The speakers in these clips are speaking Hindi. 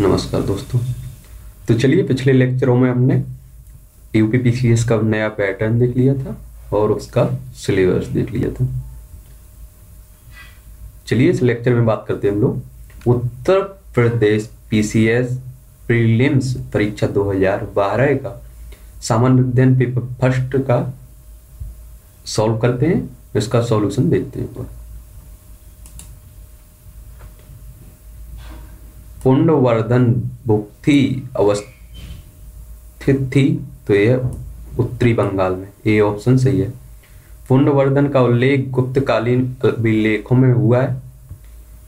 नमस्कार दोस्तों। तो चलिए पिछले लेक्चरों में हमने यूपीपीसीएस का नया पैटर्न देख लिया था और उसका सिलेबस देख लिया था। चलिए इस लेक्चर में बात करते हैं हम लोग। उत्तर प्रदेश पीसीएस प्रीलिम्स परीक्षा 2012 का सामान्य अध्ययन पेपर फ़र्स्ट का सॉल्व करते हैं, इसका सॉल्यूशन देखते हैं। पुण्यवर्धन भुक्ति अवस्थित थी तो यह उत्तरी बंगाल में, ये ऑप्शन सही है। पुण्यवर्धन का उल्लेख गुप्तकालीन अभिलेखों में हुआ है।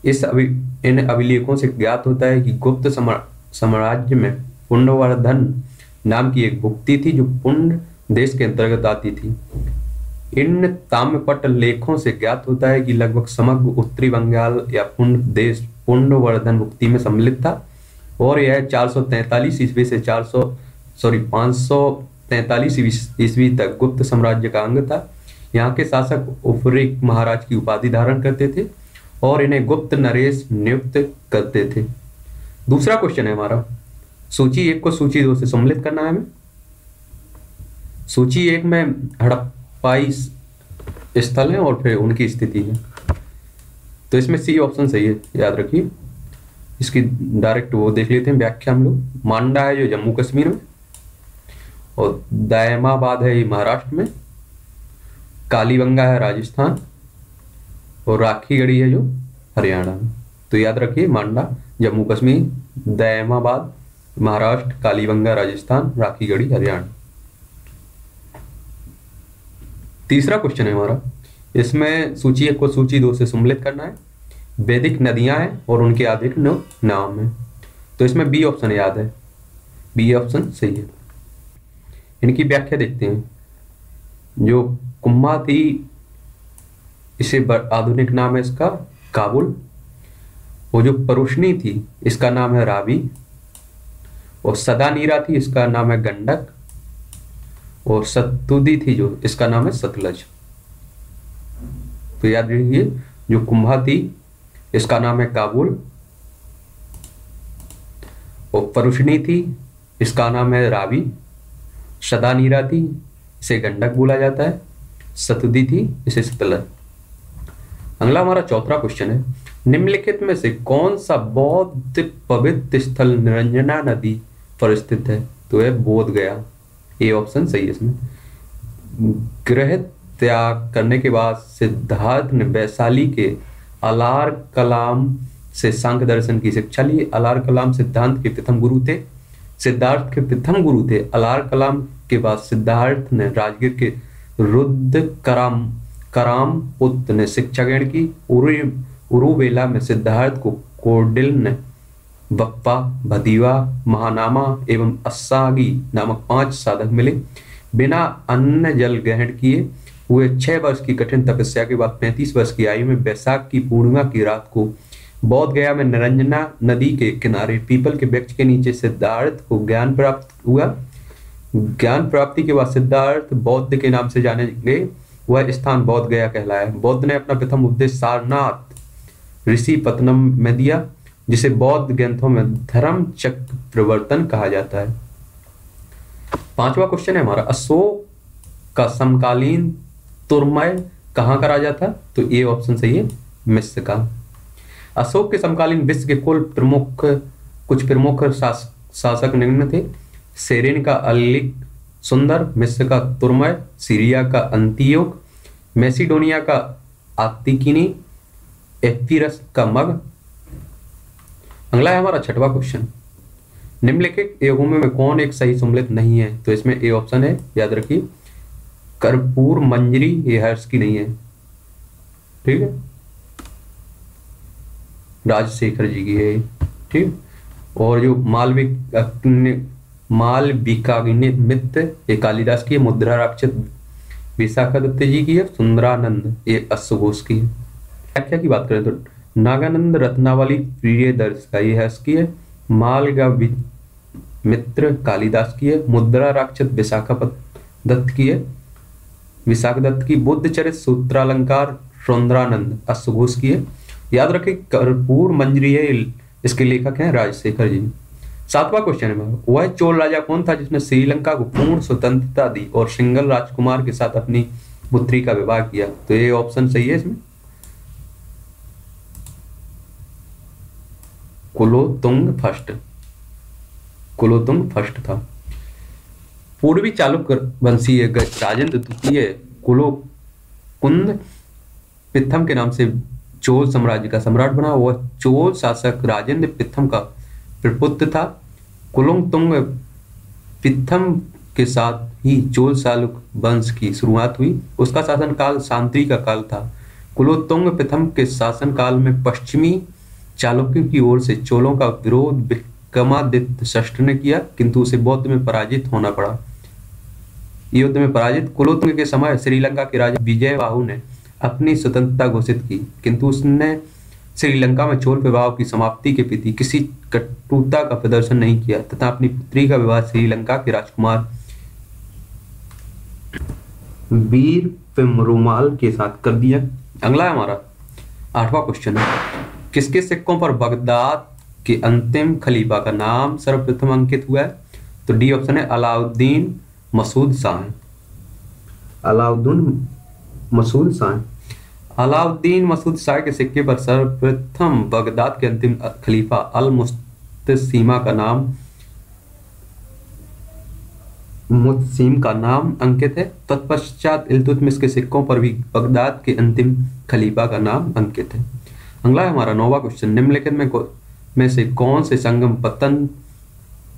इस अभि, इन अभिलेखों से ज्ञात होता है कि गुप्त साम्राज्य में पुण्यवर्धन नाम की एक भुक्ति थी, जो पुण्य देश के अंतर्गत आती थी। इन ताम्रपट लेखों से ज्ञात होता है कि लगभग समग्र उत्तरी बंगाल या पुण्य देश पुण्यवर्धन मुक्ति में सम्मिलित था और यह 443 ईस्वी से 400 सॉरी 543 ईस्वी तक गुप्त साम्राज्य का अंग था। यहाँ के शासक उपरिक महाराज की उपाधि धारण करते थे और इन्हें गुप्त नरेश नियुक्त करते थे। दूसरा क्वेश्चन है हमारा। सूची एक को सूची दो से सम्मिलित करना है हमें। सूची एक में हड़प्पाई स्थल है और फिर उनकी स्थिति है। तो इसमें सी ऑप्शन सही है, याद रखिए। इसकी डायरेक्ट वो देख लेते हैं, व्याख्या हम लोग। मांडा है जो जम्मू कश्मीर में, और दायमाबाद है ये महाराष्ट्र में, कालीबंगा है राजस्थान, और राखीगढ़ी है जो हरियाणा में। तो याद रखिए, मांडा, जम्मू कश्मीर, दयामाबाद, महाराष्ट्र, कालीबंगा, राजस्थान, राखीगढ़ी, हरियाणा। तीसरा क्वेश्चन है हमारा। इसमें सूची एक को सूची दो से सम्मिलित करना है। वैदिक नदियाँ हैं और उनके अधिक नाम है। तो इसमें बी ऑप्शन याद है। बी ऑप्शन सही है। इनकी व्याख्या देखते हैं। जो कुम्मा थी, इसे आधुनिक नाम है इसका, काबुल। वो जो परुषणी थी, इसका नाम है रावी। और सदा नीरा थी, इसका नाम है गंडक। और सतुदी थी जो, इसका नाम है सतलज। तो याद रखिए जो कुंभा थी, इसका नाम है काबुल। और परुषणी थी, इसका नाम है रावी। नीरा थी, इसे गंडक बोला जाता है। सतुदी थी, इसे सतलज। अगला हमारा चौथा क्वेश्चन है, निम्नलिखित में से कौन सा बौद्ध पवित्र स्थल निरंजना नदी पर स्थित है? तो है बोध गया ए ऑप्शन सही है इसमें। ग्रह त्याग करने के बाद सिद्धार्थ ने वैशाली के अलार कलाम से सांख दर्शन की शिक्षा ली। अलार कलाम सिद्धांत के प्रथम गुरु थे। सिद्धार्थ के प्रथम गुरु थे। अलार कलाम के बाद सिद्धार्थ ने राजगीर के रुद्र कराम कराम पुत्र ने शिक्षा ग्रहण की। उरुवेला में सिद्धार्थ को कोडिल ने बप्पा भदीवा, महानामा एवं अस्सागी नामक पाँच साधक मिले। बिना अन्न जल ग्रहण किए हुए छह वर्ष की कठिन तपस्या के बाद पैंतीस वर्ष की आयु में बैसाख की पूर्णिमा की रात को बौद्ध गया में निरंजना नदी के किनारे, पीपल के वृक्ष के नीचे सिद्धार्थ को ज्ञान प्राप्त हुआ। ज्ञान प्राप्ति के बाद सिद्धार्थ बौद्ध के नाम से जाने गए। वह स्थान बौद्ध गया कहलाया। बौद्ध ने अपना प्रथम उपदेश सारनाथ ऋषि पतनम में दिया, जिसे बौद्ध ग्रंथों में धर्म चक्र प्रवर्तन कहा जाता है। पांचवा क्वेश्चन है हमारा, अशोक का समकालीन तुरमय कहाँ का राजा था? तो ये ऑप्शन सही है मिस्र का। अशोक के समकालीन विश्व के कुल प्रमुख कुछ प्रमुख शास, शासक निम्न थे। सेरेन का अलिक सुंदर मिस्र का तुरमय सीरिया का अंतियोग मैसिडोनिया का आतिकिनी एफिरस का मग। अगला है हमारा छठवा क्वेश्चन निम्नलिखित युगों में कौन एक सही सम्मिलित नहीं है? तो इसमें ए ऑप्शन है याद रखिए। कर्पूर मंजरी, ये हर्ष की नहीं है। ठीक है? राजशेखर जी की है ठीक? और जो मालविक मालविकाग्निमित ये कालिदास की है मुद्रा राक्षत विशाखा दत्त जी की है, सुंदरानंद, ये अश्वघोष की है। व्याख्या की बात करें तो नागानंद रत्नावली प्रिय दर्श का ये हर्ष की है। मालगा मित्र कालिदास की है मुद्रा राक्षत विशाखापत दत्त की है। विशाख दत्त की बुद्ध चरित सूत्रालंकार सौंदरानंद अश्वघोष की है। याद रखें, कर्पूर मंजरी इसके लेखक हैं राजशेखर जी। सातवां क्वेश्चन है वह चोल राजा कौन था जिसने श्रीलंका को पूर्ण स्वतंत्रता दी और सिंगल राजकुमार के साथ अपनी पुत्री का विवाह किया? तो ये ऑप्शन सही है इसमें? कुलोतुंग फ़र्स्ट कुलोतुंग फ़र्स्ट था। पूर्वी चालुक्य वंशीय राजेंद्र द्वितीय कुलो, कुंद पिथम के नाम से चोल साम्राज्य का सम्राट बना वह चोल शासक राजेंद्र पिथम का प्रपुत्र था। कुलुंग पिथम के साथ ही चोल सालुक वंश की शुरुआत हुई। उसका शासनकाल शांति का काल था। कुलोत्तुंग प्रथम के शासनकाल में पश्चिमी चालुक्यों की ओर से चोलों का विरोध विक्रमादित्य षष्ठ ने किया, किंतु उसे बौद्ध में पराजित होना पड़ा। युद्ध में पराजित कुलोत्तुंग के समय श्रीलंका के राजा विजय बाहु ने अपनी स्वतंत्रता घोषित की। किंतु उसने श्रीलंका में चोल विवाह की समाप्ति के प्रति किसी कटुता का प्रदर्शन नहीं किया तथा अपनी पुत्री का विवाह श्रीलंका के राजकुमार वीर पिमरुमाल के साथ कर दिया। अगला हमारा आठवां क्वेश्चन है किसके सिक्कों पर बगदाद के अंतिम खलीफा का नाम सर्वप्रथम अंकित हुआ है? तो डी ऑप्शन है अलाउद्दीन मसूद शाह अलाउद्दीन मसूद शाह अलाउद्दीन मसूद शाह के सिक्के पर सर्वप्रथम बगदाद के अंतिम खलीफा अल मुस्तसीमा का नाम मुतसीम का नाम अंकित है। तत्पश्चात इल्तुतमिश के सिक्कों पर भी बगदाद के अंतिम खलीफा का नाम अंकित है। अगला है हमारा नौवा क्वेश्चन निम्नलिखित में में से कौन से संगम पतन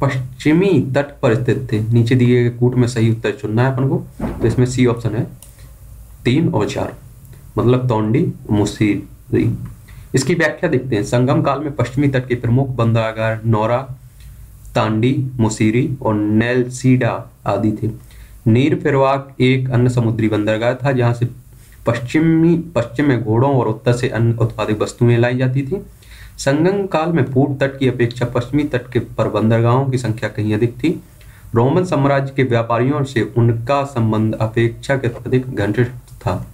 पश्चिमी तट पर स्थित थे। नीचे दिए गए कूट में सही उत्तर चुनना है अपन को। तो इसमें सी ऑप्शन है। तीन और चार। मतलब तोंडी मुसीरी इसकी व्याख्या देखते हैं। संगम काल में पश्चिमी तट के प्रमुख बंदरगाह नौरा, तांडी, मुसीरी और नेलसीडा आदि थे। नीर फिरवाक एक अन्य समुद्री बंदरगाह था, जहाँ से पश्चिमी, पश्चिम में घोड़ों और उत्तर से अन्य उत्पादित वस्तुएँ लाई जाती थी। संगम काल में पूर्व तट की अपेक्षा पश्चिमी तट के पर बंदरगाहों की संख्या कहीं अधिक थी। रोमन साम्राज्य के व्यापारियों से उनका संबंध अपेक्षा के अधिक घनिष्ठ था।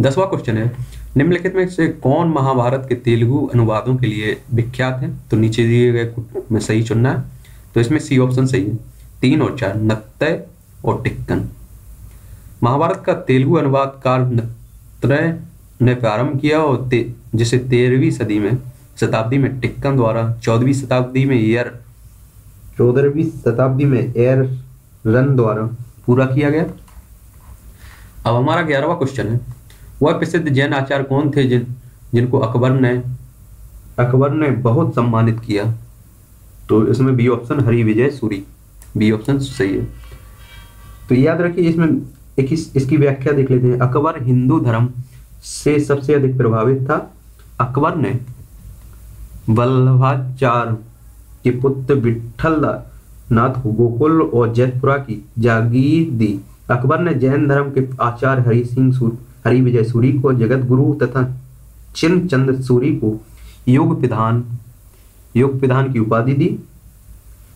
दसवां क्वेश्चन है निम्नलिखित में से कौन महाभारत के तेलुगु अनुवादों के लिए विख्यात है? तो नीचे दिए गए में सही चुनना है। तो इसमें सी ऑप्शन सही है। तीन और चार नत्तय और टिक्कन। महाभारत का तेलुगु अनुवादकार नत्रय ने प्रारंभ किया और ते, जिसे तेरहवीं सदी में शताब्दी में टिक्कन द्वारा चौदहवीं शताब्दी में एयर चौदहवीं शताब्दी में एयर रन द्वारा पूरा किया गया? अब हमारा ग्यारहवा क्वेश्चन है। वह प्रसिद्ध जैन आचार्य कौन थे जिन जिनको अकबर ने अकबर ने बहुत सम्मानित किया। तो इसमें B option Hari Vijay Suri. B option सही है। तो याद रखिए इसमें एक इस, इसकी व्याख्या देख लेते हैं। अकबर हिंदू धर्म से सबसे अधिक प्रभावित था। अकबर ने वल्लभाचार्य के पुत्र विठल नाथ गोकुल और जैतपुरा की जागीर दी अकबर ने जैन धर्म के आचार्य हरि सिंह हरि विजय सूरी को जगत गुरु तथा चिन्ह चंद्र सूरी को योग विधान योग विधान की उपाधि दी।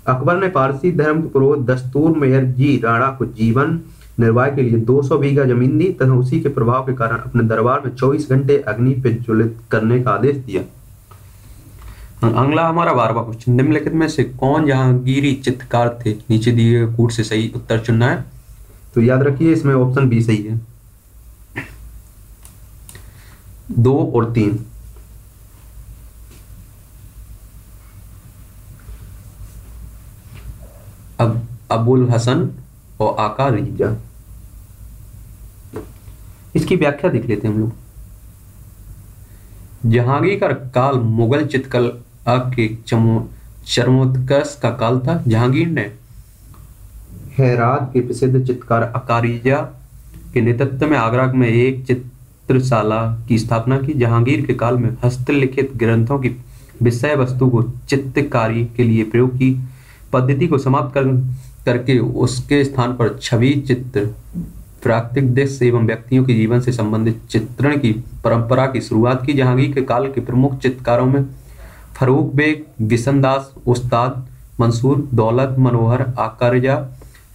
अकबर ने पारसी धर्म के पुरोहित दस्तूर मेयर जी राणा को जीवन निर्वाह के लिए 200 बीघा ज़मीन दी तथा उसी के प्रभाव के कारण अपने दरबार में 24 घंटे अग्नि प्रज्वलित करने का आदेश दिया। अगला हमारा बारवा क्वेश्चन निम्नलिखित में से कौन जहांगीरी चित्रकार थे? नीचे दिए कूट से सही उत्तर चुनना है। तो याद रखिए इसमें ऑप्शन बी सही है। दो और तीन। अब अबुल हसन और आका रिजा। इसकी व्याख्या देख लेते हैं हम लोग। जहांगीर का काल मुगल चित्रकला के चरमोत्कर्ष का काल था, जहांगीर ने हैरात के प्रसिद्ध चित्रकार अकारिजा के नेतृत्व में आगरा में एक चित्रशाला की स्थापना की। जहांगीर के काल में हस्तलिखित ग्रंथों की विषय वस्तु को चित्रकारी के लिए प्रयोग की पद्धति को समाप्त कर करके उसके स्थान पर छवि, चित्र, प्राकृतिक दृश्य एवं व्यक्तियों के जीवन से संबंधित चित्रण की परंपरा की शुरुआत की। जहांगीर के काल के प्रमुख चित्रकारों में फरूक बेग बिशन दास उस्ताद मंसूर दौलत मनोहर आकारजा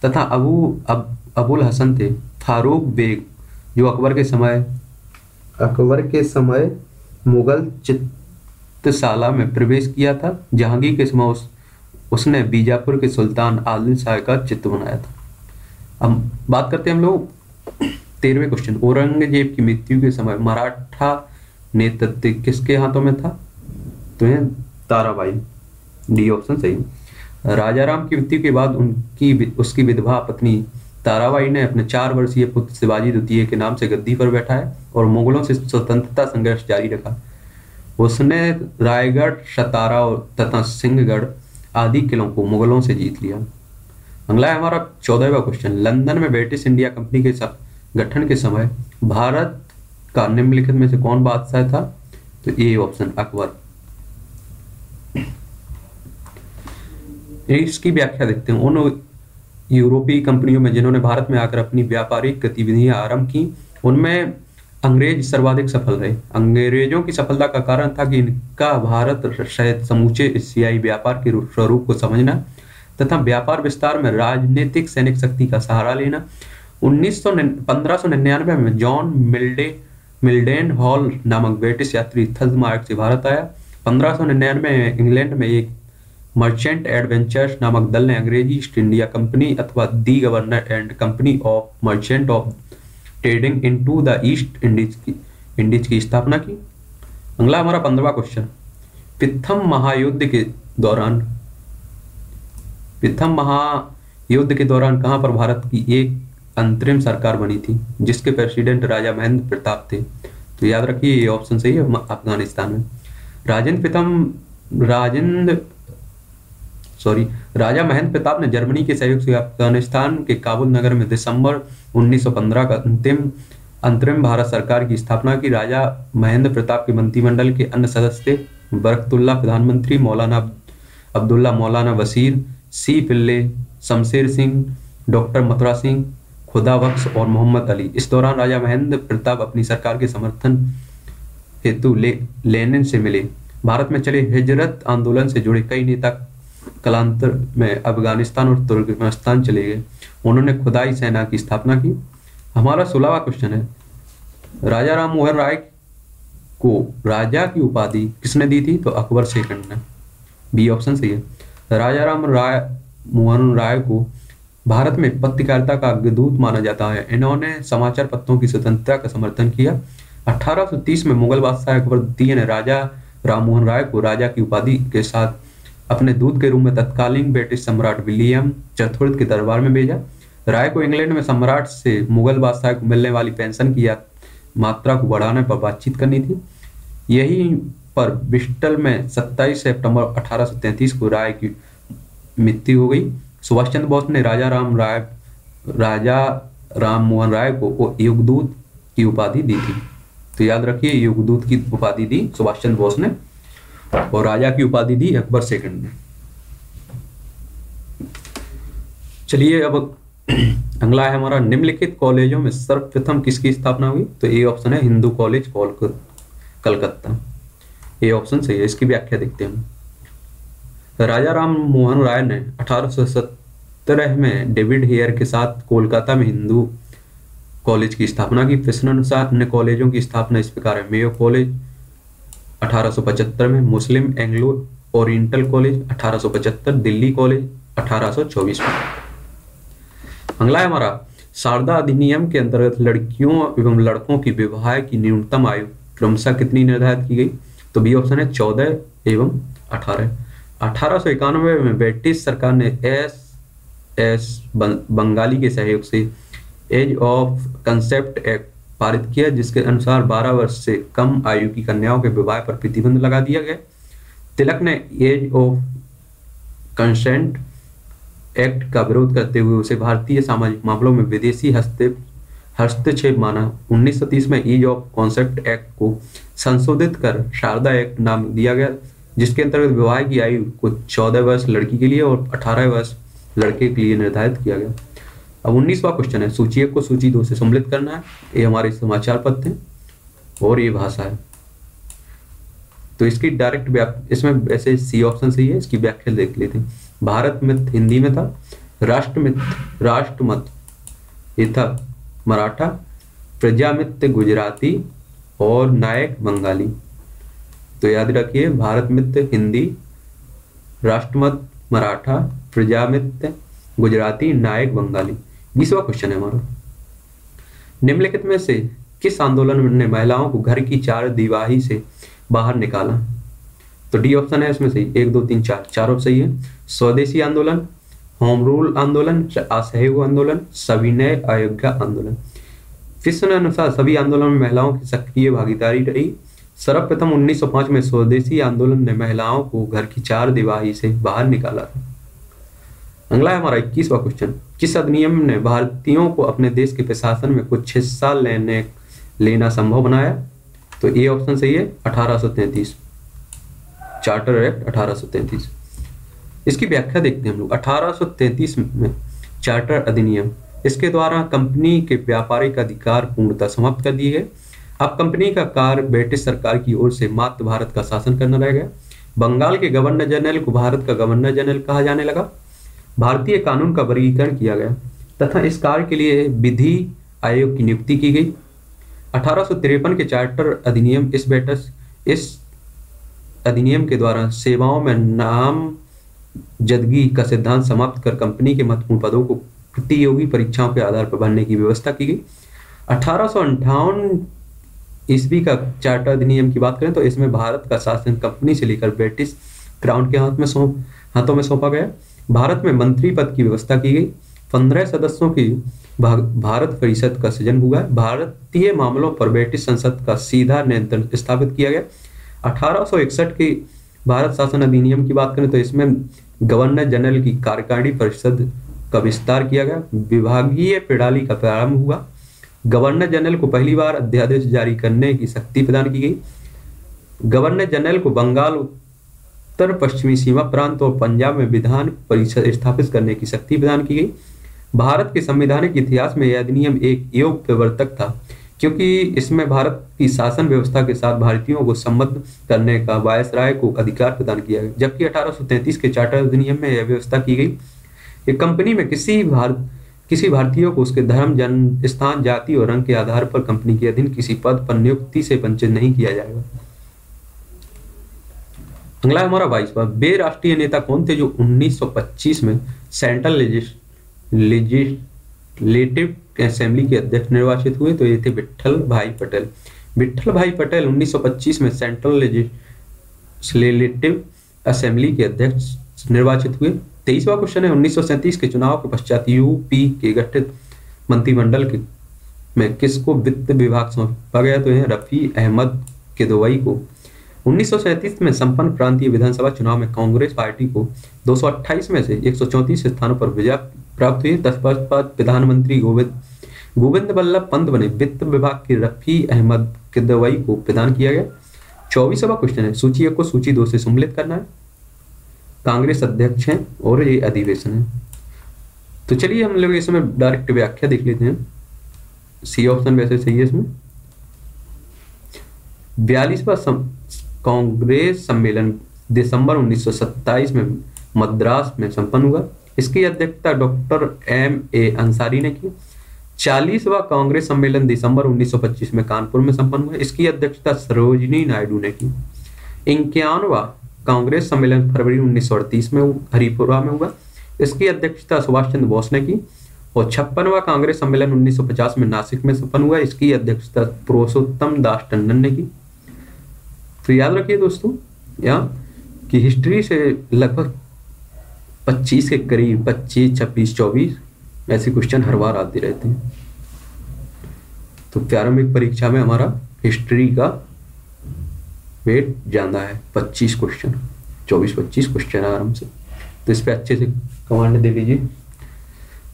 तथा अबू अब, अबुल हसन थे। फारूक बेग जो अकबर के समय अकबर के समय मुगल चित्र शाला में प्रवेश किया था जहांगीर के समय उस उसने बीजापुर के सुल्तान आदिल शाह का चित्र बनाया था। अब बात करते हैं हम लोग तेरहवें क्वेश्चन औरंगज़ेब की मृत्यु के समय मराठा नेतृत्व किसके हाथों में था? तो ये ताराबाई डी ऑप्शन सही। राजा राम की मृत्यु के बाद उनकी उसकी विधवा पत्नी ताराबाई ने अपने चार वर्षीय पुत्र शिवाजी द्वितीय के नाम से गद्दी पर बैठा है और मुगलों से स्वतंत्रता संघर्ष जारी रखा। उसने रायगढ़, सतारा और तथा सिंहगढ़ आदि किलों को मुगलों से जीत लिया। अगला है हमारा चौदहवा क्वेश्चन लंदन में ब्रिटिश इंडिया कंपनी के गठन के समय भारत का निम्नलिखित में से कौन बादशाह था? तो ए ऑप्शन अकबर। इसकी व्याख्या देखते हैं। उन यूरोपीय कंपनियों में जिन्होंने भारत में आकर अपनी व्यापारिक गतिविधियाँ आरंभ की, उनमें अंग्रेज़ सर्वाधिक सफल रहे। अंग्रेज़ों की सफलता का कारण था कि इनका भारत सहित समूचे एशियाई व्यापार के स्वरूप को समझना तथा व्यापार विस्तार में राजनीतिक सैनिक शक्ति का सहारा लेना। उन्नीस निन्यानवे में जॉन मिल्डे, मिल्डेन हॉल नामक ब्रिटिश यात्री थल्स मार्ग से भारत आया। पंद्रह में इंग्लैंड में एक मर्चेंट एडवेंचर्स नामक दल ने अंग्रेज़ी ईस्ट इंडिया कंपनी अथवा the governor and company of merchant of trading into the East Indies की इंडीज की स्थापना की। अगला हमारा पंद्रवा क्वेश्चन। प्रथम महायुद्ध के दौरान प्रथम महायुद्ध के दौरान कहाँ पर भारत की एक अंतरिम सरकार बनी थी, जिसके प्रेसिडेंट राजा महेंद्र प्रताप थे? तो याद रखिए, ये ऑप्शन सही है, अफ़गानिस्तान में। राजेंद्र प्रथम राजेंद्र सॉरी राजा महेंद्र प्रताप ने जर्मनी के सहयोग से अफ़गानिस्तान के काबुल नगर में दिसंबर 1915 का अंतिम अंतरिम भारत सरकार की स्थापना की। राजा महेंद्र प्रताप के मंत्रिमंडल के अन्य सदस्य बरकतुल्ला प्रधानमंत्री मौलाना अब्दुल्ला मौलाना वसीर सी पिल्ले शमशेर सिंह डॉक्टर मथुरा सिंह खुदा बख्श और मोहम्मद अली। इस दौरान राजा महेंद्र प्रताप अपनी सरकार के समर्थन हेतु ले, लेनिन से मिले। भारत में चले हिजरत आंदोलन से जुड़े कई नेता कलांतर में अफ़गानिस्तान और तुर्कमेनिस्तान चले गए। उन्होंने खुदाई सेना की स्थापना की। हमारा सोलहवा क्वेश्चन है, राजा राम मोहन राय को राजा की उपाधि किसने दी थी? तो अकबर सेकंड ने। बी ऑप्शन सही है। राजा राम राय, मोहन राय को भारत में पत्रकारिता का दूत माना जाता है। इन्होंने समाचार पत्रों की स्वतंत्रता का समर्थन किया। 1830 में मुगल बादशाह अकबर द्वितीय ने राजा राम मोहन राय को राजा की उपाधि के साथ अपने दूत के रूप में तत्कालीन ब्रिटिश सम्राट विलियम चतुर्थ के दरबार में भेजा। राय को इंग्लैंड में सम्राट से मुगल बादशाह को मिलने वाली पेंशन की मात्रा को बढ़ाने पर बातचीत करनी थी। यही पर बिस्टल में 27 सितंबर 1833 को राय की मृत्यु हो गई। सुभाष चंद्र बोस ने राजा राम राय, राजा राम मोहन राय को युगदूत की उपाधि दी थी। तो याद रखिए, युगदूत की उपाधि दी सुभाष चंद्र बोस ने। और राजा की उपाधि दी अकबर सेकंड ने। चलिए, अब अगला है हमारा निम्नलिखित कॉलेजों में सर्वप्रथम किसकी स्थापना हुई? तो ए ऑप्शन है हिंदू कॉलेज कलकत्ता। ये ऑप्शन सही है, इसकी व्याख्या देखते हैं राजा राम मोहन राय ने अठारह में डेविड हेयर के साथ कोलकाता में हिंदू कॉलेज की स्थापना की। अनुसार अन्य कॉलेजों की स्थापना, इस प्रकार है मेयो कॉलेज 1875 में Muslim Anglo Oriental college 1875 Delhi college 1824 में। अगला है हमारा, शारदा अधिनियम के अंतर्गत लड़कियों एवं लड़कों की विवाह की न्यूनतम आयु क्रमशः कितनी निर्धारित की गई? तो बी ऑप्शन है चौदह एवं अठारह। अठारह में ब्रिटिश सरकार ने एस एस बंगाली के सहयोग से एज ऑफ़ कंसेप्ट एक्ट पारित किया, जिसके अनुसार 12 वर्ष से कम आयु की कन्याओं के विवाह पर प्रतिबंध लगा दिया गया। तिलक ने एज ऑफ़ कंसेंट एक्ट का विरोध करते हुए उसे भारतीय सामाजिक मामलों में विदेशी हस्ते, हस्तक्षेप माना। 1930 में एज ऑफ़ कॉन्सेप्ट एक्ट को संशोधित कर शारदा एक्ट नाम दिया गया, जिसके अंतर्गत विवाह की आयु को चौदह वर्ष लड़की के लिए और अठारह वर्ष लड़के के लिए निर्धारित किया गया। अब उन्नीसवा क्वेश्चन है, सूची एक को सूची दो से सम्मिलित करना है। ये हमारे समाचार पत्र हैं और ये भाषा है। तो इसकी डायरेक्ट इसमें वैसे सी ऑप्शन सही है, इसकी व्याख्या देख लेते हैं। भारत मित हिंदी में था। राष्ट्रमित राष्ट्रमत ये था मराठा। प्रजामित गुजराती और नायक, बंगाली। तो याद रखिए, भारत मित्र, हिंदी। राष्ट्रमत मराठा। प्रजामित्र गुजराती, नायक, बंगाली। बीसवा क्वेश्चन है हमारा। निम्नलिखित में से किस आंदोलन ने महिलाओं को घर की चार दीवाही से बाहर निकाला? तो डी ऑप्शन है, इसमें सही एक, दो, तीन, चार, चारों सही है। स्वदेशी आंदोलन, होम रूल आंदोलन असहयोग आंदोलन, सविनय अयोध्या आंदोलन। फिशन अनुसार सभी आंदोलन में महिलाओं की सक्रिय भागीदारी रही। सर्वप्रथम 1905 में स्वदेशी आंदोलन ने महिलाओं को घर की चार दिवाही से बाहर निकाला था। अगला है हमारा इक्कीसवा क्वेश्चन किस अधिनियम ने भारतीयों को अपने देश के प्रशासन में कुछ हिस्सा लेने, लेना संभव बनाया? तो ए ऑप्शन सही है 1833 चार्टर एक्ट 1833 इसकी व्याख्या देखते हैं हम लोग। 1833 में चार्टर अधिनियम, इसके द्वारा कंपनी के व्यापारिक अधिकार पूर्णतः समाप्त कर दिए गए। अब कंपनी का कार्य ब्रिटिश सरकार की ओर से मात्र भारत का शासन करना रह गया। बंगाल के गवर्नर जनरल को भारत का गवर्नर जनरल कहा जाने लगा। भारतीय कानून का वर्गीकरण किया गया तथा इस कार्य के लिए विधि आयोग की नियुक्ति की गई। अठारह के चार्टर अधिनियम इस बेटस इस अधिनियम के द्वारा सेवाओं में नाम जदगी का सिद्धांत समाप्त कर कंपनी के महत्वपूर्ण पदों को प्रतियोगी परीक्षाओं के आधार पर भरने की व्यवस्था की गई। अठारह ईस्वी का चार्टर अधिनियम की बात करें तो इसमें भारत का शासन कंपनी से लेकर ब्रिटिश क्राउन के हाथ में सौंप हाथों में सौंपा गया। भारत में मंत्री पद की व्यवस्था की गई। पंद्रह सदस्यों की भारत परिषद का सृजन हुआ भारतीय मामलों पर ब्रिटिश संसद का सीधा नियंत्रण स्थापित किया गया। अठारह की भारत शासन अधिनियम की बात करें तो इसमें गवर्नर जनरल की कार्यकारिणी परिषद का विस्तार किया गया। विभागीय प्रणाली का प्रारंभ हुआ। गवर्नर जनरल को पहली बार अध्यादेश जारी करने की शक्ति प्रदान की गई। गवर्नर जनरल को बंगाल उत्तर पश्चिमी सीमा प्रांत और पंजाब में विधान परिषद स्थापित करने की शक्ति प्रदान की गई। भारत के संवैधानिक इतिहास में यह अधिनियम एक योग प्रवर्तक था, क्योंकि इसमें भारत की शासन व्यवस्था के साथ भारतीयों को सम्मत करने का वायसराय को अधिकार प्रदान किया गया। जबकि 1833 के चार्टर अधिनियम में यह व्यवस्था की गई। एक कंपनी में किसी भारत किसी भारतीय को उसके धर्म, जन्म, स्थान, जाति और रंग के आधार पर कंपनी के अधीन किसी पद पर नियुक्ति से वंचित नहीं किया जाएगा। अगला हमारा बाईसवा। बे राष्ट्रीय नेता कौन थे जो 1925 में सेंट्रल लेजिस्लेटिव असेंबली के अध्यक्ष निर्वाचित हुए? तो ये थे विठल भाई पटेल। विठल भाई पटेल 1925 में सेंट्रल लेजिस्लेटिव असेंबली के अध्यक्ष निर्वाचित हुए। तेईसवा क्वेश्चन है, उन्नीस के चुनाव के पश्चात यूपी के गठित मंत्रिमंडल के में किसको वित्त विभाग सौंपा गया? तो यह रफी अहमद के दुबई को। उन्नीस सौ सैंतीस में संपन्न प्रांतीय विधानसभा चुनाव में कांग्रेस पार्टी को 228 में से एक स्थानों पर विजय प्राप्त हुई। तत्पश्चात प्रधानमंत्री गोविंद गोविंद बल्लभ पंत बने वित्त विभाग के रफी अहमद किदवई को प्रदान किया गया। चौबीसवा क्वेश्चन है, सूची एक को सूची दो से सम्मिलित करना है। कांग्रेस अध्यक्ष हैं और ये अधिवेशन है। तो चलिए हम लोग इसमें डायरेक्ट व्याख्या देख लेते हैं। सी ऑप्शन वैसे सही है इसमें। बयालीसवा कांग्रेस सम्मेलन दिसंबर 1927 में मद्रास में संपन्न हुआ। इसकी अध्यक्षता डॉक्टर एम ए अंसारी ने की। चालीसवा कांग्रेस सम्मेलन दिसंबर 1925 में कानपुर में संपन्न हुआ। इसकी अध्यक्षता सरोजनी नायडू ने की। इक्यानवा कांग्रेस सम्मेलन फरवरी उन्नीस सौ अड़तीस में हरिपुरा में हुआ। इसकी अध्यक्षता सुभाष चंद्र बोस ने की और छप्पनवा कांग्रेस सम्मेलन 1950 में नासिक में संपन्न हुआ। इसकी अध्यक्षता पुरुषोत्तम दास टंडन ने की। तो याद रखिए दोस्तों यहाँ कि हिस्ट्री से लगभग 25 के करीब 25 छब्बीस, चौबीस, ऐसे क्वेश्चन हर बार आते रहते हैं। तो प्रारंभिक परीक्षा में हमारा हिस्ट्री का वेट ज़्यादा है 25 क्वेश्चन 24 25 क्वेश्चन आराम से। तो इस पर अच्छे से कमांड दे दीजिए।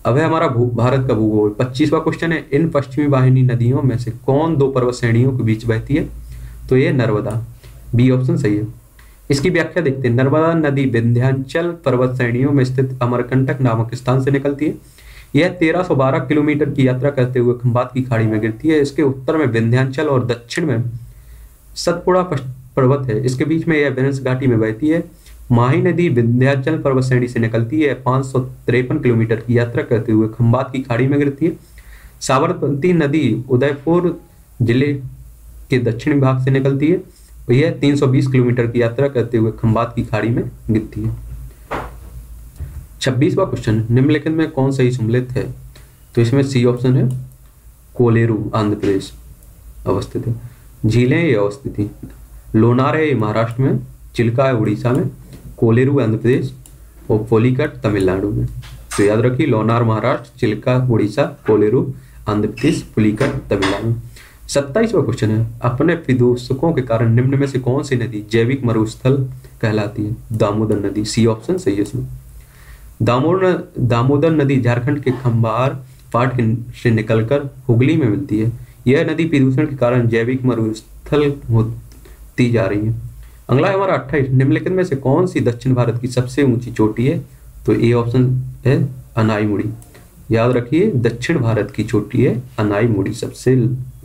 अब है हमारा भारत का भूगोल। पच्चीसवा क्वेश्चन है, इन पश्चिमी वाहिनी नदियों में से कौन दो पर्वत श्रेणियों के बीच बहती है? तो ये नर्मदा। बी ऑप्शन सही है। इसकी व्याख्या देखते हैं। नर्मदा नदी विंध्याचल पर्वत श्रेणियों में स्थित अमरकंटक नामक स्थान से निकलती है। यह 1312 किलोमीटर की यात्रा करते हुए खंबात की खाड़ी में गिरती है। इसके उत्तर में विंध्याचल और दक्षिण में सतपुड़ा पर्वत है। इसके बीच में यह विंस घाटी में बहती है। माही नदी विंध्याचल पर्वत श्रेणी से निकलती है। पाँच किलोमीटर की यात्रा करते हुए खंबात की खाड़ी में गिरती है। साबरमती नदी उदयपुर ज़िले के दक्षिण भाग से निकलती है। यह 320 किलोमीटर की यात्रा करते हुए खंबात की खाड़ी में गिरती है। छब्बीसवा क्वेश्चन निम्नलिखित में कौन सही सम्मिलित है? तो इसमें सी ऑप्शन है, कोलेरू, आंध्र प्रदेश अवस्थित है। झीलें ये अवस्थित लोनार है ये महाराष्ट्र में, चिल्का है उड़ीसा में, कोलेरू आंध्र प्रदेश और पोलीकट तमिलनाडु में। तो याद रखिए, लोनार महाराष्ट्र, चिल्का, उड़ीसा, कोलेरू, आंध्र प्रदेश पुलिकट तमिलनाडु। सत्ताईसवा क्वेश्चन है, अपने प्रदूषकों के कारण निम्न में से कौन सी नदी जैविक मरुस्थल कहलाती है? दामोदर नदी सी ऑप्शन सही है इसमें। दामोदर दामोदर नदी झारखंड के खंबार पाट से निकलकर हुगली में मिलती है। यह नदी प्रदूषण के कारण जैविक मरुस्थल होती जा रही है। अगला है हमारा अट्ठाईस। निम्नलिखित में से कौन सी दक्षिण भारत की सबसे ऊँची चोटी है? तो ए ऑप्शन है अनाई मुड़ी याद रखिए, दक्षिण भारत की चोटी है अनाई मुड़ी सबसे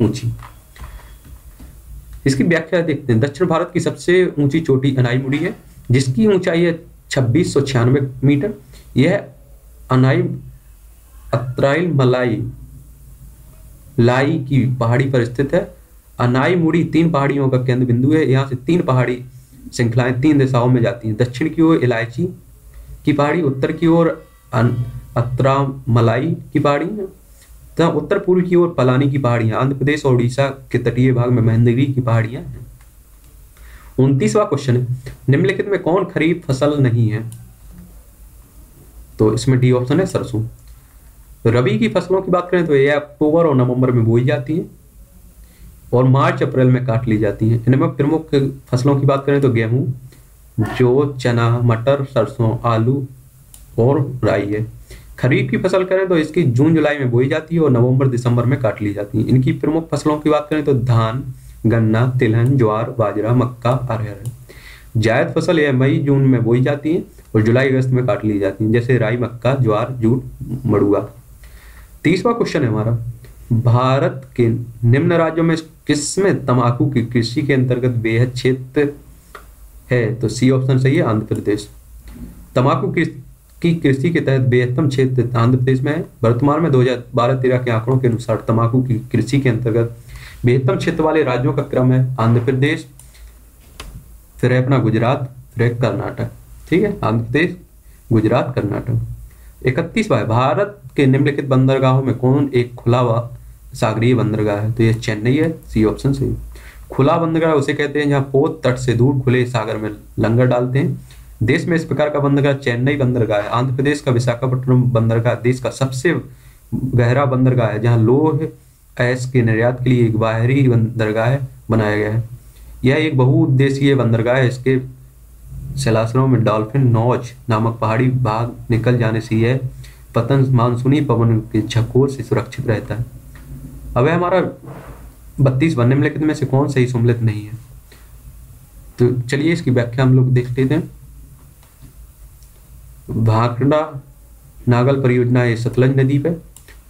ऊँची। इसकी व्याख्या देखते हैं। दक्षिण भारत की सबसे ऊँची चोटी अनाई मुड़ी है, जिसकी ऊंचाई है छब्बीस मीटर। यह अनाई अत्राइल मलाई लाई की पहाड़ी पर स्थित है। अनाई मुड़ी तीन पहाड़ियों का केंद्र बिंदु है। यहाँ से तीन पहाड़ी श्रृंखलाएँ तीन दिशाओं में जाती हैं। दक्षिण की ओर इलायची की पहाड़ी, उत्तर की ओर अत्रा मलाई की पहाड़ी तथा उत्तर पूर्व की ओर पलानी की पहाड़ियाँ, आंध्र प्रदेश और उड़ीसा के तटीय भाग में महेंद्रगिरी की पहाड़ियाँ हैं। उनतीसवा क्वेश्चन है, निम्नलिखित में कौन खरीफ फ़सल नहीं है? तो इसमें डी ऑप्शन है सरसों। रबी की फ़सलों की बात करें तो ये अक्टूबर और नवंबर में बोई जाती है और मार्च, अप्रैल में काट ली जाती है। इनमें प्रमुख फ़सलों की बात करें तो गेहूँ, जो, चना, मटर, सरसों, आलू और राई है। खरीफ की फ़सल करें तो इसकी जून, जुलाई में बोई जाती है और नवंबर, दिसंबर में काट ली जाती है। इनकी प्रमुख फ़सलों की बात करें तो धान, गन्ना, तिलहन, ज्वार, बाजरा, मक्का अरहर जायद फ़सल यह मई, जून में बोई जाती है और जुलाई, अगस्त में काट ली जाती है, जैसे राई, मक्का, ज्वार, जूट, मड़ुआ। तीसवा क्वेश्चन है हमारा, भारत के निम्न राज्यों में किसमें तंबाकू की कृषि के अंतर्गत बेहद क्षेत्र है? तो सी ऑप्शन सही है, आंध्र प्रदेश। तंबाकू की कृषि के तहत बेहतम क्षेत्र आंध्र प्रदेश में है। वर्तमान में 2012 तेरह के आंकड़ों के अनुसार तंबाकू की कृषि के अंतर्गत बेहतम क्षेत्र वाले राज्यों का क्रम है आंध्र प्रदेश, फिर अपना गुजरात, फिर कर्नाटक। ठीक है? आंध्र प्रदेश, गुजरात, कर्नाटक। इकतीसवा है। भारत के निम्नलिखित बंदरगाहों में कौन एक खुला सागरीय बंदरगाह है? तो ये चेन्नई है, सी ऑप्शन सही खुला बंदरगाह उसे कहते हैं जहाँ पोत तट से दूर खुले सागर में लंगर डालते हैं। देश में इस प्रकार का बंदरगाह, चेन्नई बंदरगाह है, आंध्र प्रदेश का विशाखापट्टनम बंदरगाह, देश का सबसे गहरा बंदरगाह है, जहाँ लोह ऐस के निर्यात के लिए एक बाहरी बंदरगाह बनाया गया है। यह एक बहुउद्देशीय बंदरगाह है, इसके सैलासनों में डॉल्फिन नौज नामक पहाड़ी भाग निकल जाने से यह पतन मानसूनी पवन के झकोर से सुरक्षित रहता है। अब हमारा बत्तीस वन निम्नलिखित में से कौन सही सम्मिलित नहीं है? तो चलिए इसकी व्याख्या हम लोग देख लेते हैं। भाखड़ा नागल परियोजना है सतलज नदी पे।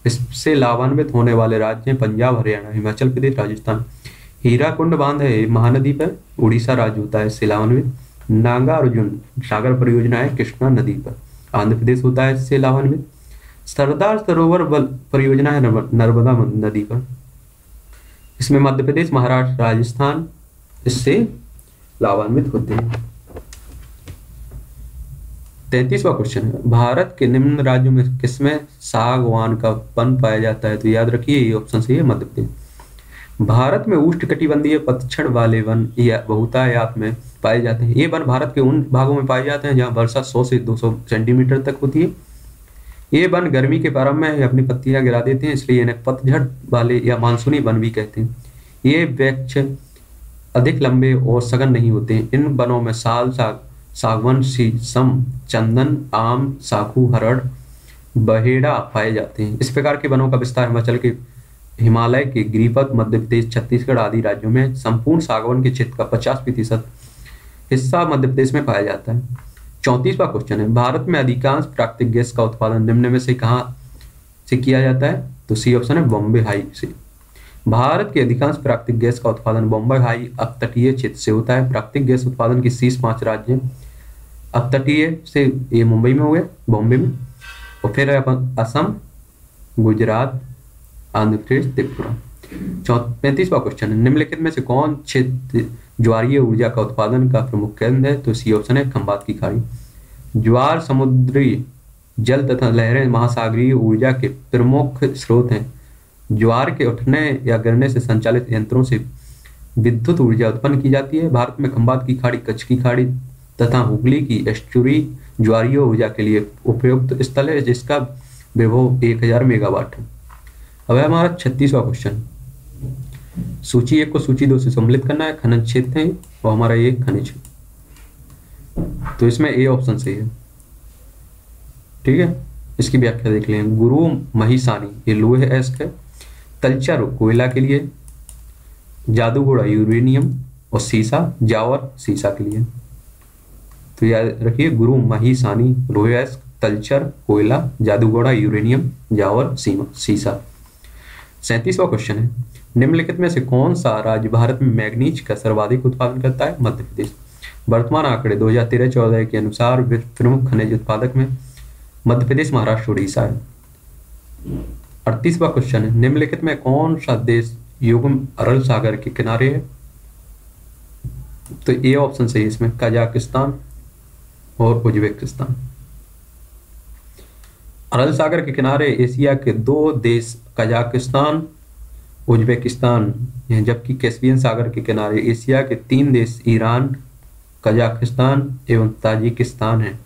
इससे लाभान्वित होने वाले राज्य हैं पंजाब, हरियाणा, हिमाचल प्रदेश, राजस्थान। हीराकुंड बाँध है महानदी पर उड़ीसा राज्य होता है इससे लाभान्वित नागा अर्जुन सागर परियोजना है कृष्णा नदी पर, आंध्र प्रदेश होता है इससे लाभान्वित सरदार सरोवर परियोजना है नर्मदा नदी पर। इसमें मध्य प्रदेश, महाराष्ट्र, राजस्थान इससे लाभान्वित होते हैं। तैतीसवा क्वेश्चन है। भारत के निम्न राज्यों में किसमें सागवान का वन पाया जाता है? तो याद रखिए, ये ऑप्शन सही है मध्य प्रदेश भारत में उष्ण कटिबंधीय पतझड़ वाले वन या बहुतायात में पाए जाते हैं। ये वन भारत के उन भागों में पाए जाते हैं जहाँ वर्षा 100 से 200 सेंटीमीटर तक होती है। ये वन गर्मी के प्रारंभ में अपनी पत्तियाँ गिरा देते हैं, इसलिए इन्हें पतझड़ वाले या मानसूनी वन भी कहते हैं। ये वृक्ष अधिक लंबे और सघन नहीं होते। इन वनों में साल साग सागवन, शीशम, चंदन, आम, साखू, हरड़, बहेड़ा पाए जाते हैं। इस प्रकार के वनों का विस्तार हिमाचल के हिमालय के गिरिपथ मध्य प्रदेश छत्तीसगढ़ आदि राज्यों में संपूर्ण सागवन के क्षेत्र का पचास प्रतिशत हिस्सा मध्य प्रदेश में पाया जाता है। चौंतीसवा क्वेश्चन है, भारत में अधिकांश प्राकृतिक गैस का उत्पादन निम्न में से कहा से किया जाता है? तो सी ऑप्शन है बॉम्बे हाई से। भारत के अधिकांश प्राकृतिक गैस का उत्पादन बॉम्बे हाई अपतटीय क्षेत्र से होता है। प्राकृतिक गैस उत्पादन के शीर्ष पाँच राज्य अपतटीय से ये मुंबई में हो गया, बॉम्बे में। और फिर अपन असम, गुजरात, आंध्र प्रदेश, त्रिपुरा। पैंतीसवा क्वेश्चन है। निम्नलिखित में से कौन क्षेत्र ज्वारीय ऊर्जा का उत्पादन का प्रमुख केंद्र है? तो सी ऑप्शन है खंबात की खाड़ी। ज्वार, समुद्री जल तथा लहरें महासागरीय ऊर्जा के प्रमुख स्रोत हैं। ज्वार के उठने या गिरने से संचालित यंत्रों से विद्युत ऊर्जा उत्पन्न की जाती है। भारत में खंबात की खाड़ी, कच्छ की खाड़ी तथा हुगली की एस्चुरी ज्वारीय ऊर्जा के लिए उपयुक्त स्थल है, जिसका विभव एक हज़ार मेगावाट है। अब है हमारा छत्तीसवा क्वेश्चन सूची एक को सूची दो से सम्मिलित करना है, खनन क्षेत्र है और हमारा ये खनिज तो इसमें ए ऑप्शन सही है। ठीक है? इसकी व्याख्या देख लें। गुरु महिसानी, ये लोहे एस्क है। तलचर कोयला के लिए। जादूगोड़ा यूरेनियम और सीसा, जावर, सीसा के लिए। तो याद रखिए, गुरु महिसानी एस्क तलचर, कोयला, जादूगोड़ा, यूरेनियम, जावर, सीमा, सीसा। सैंतीसवा क्वेश्चन है, निम्नलिखित में से कौन सा राज्य भारत में मैग्नीज का सर्वाधिक उत्पादन करता है? मध्य प्रदेश। वर्तमान आंकड़े 2013-14 के अनुसार प्रमुख खनिज उत्पादक में मध्य प्रदेश, महाराष्ट्र, उड़ीसा है। अड़तीसवा क्वेश्चन है, निम्नलिखित में कौन सा देश युगम अरल सागर के किनारे है? तो ए ऑप्शन सही इसमें, कजाकिस्तान और उज्बेकिस्तान। अरल सागर के किनारे एशिया के दो देश कजाकिस्तान, उज्बेकिस्तान जबकि कैस्पियन सागर के किनारे एशिया के तीन देश ईरान, कजाकिस्तान एवं ताजिकिस्तान है।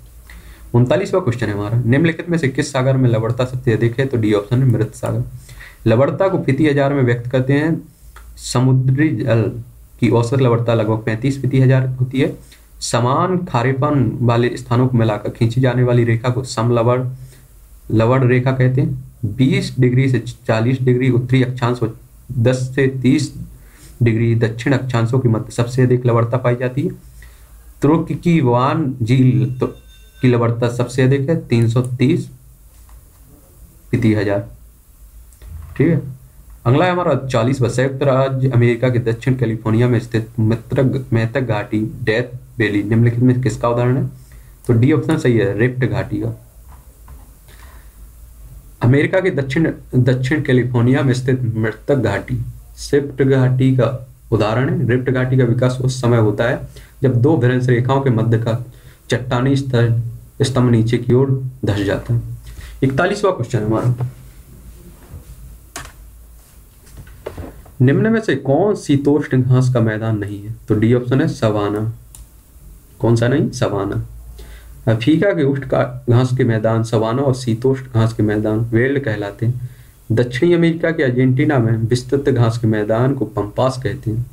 उनतालीसवा क्वेश्चन है हमारा। निम्नलिखित में से किस सागर में लवड़ता सबसे अधिक है? तो डी ऑप्शन है मृत सागर। लवड़ता को फीती हज़ार में व्यक्त करते हैं। समुद्री जल की औसत लवड़ता लगभग पैंतीस फीती हज़ार होती है। समान खारेपन वाले स्थानों को मिलाकर खींची जाने वाली रेखा को समलवड़ लवड़ रेखा कहते हैं। 20 डिग्री से 40 डिग्री उत्तरी अक्षांश और 10 से 30 डिग्री दक्षिण अक्षांशों की मध्य सबसे अधिक लवड़ता पाई जाती है। तुर्क की वान झील तो की लवड़ता सबसे अधिक है 330 प्रति हज़ार। ठीक है? अगला है हमारा चालीस संयुक्त राज्य अमेरिका के दक्षिण कैलिफ़ोर्निया में स्थित मित्र मेहतक घाटी डेथ वैली निम्नलिखित में किसका उदाहरण है? तो डी ऑप्शन सही है रिफ्ट घाटी का। अमेरिका के दक्षिण दक्षिण कैलिफ़ोर्निया में स्थित मृतक घाटी सिफ्ट घाटी का उदाहरण है। रिफ्ट घाटी का विकास उस समय होता है, जब दो भ्रंश रेखाओं के मध्य का चट्टानी स्तर, स्तंभ नीचे की ओर धस जाता है। इकतालीसवा क्वेश्चन हमारा। निम्न में से कौन शीतोष्ण घास का मैदान नहीं है? तो डी ऑप्शन है सवाना। कौन सा नहीं? सवाना। फीका के उष्ट घास के मैदान, सवाना और शीतोष्ण घास के मैदान, वेल्ड कहलाते हैं। दक्षिणी अमेरिका के अर्जेंटीना में विस्तृत घास के मैदान को पंपास कहते हैं।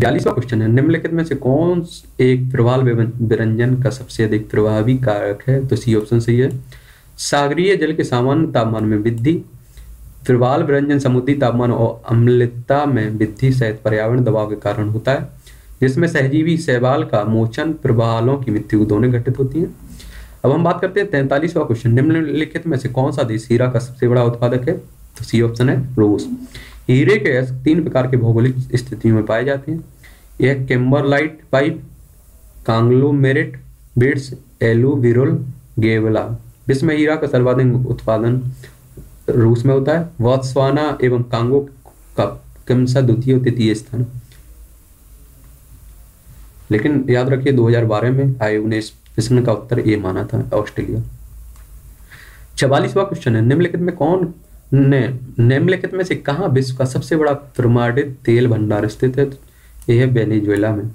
बयालीसवा क्वेश्चन है, निम्नलिखित में से कौन एक प्रवाल विरंजन का सबसे अधिक प्रभावी कारक है? तो सी ऑप्शन सही है। सागरीय जल के सामान्य तापमान में वृद्धि, प्रवाल विरंजन, समुद्री तापमान और अम्लता में वृद्धि सहित पर्यावरण दबाव के कारण होता है। जिसमें सहजीवी सहबाल का मोचन प्रवालों की मृत्यु दोनों घटित होती है। अब हम बात करते हैं तैंतालीसवा क्वेश्चन निम्नलिखित में से कौन सा देश हीरा का सबसे बड़ा उत्पादक है? तो सी ऑप्शन है रूस। हीरे के तीन प्रकार के भौगोलिक स्थितियों में पाए जाते हैं। यह केम्बरलाइट पाइप, कांग्लोमेरेट बिट्स एलू विरोल गेवला। विश्व हीरा का सर्वाधिक उत्पादन रूस में होता है। वात्सवाना एवं कांगो का क्रमशः द्वितीय तृतीय स्थान। लेकिन याद रखिए 2012 में आयोग ने इस प्रश्न का उत्तर ये माना था, ऑस्ट्रेलिया। चवालीसवा क्वेश्चन है, निम्नलिखित में कौन ने, निम्नलिखित में से कहा विश्व का सबसे बड़ा प्रमाणित तेल भंडार स्थित है? यह है वेनेजुएला में।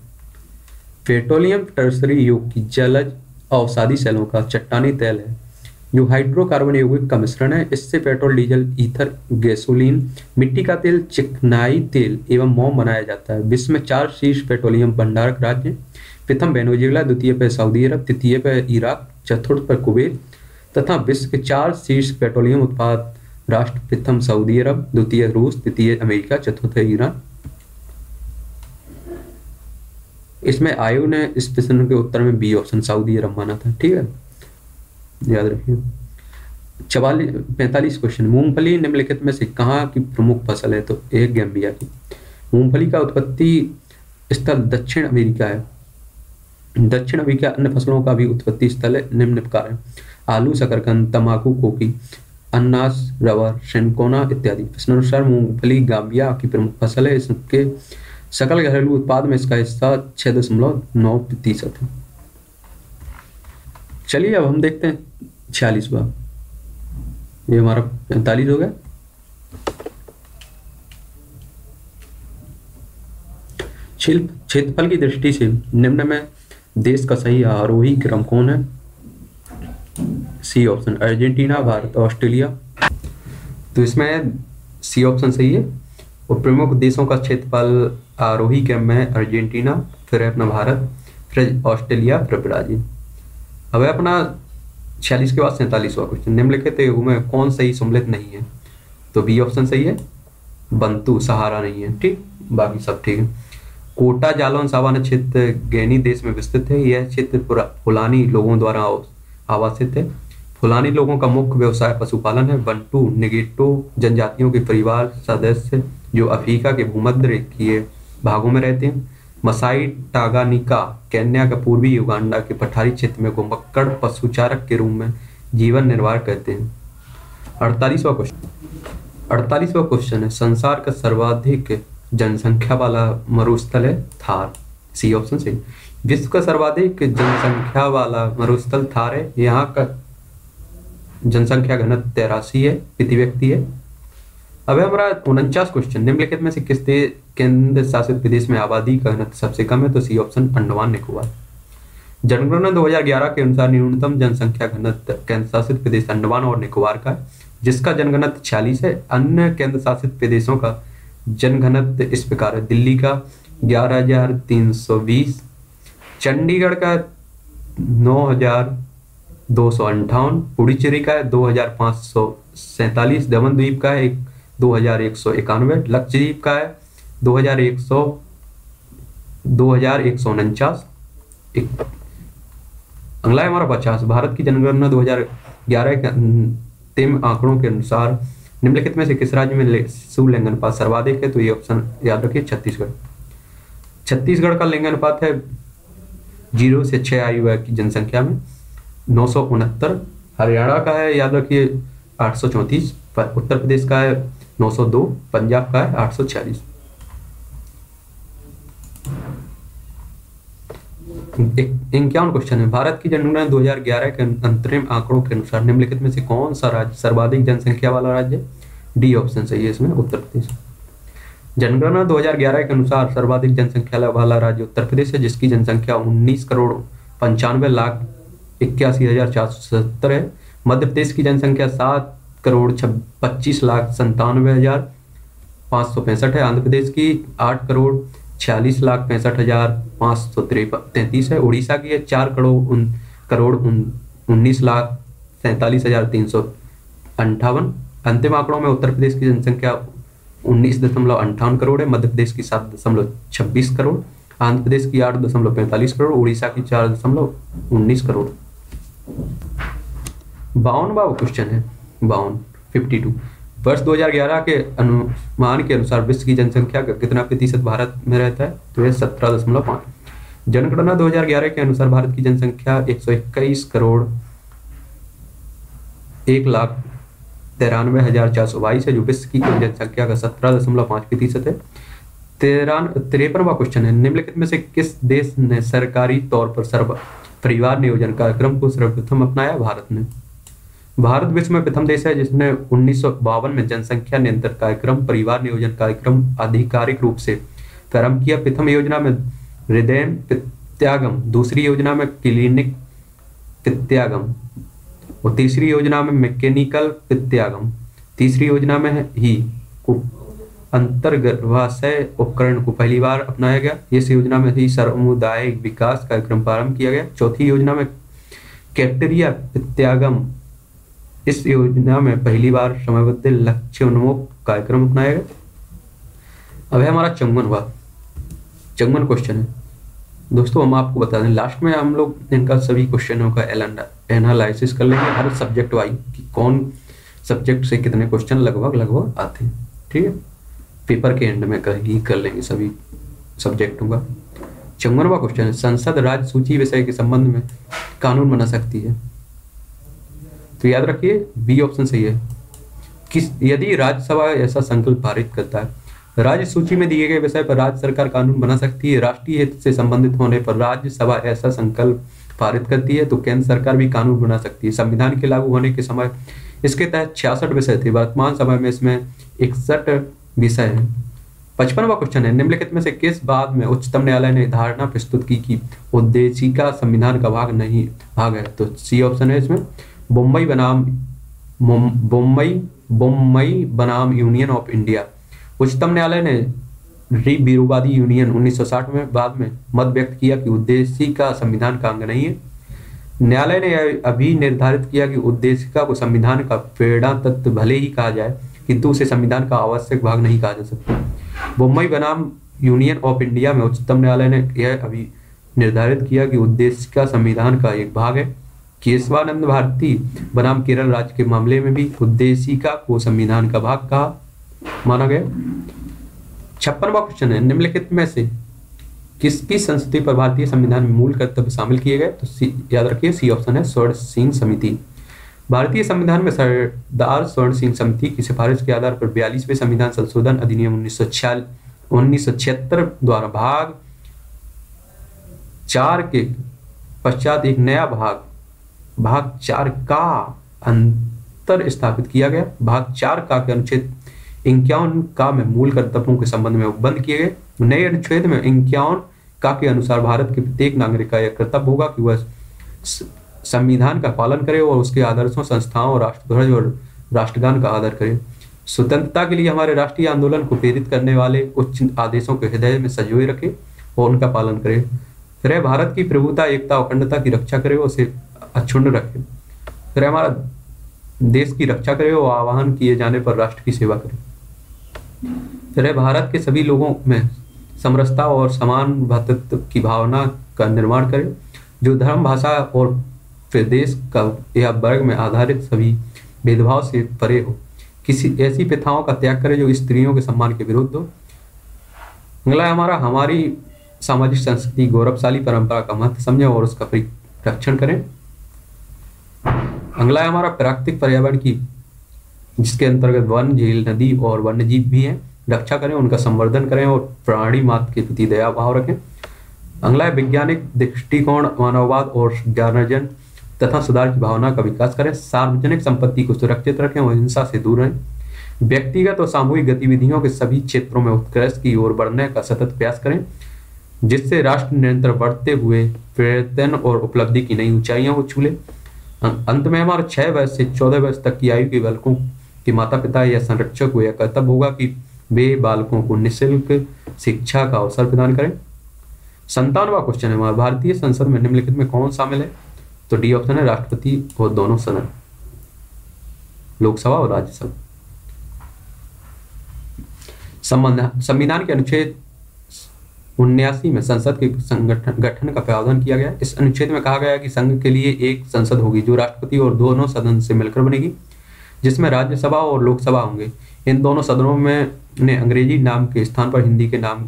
पेट्रोलियम, टर्सरी, युग की जलज औषाधि सेलों का चट्टानी तेल है। जो हाइड्रोकार्बन यौगिक का मिश्रण है, इससे पेट्रोल डीजल ईथर गैसोलीन मिट्टी का तेल, चिकनाई तेल एवं मोम बनाया जाता है। विश्व में चार शीर्ष पेट्रोलियम भंडारक राज्य प्रथम वेनेजुएला, द्वितीय पर सऊदी अरब, तृतीय पर इराक, चतुर्थ पर कुबेर तथा विश्व के चार शीर्ष पेट्रोलियम उत्पाद राष्ट्र, प्रथम सऊदी अरब, द्वितीय रूस, तृतीय अमेरिका, चतुर्थ ईरान। इसमें आयु ने इस प्रश्न के उत्तर में बी ऑप्शन सऊदी अरब माना था। ठीक है? याद रखिए। चवालीस, पैंतालीस क्वेश्चन मूंगफली निम्नलिखित में से कहाँ की प्रमुख फ़सल है? तो एक गैम्बिया की। मूंगफली का उत्पत्ति स्थल दक्षिण अमेरिका है। दक्षिण अमेरिका अन्य फ़सलों का भी उत्पत्ति स्थल है, निम्न प्रकार है। आलू, शकरकंद, तंबाकू, कोकी, अन्नास, रबर, शेनकोना इत्यादि। प्रश्नानुसार मूंगफली गांबिया की प्रमुख फ़सल है। इसके सकल घरेलू उत्पाद में इसका हिस्सा छह दशमलव नौ प्रतिशत है। चलिए, अब हम देखते हैं। छियालीस बार। ये हमारा पैंतालीस हो गया। शिल्प, क्षेत्रफल की दृष्टि से निम्न में देश का सही आरोही क्रम कौन है? C option, Argentina, Bharat, Australia. तो इसमें सी ऑप्शन सही है। और प्रमुख देशों का क्षेत्रफल आरोही क्रम में अर्जेंटीना, फिर अपना भारत, फिर ऑस्ट्रेलिया, फिर ब्राज़ील। अब अपना छियालीस के बाद सैंतालीसवा क्वेश्चन निम्नलिखित युग में कौन सही सम्मिलित नहीं है? तो बी ऑप्शन सही है बंतु सहारा नहीं है, ठीक? बाकी सब ठीक है। कोटा, जालौन, सावाना क्षेत्र, गैनी देश में विस्तृत है, यह क्षेत्र फुलानी लोगों द्वारा आवासित है। फुलानी लोगों का मुख्य व्यवसाय पशुपालन है। बंटू, निगेटो, जनजातियों के परिवार, सदस्य, जो अफ्रीका के भूमध्य के भागों में रहते हैं। मसाई टागानिका, केन्या का पूर्वी युगांडा के पठारी क्षेत्र में घुमक्कड़ पशुचारक के रूप में जीवन निर्वाह करते हैं। अड़तालीसवा क्वेश्चन अड़तालीसवा क्वेश्चन है, संसार का सर्वाधिक जनसंख्या वाला मरुस्थल है थार। सी ऑप्शन से। विश्व का सर्वाधिक जनसंख्या वाला मरुस्थल थार है। यहाँ का जनसंख्या घनत्व तेरासी है, प्रति व्यक्ति है। अब हमारा उनचास क्वेश्चन निम्नलिखित में से किस केंद्र शासित प्रदेश में आबादी का घनत्व सबसे कम है? तो सी ऑप्शन, अंडमान निकोबार। जनगणना 2011 के अनुसार न्यूनतम जनसंख्या घनत्व केंद्र शासित प्रदेश अंडमान और निकोबार का जिसका जनघनत्व छियालीस है। अन्य केंद्र शासित प्रदेशों का जनघनत्व इस प्रकार है। दिल्ली का ग्यारह हज़ार तीन सौ बीस, चंडीगढ़ का नौ हज़ार दो सौ अंठावन, पुडुचेरी का है दो हज़ार पाँच सौ सैतालीस, दमन द्वीप का है एक हज़ार एक सौ इक्यानवे लक्षद्वीप का है। दो हज़ार एक सौ, दो हज़ार एक सौ उनचास अगला है हमारा पचास। भारत की जनगणना दो हज़ार ग्यारह के अंतिम आंकड़ों के अनुसार निम्नलिखित में से किस राज्य में शिशु लिंगानुपात सर्वाधिक है तो ये ऑप्शन याद रखिए, छत्तीसगढ़। छत्तीसगढ़ का लिंगानुपात है, ज़ीरो से छह आयु वर्ग की जनसंख्या में, नौ सौ उनहत्तर। हरियाणा का है, याद रखिए, आठ सौ चौंतीस। उत्तर प्रदेश का है 902 पंजाब का है, आठ सौ छियालीस। इक्यावन क्वेश्चन है? भारत की जनगणना 2011 के अंतरिम आंकड़ों के अनुसार, निम्नलिखित में से कौन सा राज्य सर्वाधिक जनसंख्या वाला राज्य डी ऑप्शन सही है इसमें, उत्तर प्रदेश। जनगणना 2011 के अनुसार सर्वाधिक जनसंख्या वाला राज्य उत्तर प्रदेश है, जिसकी जनसंख्या 19 करोड़ पंचानवे लाख इक्यासी हज़ार चार सौ सत्तर है। मध्य प्रदेश की जनसंख्या सात करोड़ पच्चीस लाख संतानवे हज़ार पाँच सौ पैंसठ है आंध्र प्रदेश की, आठ करोड़ छियालीस लाख पैंसठ हज़ार पाँच सौ तैंतीस है उड़ीसा की है, चार करोड़ उन, करोड़ उन्नीस लाख सैंतालीस हज़ार तीन सौ अंठावन। अंतिम आंकड़ों में उत्तर प्रदेश की जनसंख्या उन्नीस दशमलव अंठावन करोड़ है, मध्य प्रदेश की सात दशमलव छब्बीस करोड़, आंध्र प्रदेश की आठ दशमलव पैंतालीस करोड़, उड़ीसा की चार दशमलव उन्नीस करोड़। बावनवा क्वेश्चन है। बावन फिफ्टी टू वर्ष 2011 के अनुमान के अनुसार विश्व की जनसंख्या का कितना प्रतिशत भारत में रहता है? तो यह सत्रह दशमलव पाँच। जनगणना 2011 के अनुसार भारत की जनसंख्या 121 करोड़, एक लाख तिरानवे हज़ार चार सौ बाईस है, जो विश्व की कुल जनसंख्या का सत्रह दशमलव पाँच प्रतिशत है। तेरान, तिरपनवा क्वेश्चन है, निम्नलिखित में से किस देश ने सरकारी तौर पर सर्व, परिवार नियोजन कार्यक्रम को सर्वप्रथम अपनाया? भारत ने। भारत विश्व में प्रथम देश है जिसने उन्नीस सौ बावन में जनसंख्या नियंत्रण कार्यक्रम, परिवार नियोजन कार्यक्रम आधिकारिक रूप से प्रारंभ किया। प्रथम योजना में हृदय प्रत्यागम, दूसरी योजना में क्लिनिक प्रत्यागम और तीसरी योजना में मैकेनिकल प्रत्यागम। तीसरी योजना में ही अंतर्गर्भाशय उपकरण को पहली बार अपनाया गया। इस योजना में ही सामुदायिक विकास कार्यक्रम प्रारंभ किया गया। चौथी योजना में कैप्टेरिया प्रत्यागम इस योजना में पहली बार समयबद्ध लक्ष्य उन्मुख कार्यक्रम अपनाया गया। अब हमारा चंगन हुआ चंगन क्वेश्चन है। दोस्तों, हम आपको बता दें लास्ट में हम लोग इनका सभी क्वेश्चनों का एनालिसिस कर लेंगे। हर सब्जेक्ट वाइज कि कौन सब्जेक्ट से कितने क्वेश्चन लगभग लगभग आते हैं। ठीक है? पेपर के एंड में ही कर लेंगे सभी सब्जेक्टों का। चंगनवा क्वेश्चन है। संसद, राज्य, सूची, विषय के संबंध में कानून बना सकती है। तो याद रखिए बी ऑप्शन सही है। किस, यदि राज्यसभा ऐसा संकल्प पारित करता है, राज्य सूची में दिए गए विषय पर राज्य सरकार कानून बना सकती है, राष्ट्रीय हित से संबंधित होने पर राज्यसभा ऐसा संकल्प पारित करती है तो केंद्र सरकार भी कानून बना सकती है। संविधान के लागू होने के समय, इसके तहत छियासठ विषय थे। वर्तमान समय में इसमें इकसठ विषय है। पचपनवा क्वेश्चन है, निम्नलिखित में से किस बात में उच्चतम न्यायालय ने धारणा प्रस्तुत की कि उद्देशिका संविधान का भाग नहीं, भाग है? तो सी ऑप्शन है इसमें। मुंबई बनाम मुंबई मुंबई बनाम यूनियन ऑफ़ इंडिया उच्चतम न्यायालय ने री बीरूवादी यूनियन 1960 में, बाद में मत व्यक्त किया कि उद्देशिका संविधान का अंग नहीं है। न्यायालय ने अभी निर्धारित किया कि उद्देशिका को संविधान का प्रेरणा तत्व भले ही कहा जाए, किंतु उसे संविधान का आवश्यक भाग नहीं कहा जा सकता। मुंबई बनाम यूनियन ऑफ़ इंडिया में उच्चतम न्यायालय ने यह अभी निर्धारित किया कि उद्देशिका संविधान का एक भाग है। केशवानंद भारती बनाम केरल राज्य के मामले में भी उद्देशिका को संविधान का भाग कहा। माना गया। छप्पनवा क्वेश्चन है, निम्नलिखित में से किसकी संस्कृति पर भारतीय संविधान में मूल कर्तव्य शामिल किए गए? तो याद रखिए, सी ऑप्शन है स्वर्ण सिंह समिति। भारतीय संविधान में सरदार स्वर्ण सिंह समिति की सिफारिश के आधार पर बयालीसवें संविधान संशोधन अधिनियम उन्नीस सौ छियालीस सौ छिहत्तर द्वारा भाग चार के पश्चात एक नया भाग भाग चार का अंतर स्थापित किया गया। भाग चार का के अनुच्छेद इक्यावन का में मूल कर्तव्यों के संबंध में उपबंध किए गए। नए अनुच्छेद में इक्यावन का के अनुसार भारत के प्रत्येक नागरिक का यह कर्तव्य होगा कि वह संविधान का पालन करे और उसके आदर्शों, संस्थाओं, राष्ट्रध्वज और राष्ट्रगान का आदर करे। स्वतंत्रता के लिए हमारे राष्ट्रीय आंदोलन को प्रेरित करने वाले उच्च आदेशों के हृदय में सजोए रखे और उनका पालन करे। फिर भारत की प्रभुता, एकता, अखंडता की रक्षा करे और उसे अक्षुण्ण रखे। फिर हमारा देश की रक्षा करे और आह्वान किए जाने पर राष्ट्र की सेवा करे। फिर भारत के सभी लोगों में समरसता और समान भातृत्व की भावना का निर्माण करे, जो धर्म, भाषा और प्रदेश का या वर्ग में आधारित सभी भेदभाव से परे हो। किसी ऐसी प्रथाओं का त्याग करे जो स्त्रियों के सम्मान के विरुद्ध हो। अगला हमारा, हमारी सामाजिक संस्कृति गौरवशाली परंपरा का महत्व समझे और उसका रक्षण करें। अगला है हमारा प्राकृतिक पर्यावरण की, जिसके अंतर्गत वन, झील, नदी और वन्य जीव भी हैं। रक्षा करें, उनका संवर्धन करें और प्राणी मात्र के प्रति दया भाव रखें। अगला है वैज्ञानिक, दृष्टिकोण, मानववाद और ज्ञानर्जन तथा सुधार की भावना का विकास करें। सार्वजनिक संपत्ति को सुरक्षित रखें और हिंसा से दूर रहें। व्यक्तिगत और सामूहिक गतिविधियों के सभी क्षेत्रों में उत्कृष्ट की ओर बढ़ने का सतत प्रयास करें, जिससे राष्ट्र निरंतर बढ़ते हुए प्रयत्न और उपलब्धि की नई ऊंचाइयों को छूले अंत में हमारा छह वर्ष से चौदह वर्ष तक की आयु के बालकों के माता पिता या संरक्षक को कर्तव्य होगा कि वे बालकों को निःशुल्क शिक्षा का अवसर प्रदान करें। संतानवा क्वेश्चन है हमारा भारतीय संसद में निम्नलिखित में कौन शामिल है? तो डी ऑप्शन है, राष्ट्रपति और दोनों सदन। लोकसभा और राज्यसभा। संविधान के अनुच्छेद उन्यासी में संसद के संगठन, गठन का प्रावधान किया गया। इस अनुच्छेद में कहा गया कि संघ के लिए एक संसद होगी, जो राष्ट्रपति और दोनों सदन से मिलकर बनेगी, जिसमें राज्यसभा और लोकसभा होंगे। इन दोनों सदनों में ने अंग्रेज़ी नाम के स्थान पर हिंदी के नाम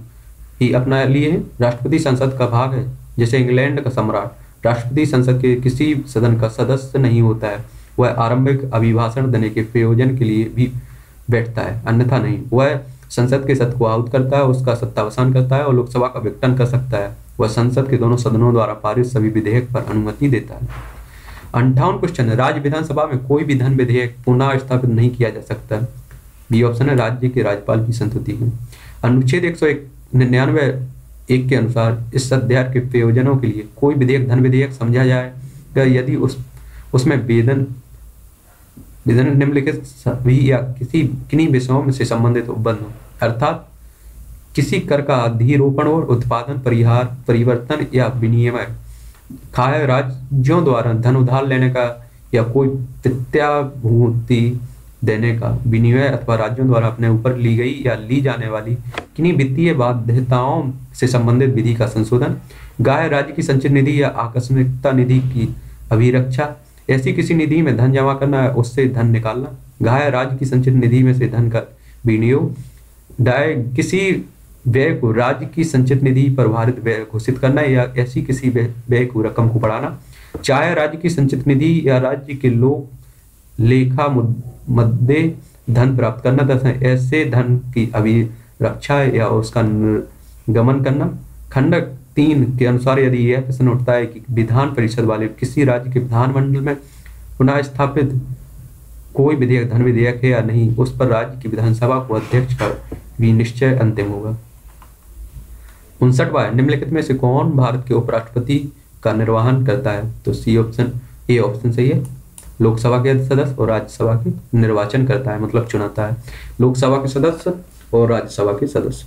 ही अपना लिए हैं। राष्ट्रपति संसद का भाग है, जैसे इंग्लैंड का सम्राट, राष्ट्रपति संसद के किसी सदन का सदस्य नहीं होता है। वह आरंभिक अभिभाषण देने के प्रयोजन के लिए भी बैठता है, अन्यथा नहीं। वह संसद के सत्य को आहूत करता है, उसका सत्तावसान करता है और लोकसभा का विघटन कर सकता है। वह संसद के दोनों सदनों द्वारा पारित सभी विधेयक पर अनुमति देता है। अंठावन क्वेश्चन है राज्य विधानसभा में कोई भी धन विधेयक पुनः स्थापित नहीं किया जा सकता। बी ऑप्शन है, राज्य के राज्यपाल की संतुति है अनुच्छेद एक सौ निन्यानवे एक के अनुसार इस अध्याय के प्रयोजनों के लिए कोई विधेयक, धन विधेयक समझा जाए यदि उस, उसमें वेदन निम्नलिखित सभी या किसी किन्हीं विषयों से संबंधित उपबंध हो। अर्थात किसी कर का अधिरोपण और उत्पादन, परिहार, परिवर्तन या विनियमय खाए राज्यों द्वारा धन उधार लेने का या कोई प्रत्याभूति देने का विनिमय अथवा राज्यों द्वारा अपने ऊपर ली गई या ली जाने वाली किन्हीं वित्तीय बाध्यताओं से संबंधित विधि का संशोधन, गाय राज्य की संचित निधि या आकस्मिकता निधि की अभिरक्षा, ऐसी किसी निधि में धन जमा करना, उससे धन निकालना, गाय राज्य की संचित निधि में से धन का विनियोग डाय किसी व्यय को राज्य की संचित निधि पर भारित व्यय घोषित करना या ऐसी किसी व्यय को, रकम को बढ़ाना। चाहे राज्य की संचित निधि या राज्य के लोक, लेखा मध्य धन प्राप्त करना तथा ऐसे धन की अभिरक्षा या उसका गमन करना। खंडक तीन के अनुसार यदि यह प्रश्न उठता है कि विधान परिषद वाले किसी राज्य के विधानमंडल में पुनः स्थापित कोई विधेयक, धन विधेयक है या नहीं, उस पर राज्य की विधानसभा को अध्यक्ष का भी निश्चय अंतिम होगा। उनसठवा निम्नलिखित में से कौन भारत के उपराष्ट्रपति का निर्वहन करता है? तो सी ऑप्शन ए ऑप्शन सही है। लोकसभा के सदस्य और राज्यसभा के निर्वाचन करता है मतलब चुनाता है। लोकसभा के सदस्य और राज्यसभा के सदस्य।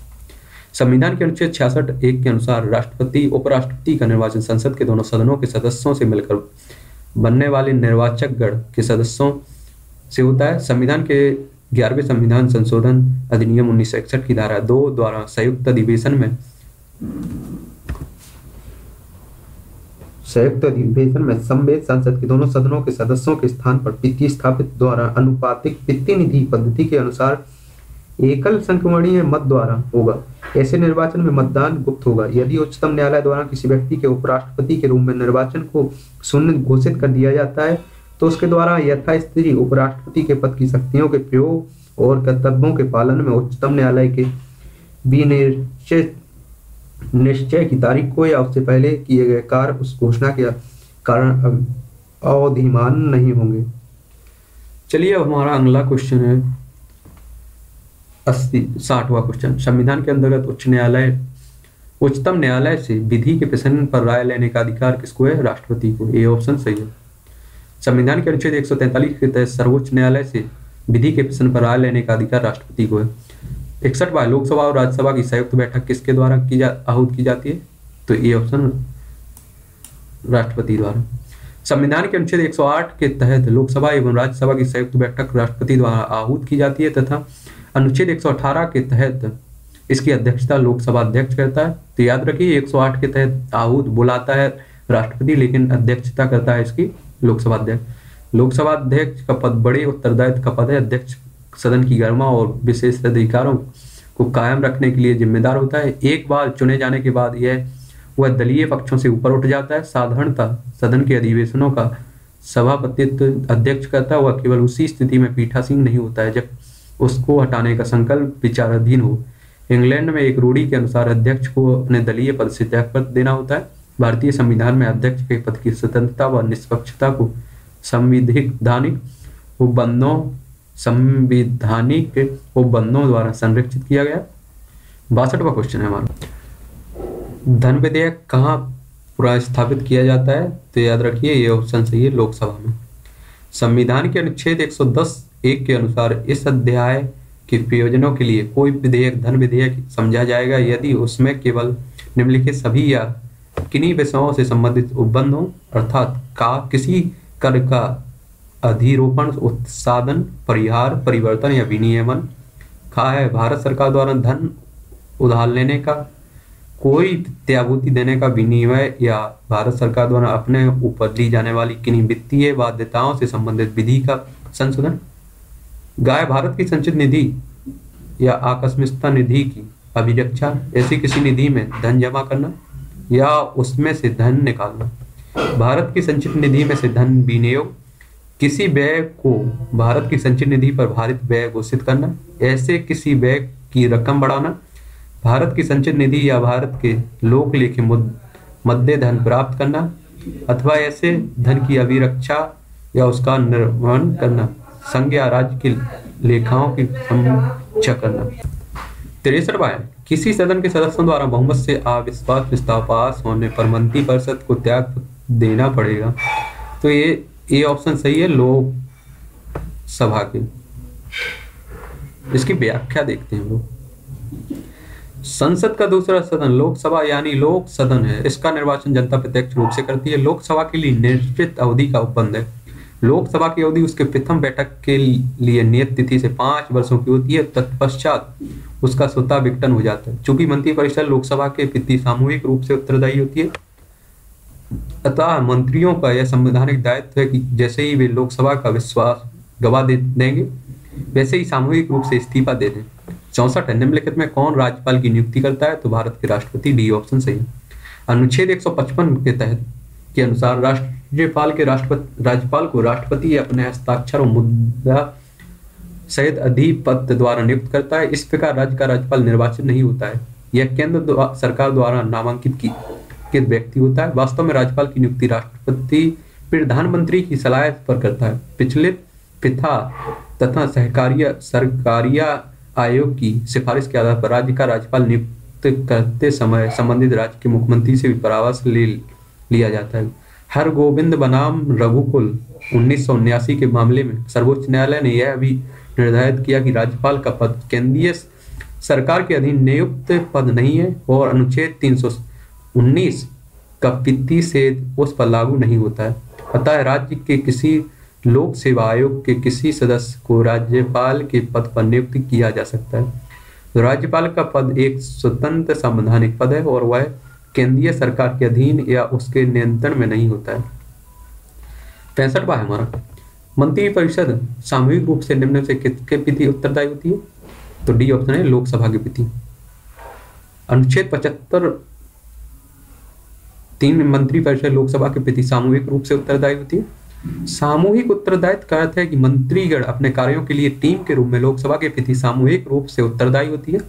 संविधान के अनुच्छेद छियासठ एक के अनुसार राष्ट्रपति, उपराष्ट्रपति का निर्वाचन संसद के दोनों सदनों के सदस्यों से मिलकर बनने वाले निर्वाचक गण के सदस्यों से होता है। संविधान के ग्यारहवें संविधान संशोधन अधिनियम उन्नीस सौ इकसठ की धारा दो द्वारा संयुक्त अधिवेशन में संयुक्त अधिवेशन में संवेद संसद के दोनों सदनों के सदस्यों के स्थान पर वित्तीय स्थापित द्वारा अनुपातिक वित्तीय निधि पद्धति के अनुसार एकल संक्रमणीय मत द्वारा होगा। ऐसे निर्वाचन में मतदान गुप्त होगा। यदि उच्चतम न्यायालय द्वारा किसी व्यक्ति के उपराष्ट्रपति के रूप में निर्वाचन को शून्य घोषित कर दिया जाता है तो उसके द्वारा यथास्थिति उपराष्ट्रपति के पद की शक्तियों के प्रयोग और कर्तव्यों के पालन में उच्चतम न्यायालय के विनिश्चित निश्चय की तारीख को या उससे पहले किए गए कार्य उस घोषणा के कारण अवधिमान नहीं होंगे। चलिए अब हमारा अगला क्वेश्चन है। अस्सी, साठवा क्वेश्चन संविधान के अंतर्गत उच्च न्यायालय, उच्चतम न्यायालय से विधि के प्रसन्न पर राय लेने का अधिकार किसको है? राष्ट्रपति को। ये ऑप्शन सही है। संविधान के अनुच्छेद 143 के तहत सर्वोच्च न्यायालय से विधि के प्रश्न पर राय लेने का अधिकार राष्ट्रपति को है। इकसठ बार लोकसभा और राज्यसभा की संयुक्त बैठक किसके द्वारा की जा, आहूत की जाती है? तो ये ऑप्शन राष्ट्रपति द्वारा। संविधान के अनुच्छेद 108 के तहत लोकसभा एवं राज्यसभा की संयुक्त बैठक राष्ट्रपति द्वारा आहूत की जाती है तथा अनुच्छेद 118 के तहत इसकी अध्यक्षता लोकसभा अध्यक्ष करता है। तो याद रखिए 108 के तहत आहूत बुलाता है राष्ट्रपति, लेकिन अध्यक्षता करता है इसकी लोकसभा अध्यक्ष लोकसभा अध्यक्ष का पद बड़े उत्तरदायित्व का पद है। अध्यक्ष सदन की गर्मा और विशेष अधिकारों को कायम रखने के लिए जिम्मेदार होता है। एक बार चुने जाने के बाद यह, वह दलीय पक्षों से ऊपर उठ जाता है। साधारणतः सदन के अधिवेशनों का सभापतित्व अध्यक्ष करता है। वह केवल उसी स्थिति में पीठासीन नहीं होता है जब उसको हटाने का संकल्प विचाराधीन हो। इंग्लैंड में एक रूढ़ी के अनुसार अध्यक्ष को अपने दलीय पद से त्यागपत्र देना होता है। भारतीय संविधान में अध्यक्ष के पद की स्वतंत्रता व निष्पक्षता को संविधानिक उपबंधों संविधानिक उपबंधों द्वारा संरक्षित किया गया। बासठवा क्वेश्चन है हमारा। धन विधेयक कहाँ पूरा स्थापित किया जाता है? तो याद रखिए, ये ऑप्शन सही है लोकसभा में। संविधान के अनुच्छेद 110 एक के अनुसार इस अध्याय के प्रयोजनों के लिए कोई विधेयक, धन विधेयक समझा जाएगा यदि उसमें केवल निम्नलिखित सभी या किन्हीं विषयों से संबंधित उपबंधों अर्थात का किसी कर का अधिरोपण, उत्सादन, परिहार, परिवर्तन या विनियमन खा है भारत सरकार द्वारा धन उधार लेने का, कोई त्याभूति देने का विनिमय या भारत सरकार द्वारा अपने ऊपर ली जाने वाली किन्हीं वित्तीय बाध्यताओं से संबंधित विधि का संशोधन? गाय भारत की संचित निधि या आकस्मिकता निधि की अभिरक्षा ऐसी किसी निधि में धन जमा करना? या उसमें से धन निकालना। भारत की संचित निधि में से धन विनियोग। किसी व्यय को भारत की संचित निधि पर भारित व्यय घोषित करना। ऐसे किसी व्यय की रकम बढ़ाना। भारत की संचित निधि या भारत के लोक लेखे मध्य धन प्राप्त करना। अथवा ऐसे धन की अभिरक्षा या उसका निर्वहन करना। या राज्य की लेखाओं की समीक्षा करना। तिरसठ बाय। किसी सदन के सदस्यों द्वारा बहुमत से अविश्वास प्रस्ताव पास होने पर मंत्री परिषद को त्याग देना पड़ेगा। तो ये ए ऑप्शन सही है लोक सभा के। इसकी व्याख्या देखते हैं लोग संसद का दूसरा सदन लोकसभा यानी लोक सदन है। इसका निर्वाचन जनता प्रत्यक्ष रूप से करती है। लोकसभा के लिए निश्चित अवधि का उपबंध है लोकसभा की अवधि उसके प्रथम बैठक के लिए नियत तिथि से पाँच वर्षों की होती है, तत्पश्चात उसका स्वतः विघटन हो जाता है। चूँकि मंत्री परिषद लोकसभा के प्रति सामूहिक रूप से उत्तरदायी होती है, अतः मंत्रियों का यह संवैधानिक दायित्व है कि जैसे ही वे लोकसभा का विश्वास गवा दे देंगे, वैसे ही सामूहिक रूप से इस्तीफा दे दें। चौसठ है निम्नलिखित में कौन राज्यपाल की नियुक्ति करता है? तो भारत के राष्ट्रपति डी ऑप्शन सही अनुच्छेद 155 के तहत के अनुसार राज्यपाल के राष्ट्रपति राज्यपाल को राष्ट्रपति अपने हस्ताक्षर मुद्रा सहित अधिपत्य द्वारा नियुक्त करता है। इस प्रकार राज्य का राज्यपाल निर्वाचित नहीं होता है। यह केंद्र द्वा, सरकार द्वारा नामांकित की व्यक्ति होता है। वास्तव में राज्यपाल की नियुक्ति राष्ट्रपति प्रधानमंत्री की सलाह पर करता है। पिछले पिता तथा सहकारिया सरकारिया आयोग की सिफारिश के आधार पर राज्य का राज्यपाल नियुक्त करते समय संबंधित राज्य के मुख्यमंत्री से भी परामर्श ले लिया जाता है। हर गोविंद बनाम रघुकुल, उन्नीस के मामले में सर्वोच्च न्यायालय ने यह भी निर्धारित किया कि राज्यपाल का पद केंद्रीय सरकार के अधीन नियुक्त पद नहीं है और अनुच्छेद 319 का पित्ती से उस पर लागू नहीं होता है। अतः राज्य के किसी लोक सेवा आयोग के किसी सदस्य को राज्यपाल के पद पर नियुक्त किया जा सकता है। राज्यपाल का पद एक स्वतंत्र संवैधानिक पद है और वह केंद्रीय सरकार के अधीन या उसके नियंत्रण में नहीं होता है। पैंसठ है हमारा। मंत्री परिषद सामूहिक रूप से निम्न से किसके प्रति उत्तरदायी होती है तो डी ऑप्शन है लोकसभा के प्रति अनुच्छेद पचहत्तर तीन मंत्री परिषद लोकसभा के प्रति सामूहिक रूप से उत्तरदायी होती है। सामूहिक उत्तरदायित्व का अर्थ है कि मंत्रीगण अपने कार्यों के लिए टीम के रूप में लोकसभा के प्रति सामूहिक रूप से उत्तरदायी होती है।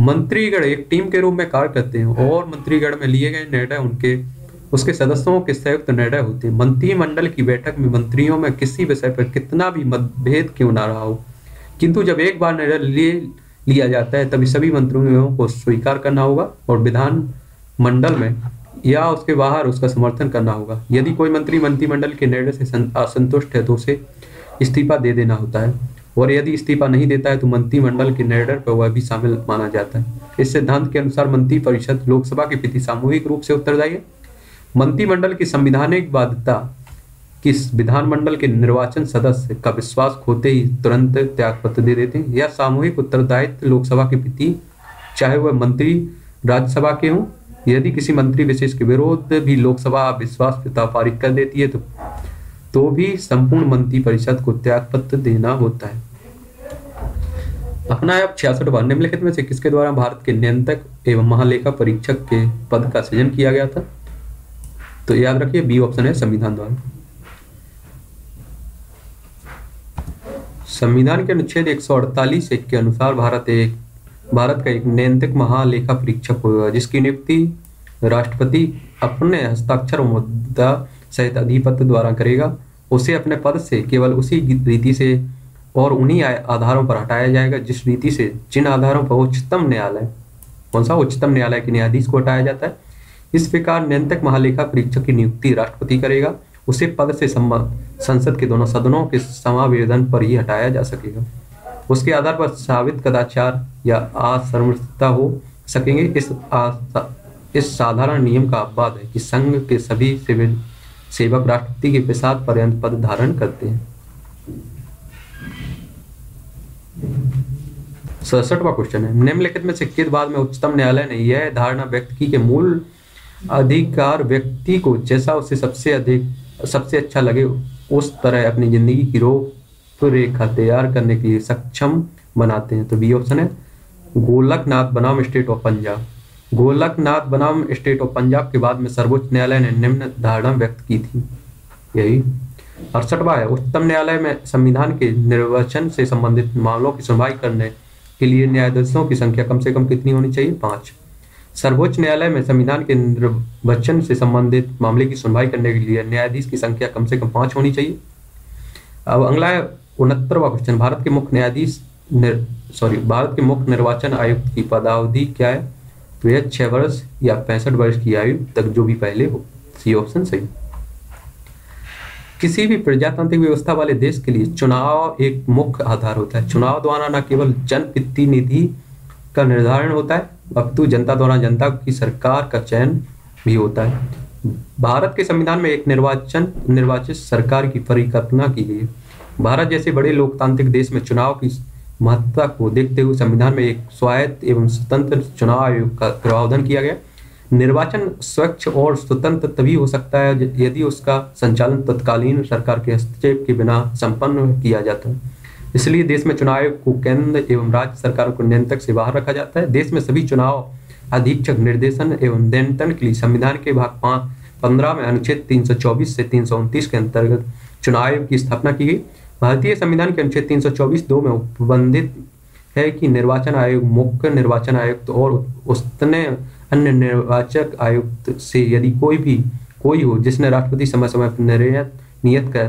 मंत्रीगण एक टीम के रूप में कार्य करते हैं और मंत्रीगण में लिए गए निर्णय उनके, उसके सदस्यों के संयुक्त निर्णय होते हैं। मंत्रिमंडल की बैठक में मंत्रियों में किसी विषय पर कितना भी मतभेद क्यों ना रहा हो, किंतु जब एक बार निर्णय ले लिया जाता है, तभी सभी मंत्रियों को स्वीकार करना होगा और विधान मंडल में या उसके बाहर उसका समर्थन करना होगा। यदि कोई मंत्री मंत्रिमंडल के निर्णय से, असंतुष्ट है तो उसे इस्तीफा दे देना होता है। और यदि इस्तीफा नहीं देता है तो मंत्रिमंडल के निर्णय पर वह भी शामिल माना जाता है। इस सिद्धांत के अनुसार मंत्री परिषद लोकसभा के प्रति सामूहिक रूप से उत्तरदायी है। मंत्रिमंडल की संविधानिक बाध्यता कि विधानमंडल के निर्वाचन सदस्य का विश्वास खोते ही तुरंत त्याग पत्र दे देते हैं? यह सामूहिक उत्तरदायित्व लोकसभा के प्रति चाहे वह मंत्री राज्यसभा के हों, यदि किसी मंत्री विशेष के विरोध भी लोकसभा विश्वास प्रस्ताव पारित कर देती है तो तो भी संपूर्ण मंत्री परिषद को त्याग पत्र देना होता है। अपना अब छियासठ बार निम्नलिखित में से किसके द्वारा भारत के नियंत्रक एवं महालेखा परीक्षक के पद का सृजन किया गया था? तो याद रखिए बी ऑप्शन है संविधान द्वारा। संविधान के अनुच्छेद 148 के अनुसार भारत एक, भारत का एक नियंत्रक महालेखा परीक्षक होगा, जिसकी नियुक्ति राष्ट्रपति अपने हस्ताक्षर मुद्दा सहित अधिपत्य द्वारा करेगा। उसे अपने पद से केवल उसी रीति से और उन्हीं आधारों पर हटाया जाएगा। जिस रीति से, जिन आधारों पर उच्चतम न्यायालय, कौन सा उच्चतम न्यायालय के न्यायाधीश को हटाया जाता है, इस प्रकार नियंत्रक महालेखा परीक्षक की नियुक्ति राष्ट्रपति करेगा। उसे पद से संसद के दोनों सदनों के समावेदन पर ही हटाया जा सकेगा। उसके आधार पर साबित कदाचार या असमर्थता हो सकेंगे। इस इस साधारण नियम का अपवाद है कि संघ के सभी सिविल सेवक राष्ट्रपति के प्रसाद पर्यंत पद धारण करते हैं। सड़सठवा क्वेश्चन है। निम्नलिखित में से किस बाद में उच्चतम न्यायालय ने यह धारणा व्यक्त की कि मूल अधिकार व्यक्ति को जैसा उसे सबसे अधिक, सबसे अच्छा लगे, उस तरह अपनी ज़िंदगी की रूपरेखा तैयार करने के लिए सक्षम बनाते हैं। तो बी ऑप्शन है, गोलकनाथ बनाम स्टेट ऑफ़ पंजाब। गोलकनाथ बनाम स्टेट ऑफ़ पंजाब के बाद में सर्वोच्च न्यायालय ने निम्न धारणा व्यक्त की थी। यही। अड़सठवा है, उच्चतम न्यायालय में संविधान के निर्वाचन से संबंधित मामलों की सुनवाई करने के लिए न्यायाधीशों की संख्या कम से कम कितनी होनी चाहिए? पाँच। सर्वोच्च न्यायालय में संविधान के निर्वचन से संबंधित मामले की सुनवाई करने के लिए न्यायाधीश की संख्या कम से कम पाँच होनी चाहिए। अब अगला है उनहत्तरवा क्वेश्चन भारत के मुख्य न्यायाधीश सॉरी भारत के मुख्य निर्वाचन आयुक्त की पदावधि क्या है? तो यह छह वर्ष या पैंसठ वर्ष की आयु तक जो भी पहले हो। सी ऑप्शन सही। किसी भी प्रजातांत्रिक व्यवस्था वाले देश के लिए चुनाव एक मुख्य आधार होता है। चुनाव द्वारा न केवल जनप्रतिनिधि का निर्धारण होता है, अपितु जनता द्वारा जनता की सरकार का चयन भी होता है। भारत के संविधान में एक निर्वाचन, निर्वाचित सरकार की परिकल्पना की गई है। भारत जैसे बड़े लोकतांत्रिक देश में चुनाव की महत्ता को देखते हुए संविधान में एक स्वायत्त एवं स्वतंत्र चुनाव आयोग का प्रावधान किया गया। निर्वाचन स्वच्छ और स्वतंत्र तभी हो सकता है यदि उसका संचालन तत्कालीन सरकार के हस्तक्षेप के बिना संपन्न किया जाता है। इसलिए देश में चुनाव को केंद्र एवं राज्य सरकारों को नियंत्रक से बाहर रखा जाता है। देश में सभी चुनाव अधीक्षक निर्देशन एवं नियंत्रण के लिए संविधान के भाग पाँच, पंद्रह में अनुच्छेद 324 से तीन सौ उनतीस के अंतर्गत चुनाव की स्थापना की गई। भारतीय संविधान के अनुच्छेद 324 दो में उपबंधित है कि निर्वाचन आयोग, मुख्य निर्वाचन आयुक्त तो और उसने अन्य निर्वाचक आयुक्त से यदि कोई भी, कोई हो, जिसने राष्ट्रपति समय समय पर नियत कर,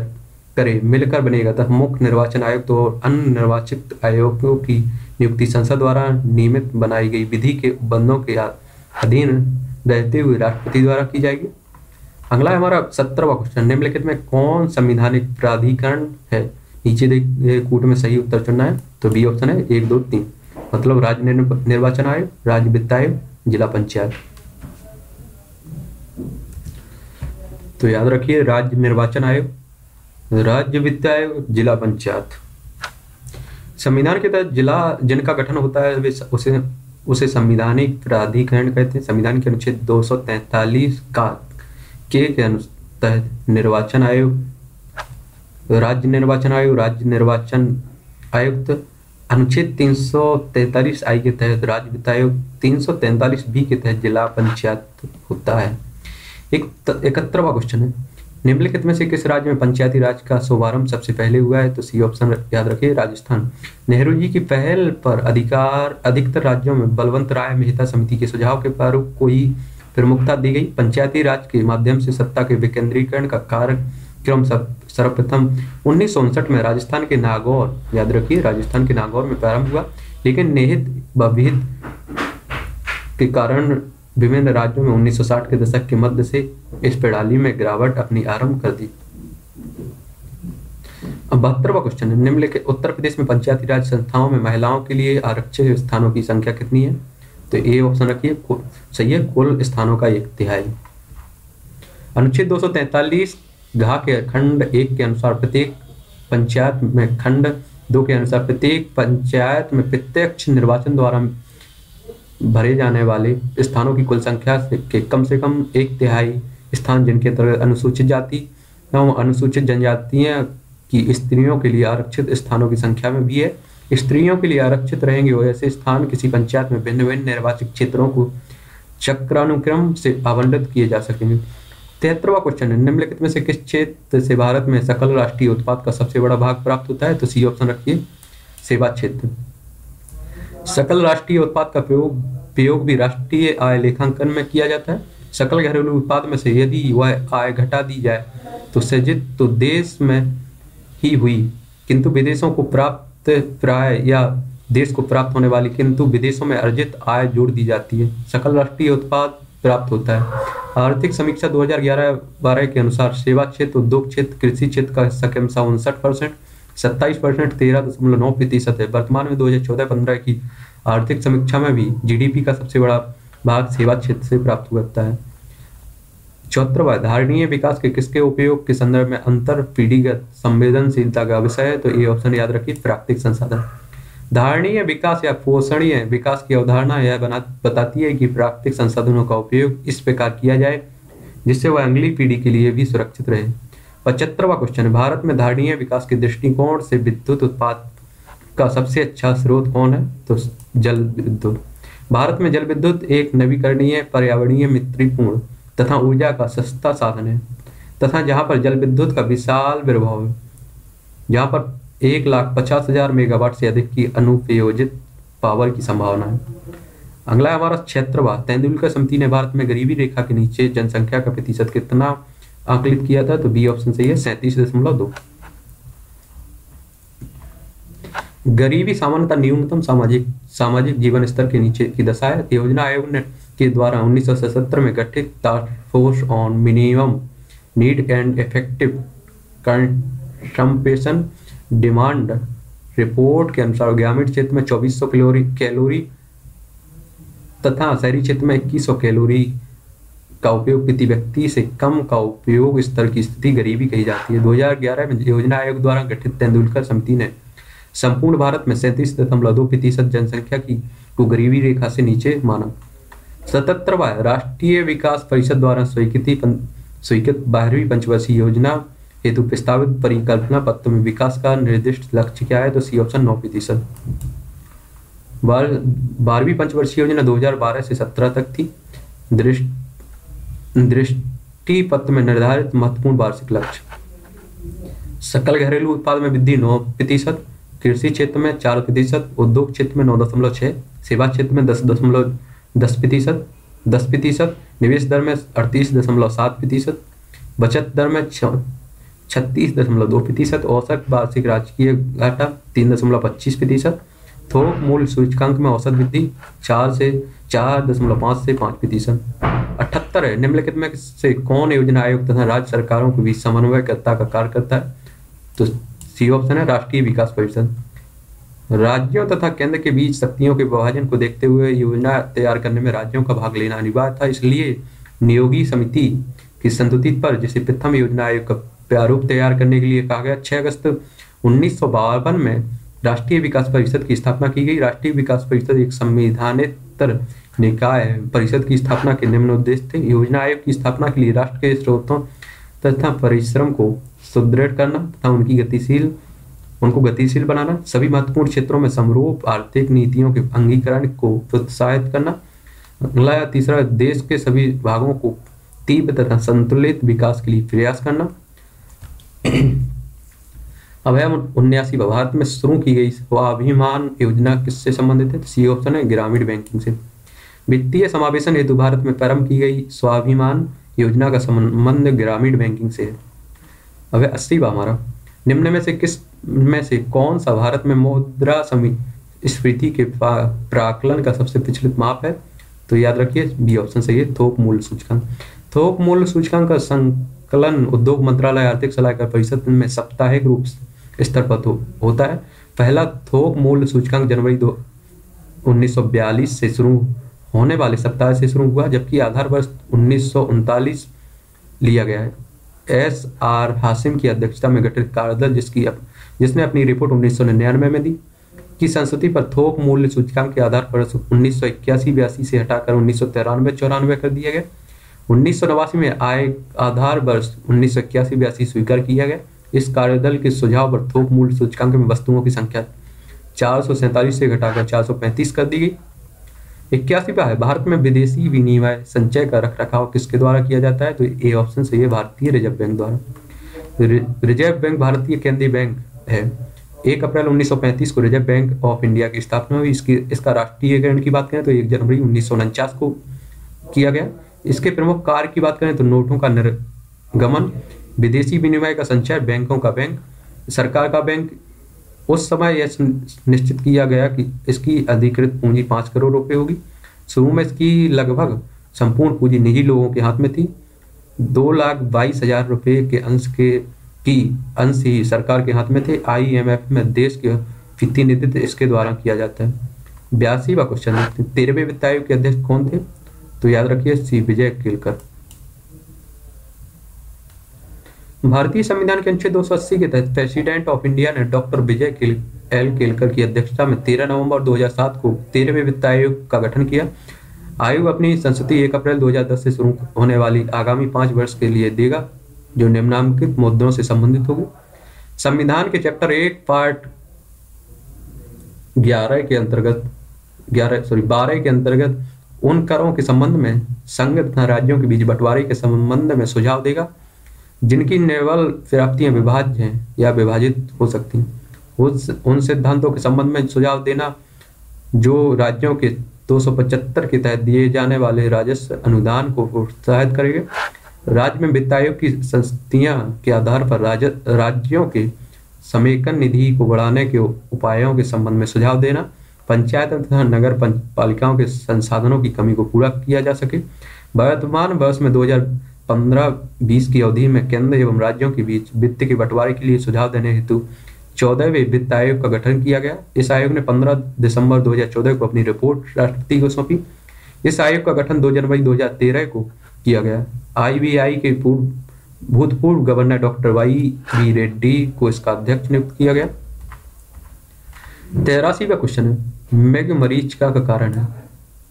करे, मिलकर बनेगा तथा मुख्य निर्वाचन आयुक्त और अन्य निर्वाचित आयोगों की नियुक्ति संसद द्वारा नियमित बनाई गई विधि के बंदों के अधीन रहते हुए राष्ट्रपति द्वारा की जाएगी। अगला हमारा सत्रहवा क्वेश्चन निम्नलिखित में कौन संविधानिक प्राधिकरण है? नीचे कूट में सही उत्तर चुनना है तो बी ऑप्शन है एक, दो, तीन। मतलब राज्य निर्वाचन आयोग, राज्य वित्त आयोग जिला पंचायत। तो याद रखिए, राज्य निर्वाचन आयोग, राज्य वित्त आयोग, जिला पंचायत। संविधान के तहत जिला जिनका गठन होता है, वे उसे उसे संविधानिक प्राधिकरण कहते हैं। संविधान के अनुच्छेद 243 का, के तहत निर्वाचन आयोग, राज्य निर्वाचन आयोग, राज्य निर्वाचन आयुक्त अनुच्छेद 343 आई के तहत राज्य वित्त आयोग 343 बी के तहत जिला पंचायत होता है। एक इकहत्तरवा क्वेश्चन है। निम्नलिखित में से किस राज्य में पंचायती राज का शुभारंभ सबसे पहले हुआ है? तो सी ऑप्शन याद रखिए, राजस्थान। नेहरू जी की पहल पर अधिकार, अधिकतर राज्यों में बलवंत राय मेहता समिति के सुझाव के प्रारूप को ही प्रमुखता दी गई। पंचायती राज के माध्यम से सत्ता के विकेंद्रीकरण का कार्यक्रम सर्वप्रथम उन्नीस में राजस्थान के नागौर, याद रखिए, राजस्थान के नागौर में प्रारंभ हुआ। लेकिन निहित विहित के कारण विभिन्न राज्यों में 1960 के दशक के मध्य से इस प्रणाली में गिरावट अपनी आरंभ कर दी। अब बहत्तरवा क्वेश्चन है, निम्नलिखित, उत्तर प्रदेश में पंचायती राज संस्थाओं में महिलाओं के लिए आरक्षित स्थानों की संख्या कितनी है? तो ए ऑप्शन रखिए सही है, कुल स्थानों का एक तिहाई। अनुच्छेद 243 घा के खंड एक के अनुसार, प्रत्येक पंचायत में खंड दो के अनुसार, प्रत्येक पंचायत में प्रत्यक्ष निर्वाचन द्वारा भरे जाने वाले स्थानों की कुल संख्या से के कम से कम एक तिहाई स्थान जिनके अंतर्गत अनुसूचित जाति एवं अनुसूचित जनजातियाँ की स्त्रियों के लिए आरक्षित स्थानों की संख्या में भी है। स्त्रियों के लिए आरक्षित रहेंगे वो ऐसे स्थान किसी पंचायत में भिन्न भिन्न निर्वाचित क्षेत्रों को चक्रानुक्रम से आवंटित किए जा सकेंगे। तिहत्तरवा क्वेश्चन है, निम्नलिखित में से किस क्षेत्र से भारत में सकल राष्ट्रीय उत्पाद का सबसे बड़ा भाग प्राप्त होता है? तो सी ऑप्शन रखिए। सेवा क्षेत्र। सकल राष्ट्रीय उत्पाद का प्रयोग प्रयोग भी राष्ट्रीय आय लेखांकन में किया जाता है। सकल घरेलू उत्पाद में से यदि वह आय घटा दी जाए तो सृजित तो देश में ही हुई, किंतु विदेशों को प्राप्त प्राय या देश को प्राप्त होने वाली, किंतु विदेशों में अर्जित आय जोड़ दी जाती है। सकल राष्ट्रीय उत्पाद प्राप्त होता है। आर्थिक समीक्षा 2011-12 के अनुसार सेवा क्षेत्र, उद्योग क्षेत्र, कृषि क्षेत्र का हिस्सा उनसठ परसेंट, सत्ताईस परसेंट, तेरह दशमलव नौ प्रतिशत है। वर्तमान में दो हज़ार चौदह पंद्रह की आर्थिक समीक्षा में भी जीडीपी का सबसे बड़ा भाग सेवा क्षेत्र से प्राप्त होता है चौथवा धारणीय विकास के किसके उपयोग के संदर्भ में अंतर पीढ़ीगत संवेदनशीलता का विषय है? तो ये ऑप्शन याद रखिए, प्राकृतिक संसाधन। धारणीय विकास या पोषणीय विकास की अवधारणा यह बना, बताती है कि प्राकृतिक संसाधनों का उपयोग इस प्रकार किया जाए, जिससे वह अगली पीढ़ी के लिए भी सुरक्षित रहे। पचहत्तरवा क्वेश्चन भारत में धारणीय विकास के दृष्टिकोण से विद्युत उत्पाद का सबसे अच्छा स्रोत कौन है? तो जल विद्युत। भारत में जल विद्युत एक नवीकरणीय, पर्यावरणीय, मित्रीपूर्ण तथा ऊर्जा का सस्ता साधन है, तथा जहाँ पर जल विद्युत का विशाल प्रभाव है, जहाँ पर एक लाख पचास हज़ार मेगावाट से अधिक की अनुपयोजित पावर की संभावना है। अगला हमारा क्षेत्रवा तेंदुलकर समिति ने भारत में गरीबी रेखा के नीचे जनसंख्या का प्रतिशत कितना आकलित किया था? तो बी ऑप्शन सही है सैंतीस दशमलव दो। गरीबी सामान्यतः न्यूनतम सामाजिक सामाजिक जीवन स्तर के नीचे की दशा है। योजना आयोग ने के द्वारा उन्नीस में गठित task force on minimum need and effective consumption demand report के अनुसार ग्रामीण क्षेत्र में 2400 कैलोरी कैलोरी तथा शहरी क्षेत्र में 2100 कैलोरी का उपयोग प्रति व्यक्ति से कम का उपयोग स्तर की स्थिति गरीबी कही जाती है। 2011 में योजना आयोग द्वारा गठित तेंदुलकर समिति ने संपूर्ण भारत में सैंतीस दशमलव दो प्रतिशत जनसंख्या की को गरीबी रेखा से नीचे माना। सतहत्तरवा राष्ट्रीय विकास परिषद द्वारा स्वीकृति स्वीकृत बारहवीं पंचवर्षीय योजना हेतु प्रस्तावित परिकल्पना पत्र में विकास का निर्दिष्ट लक्ष्य क्या है? तो सी ऑप्शन नौ प्रतिशत बारहवीं पंचवर्षीय योजना 2012 से 17 तक थी। दृष्टि पत्र में निर्धारित महत्वपूर्ण वार्षिक लक्ष्य। सकल घरेलू उत्पाद में वृद्धि नौ प्रतिशत, कृषि क्षेत्र में चार प्रतिशत, उद्योग क्षेत्र में नौ दशमलव छः सेवा क्षेत्र में दस दशमलव, दस प्रतिशत दस प्रतिशत, निवेश दर में अड़तीस दशमलव सात प्रतिशत, बचत दर में छत्तीस दशमलव दो प्रतिशत औसत वार्षिक राजकीय घाटा तीन दशमलव पच्चीस प्रतिशत। थोक मूल्य सूचकांक में औसत वृद्धि चार से चार दशमलव पाँच से पाँच प्रतिशत। अठहत्तर है निम्नलिखित में से कौन योजना आयोग तथा राज्य सरकारों के बीच समन्वयकर्ता का कार्य करता है? तो सी ऑप्शन है राष्ट्रीय विकास परिषद। राज्यों तथा केंद्र के बीच शक्तियों के विभाजन को देखते हुए योजना तैयार करने में राज्यों का भाग लेना अनिवार्य था, इसलिए नियोगी समिति की संतुति पर, जिसे प्रथम योजना आयोग का प्रारूप तैयार करने के लिए कहा गया। छह अगस्त उन्नीस सौ बावन में राष्ट्रीय विकास परिषद की स्थापना की गई। राष्ट्रीय विकास परिषद एक संविधानेतर निकाय परिषद की स्थापना के निम्न उद्देश्य थे। योजना आयोग की स्थापना के लिए राष्ट्र के स्रोतों तथा परिश्रम को सुदृढ़ करना तथा उनकी गतिशील, उनको गतिशील बनाना, सभी महत्वपूर्ण क्षेत्रों में समरूप आर्थिक नीतियों के अंगीकरण को प्रोत्साहित करना। अगला तीसरा, देश के सभी भागों को तीव्र तथा संतुलित विकास के लिए प्रयास करना। अभयम उन्यासी भारत में शुरू की गई स्वाभिमान योजना किससे संबंधित है? सी ऑप्शन है ग्रामीण बैंकिंग से। वित्तीय समावेशन हेतु भारत में प्रारंभ की गई स्वाभिमान योजना का संबंध ग्रामीण बैंकिंग से है। अब अस्सी हमारा। निम्न में से किसमें से कौन सा भारत में मुद्रा स्फीति के प्राकलन का सबसे पिछलित माप है? तो याद रखिए बी ऑप्शन सही है, थोक मूल्य सूचकांक। थोक मूल्य सूचकांक का संकलन उद्योग मंत्रालय आर्थिक सलाहकार परिषद में साप्ताहिक रूप स्तर पर हो, होता है। पहला थोक मूल्य सूचकांक जनवरी दो उन्नीस से शुरू होने वाले सप्ताह से शुरू हुआ जबकि आधार वर्ष उन्नीस लिया गया है। एस आर हासिम की अध्यक्षता में गठित कार्यदल जिसकी अप, जिसने अपनी रिपोर्ट उन्नीस सौ निन्यानवे में दी की संस्कृति पर थोक मूल्य सूचकांक के आधार पर उन्नीस सौ इक्यासी बयासी से हटाकर उन्नीस सौ तिरानवे चौरानवे कर दिया गया। उन्नीस सौ नवासी में आय आधार वर्ष उन्नीस सौ इक्यासी बयासी स्वीकार किया गया। इस कार्यदल के सुझाव पर थोक मूल्य सूचकांक में वस्तुओं की संख्या चार सौ सैंतालीस से घटाकर चार सौ पैंतीस कर दी गई। इक्यासी पे है भारत में विदेशी विनिमय संचय का रख रखाव किसके द्वारा किया जाता है? तो ए ऑप्शन सही है भारतीय रिज़र्व बैंक द्वारा। रिज़र्व बैंक भारतीय केंद्रीय बैंक है। एक अप्रैल 1935 को रिज़र्व बैंक ऑफ़ इंडिया की स्थापना हुई। इसकी, इसका राष्ट्रीयकरण की बात करें तो एक जनवरी उन्नीस सौ उनचास को किया गया। इसके प्रमुख कार्य की बात करें तो नोटों का निर्गमन विदेशी विनिमय का संचय, बैंकों का बैंक, सरकार का बैंक। उस समय यह निश्चित किया गया कि इसकी अधिकृत पूंजी पाँच करोड़ रुपए होगी। शुरू में इसकी लगभग संपूर्ण पूंजी निजी लोगों के हाथ में थी। दो लाख बाईस हज़ार रुपए के अंश के, की अंश ही सरकार के हाथ में थे। आईएमएफ में देश के वित्तीय नेतृत्व इसके द्वारा किया जाता है। बयासी व क्वेश्चन तेरहवें वित्त आयोग के अध्यक्ष कौन थे? तो याद रखिए सी विजय केलकर। भारतीय संविधान के अनुच्छेद 280 के तहत प्रेसिडेंट ऑफ़ इंडिया ने डॉक्टर विजय किल, एल केलकर की अध्यक्षता में 13 नवंबर 2007 को तेरहवें वित्त आयोग का गठन किया। आयोग अपनी संस्कृति एक अप्रैल 2010 से शुरू होने वाली आगामी पाँच वर्ष के लिए देगा जो निम्नांकित मुद्दों से संबंधित होगी। संविधान के चैप्टर एक पार्ट ग्यारह के अंतर्गत ग्यारह सॉरी बारह के अंतर्गत उन करों के संबंध में संघ तथा राज्यों के बीच बंटवारे के संबंध में सुझाव देगा जिनकी नेवल प्राप्तियाँ विभाज्य हैं या विभाजित हो सकती हैं। उन सिद्धांतों के संबंध में सुझाव देना जो राज्यों के 275 के तहत दिए जाने वाले राजस्व अनुदान को प्रोत्साहित करेंगे। राज्य में वित्त आयोग की संस्थियाँ के आधार पर राज, राज्यों के समेकन निधि को बढ़ाने के उपायों के संबंध में सुझाव देना पंचायत तथा नगर पालिकाओं के संसाधनों की कमी को पूरा किया जा सके। वर्तमान वर्ष में 2000 पंद्रह बीस की अवधि में केंद्र एवं राज्यों के बीच वित्त के बंटवारे के लिए सुझाव देने हेतु चौदहवें वित्त आयोग का गठन किया गया। इस आयोग ने 15 दिसंबर 2014 को अपनी रिपोर्ट राष्ट्रपति को सौंपी। इस आयोग का गठन 2 जनवरी 2013 को किया गया। आईबीआई के पूर्व, भूतपूर्व governor doctor Y B Reddy को इसका अध्यक्ष नियुक्त किया गया। तेरासी का क्वेश्चन है। मेघ मरीचिका का कारण है?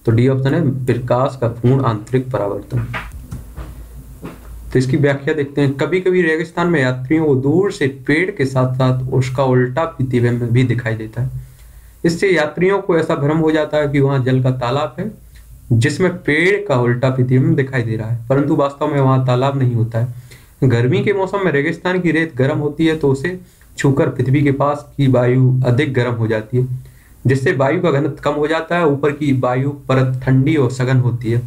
तो डी ऑप्शन है प्रकाश का पूर्ण आंतरिक परावर्तन। तो इसकी व्याख्या देखते हैं। कभी कभी रेगिस्तान में यात्रियों को दूर से पेड़ के साथ साथ उसका उल्टा प्रतिबिंब भी दिखाई देता है। इससे यात्रियों को ऐसा भ्रम हो जाता है कि वहाँ जल का तालाब है, जिसमें पेड़ का उल्टा प्रतिबिंब दिखाई दे रहा है, परंतु वास्तव में वहाँ तालाब नहीं होता है। गर्मी के मौसम में रेगिस्तान की रेत गर्म होती है तो उसे छूकर पृथ्वी के पास की वायु अधिक गर्म हो जाती है। जिससे वायु का घनत्व कम हो जाता है, ऊपर की वायु परत ठंडी और सघन होती है।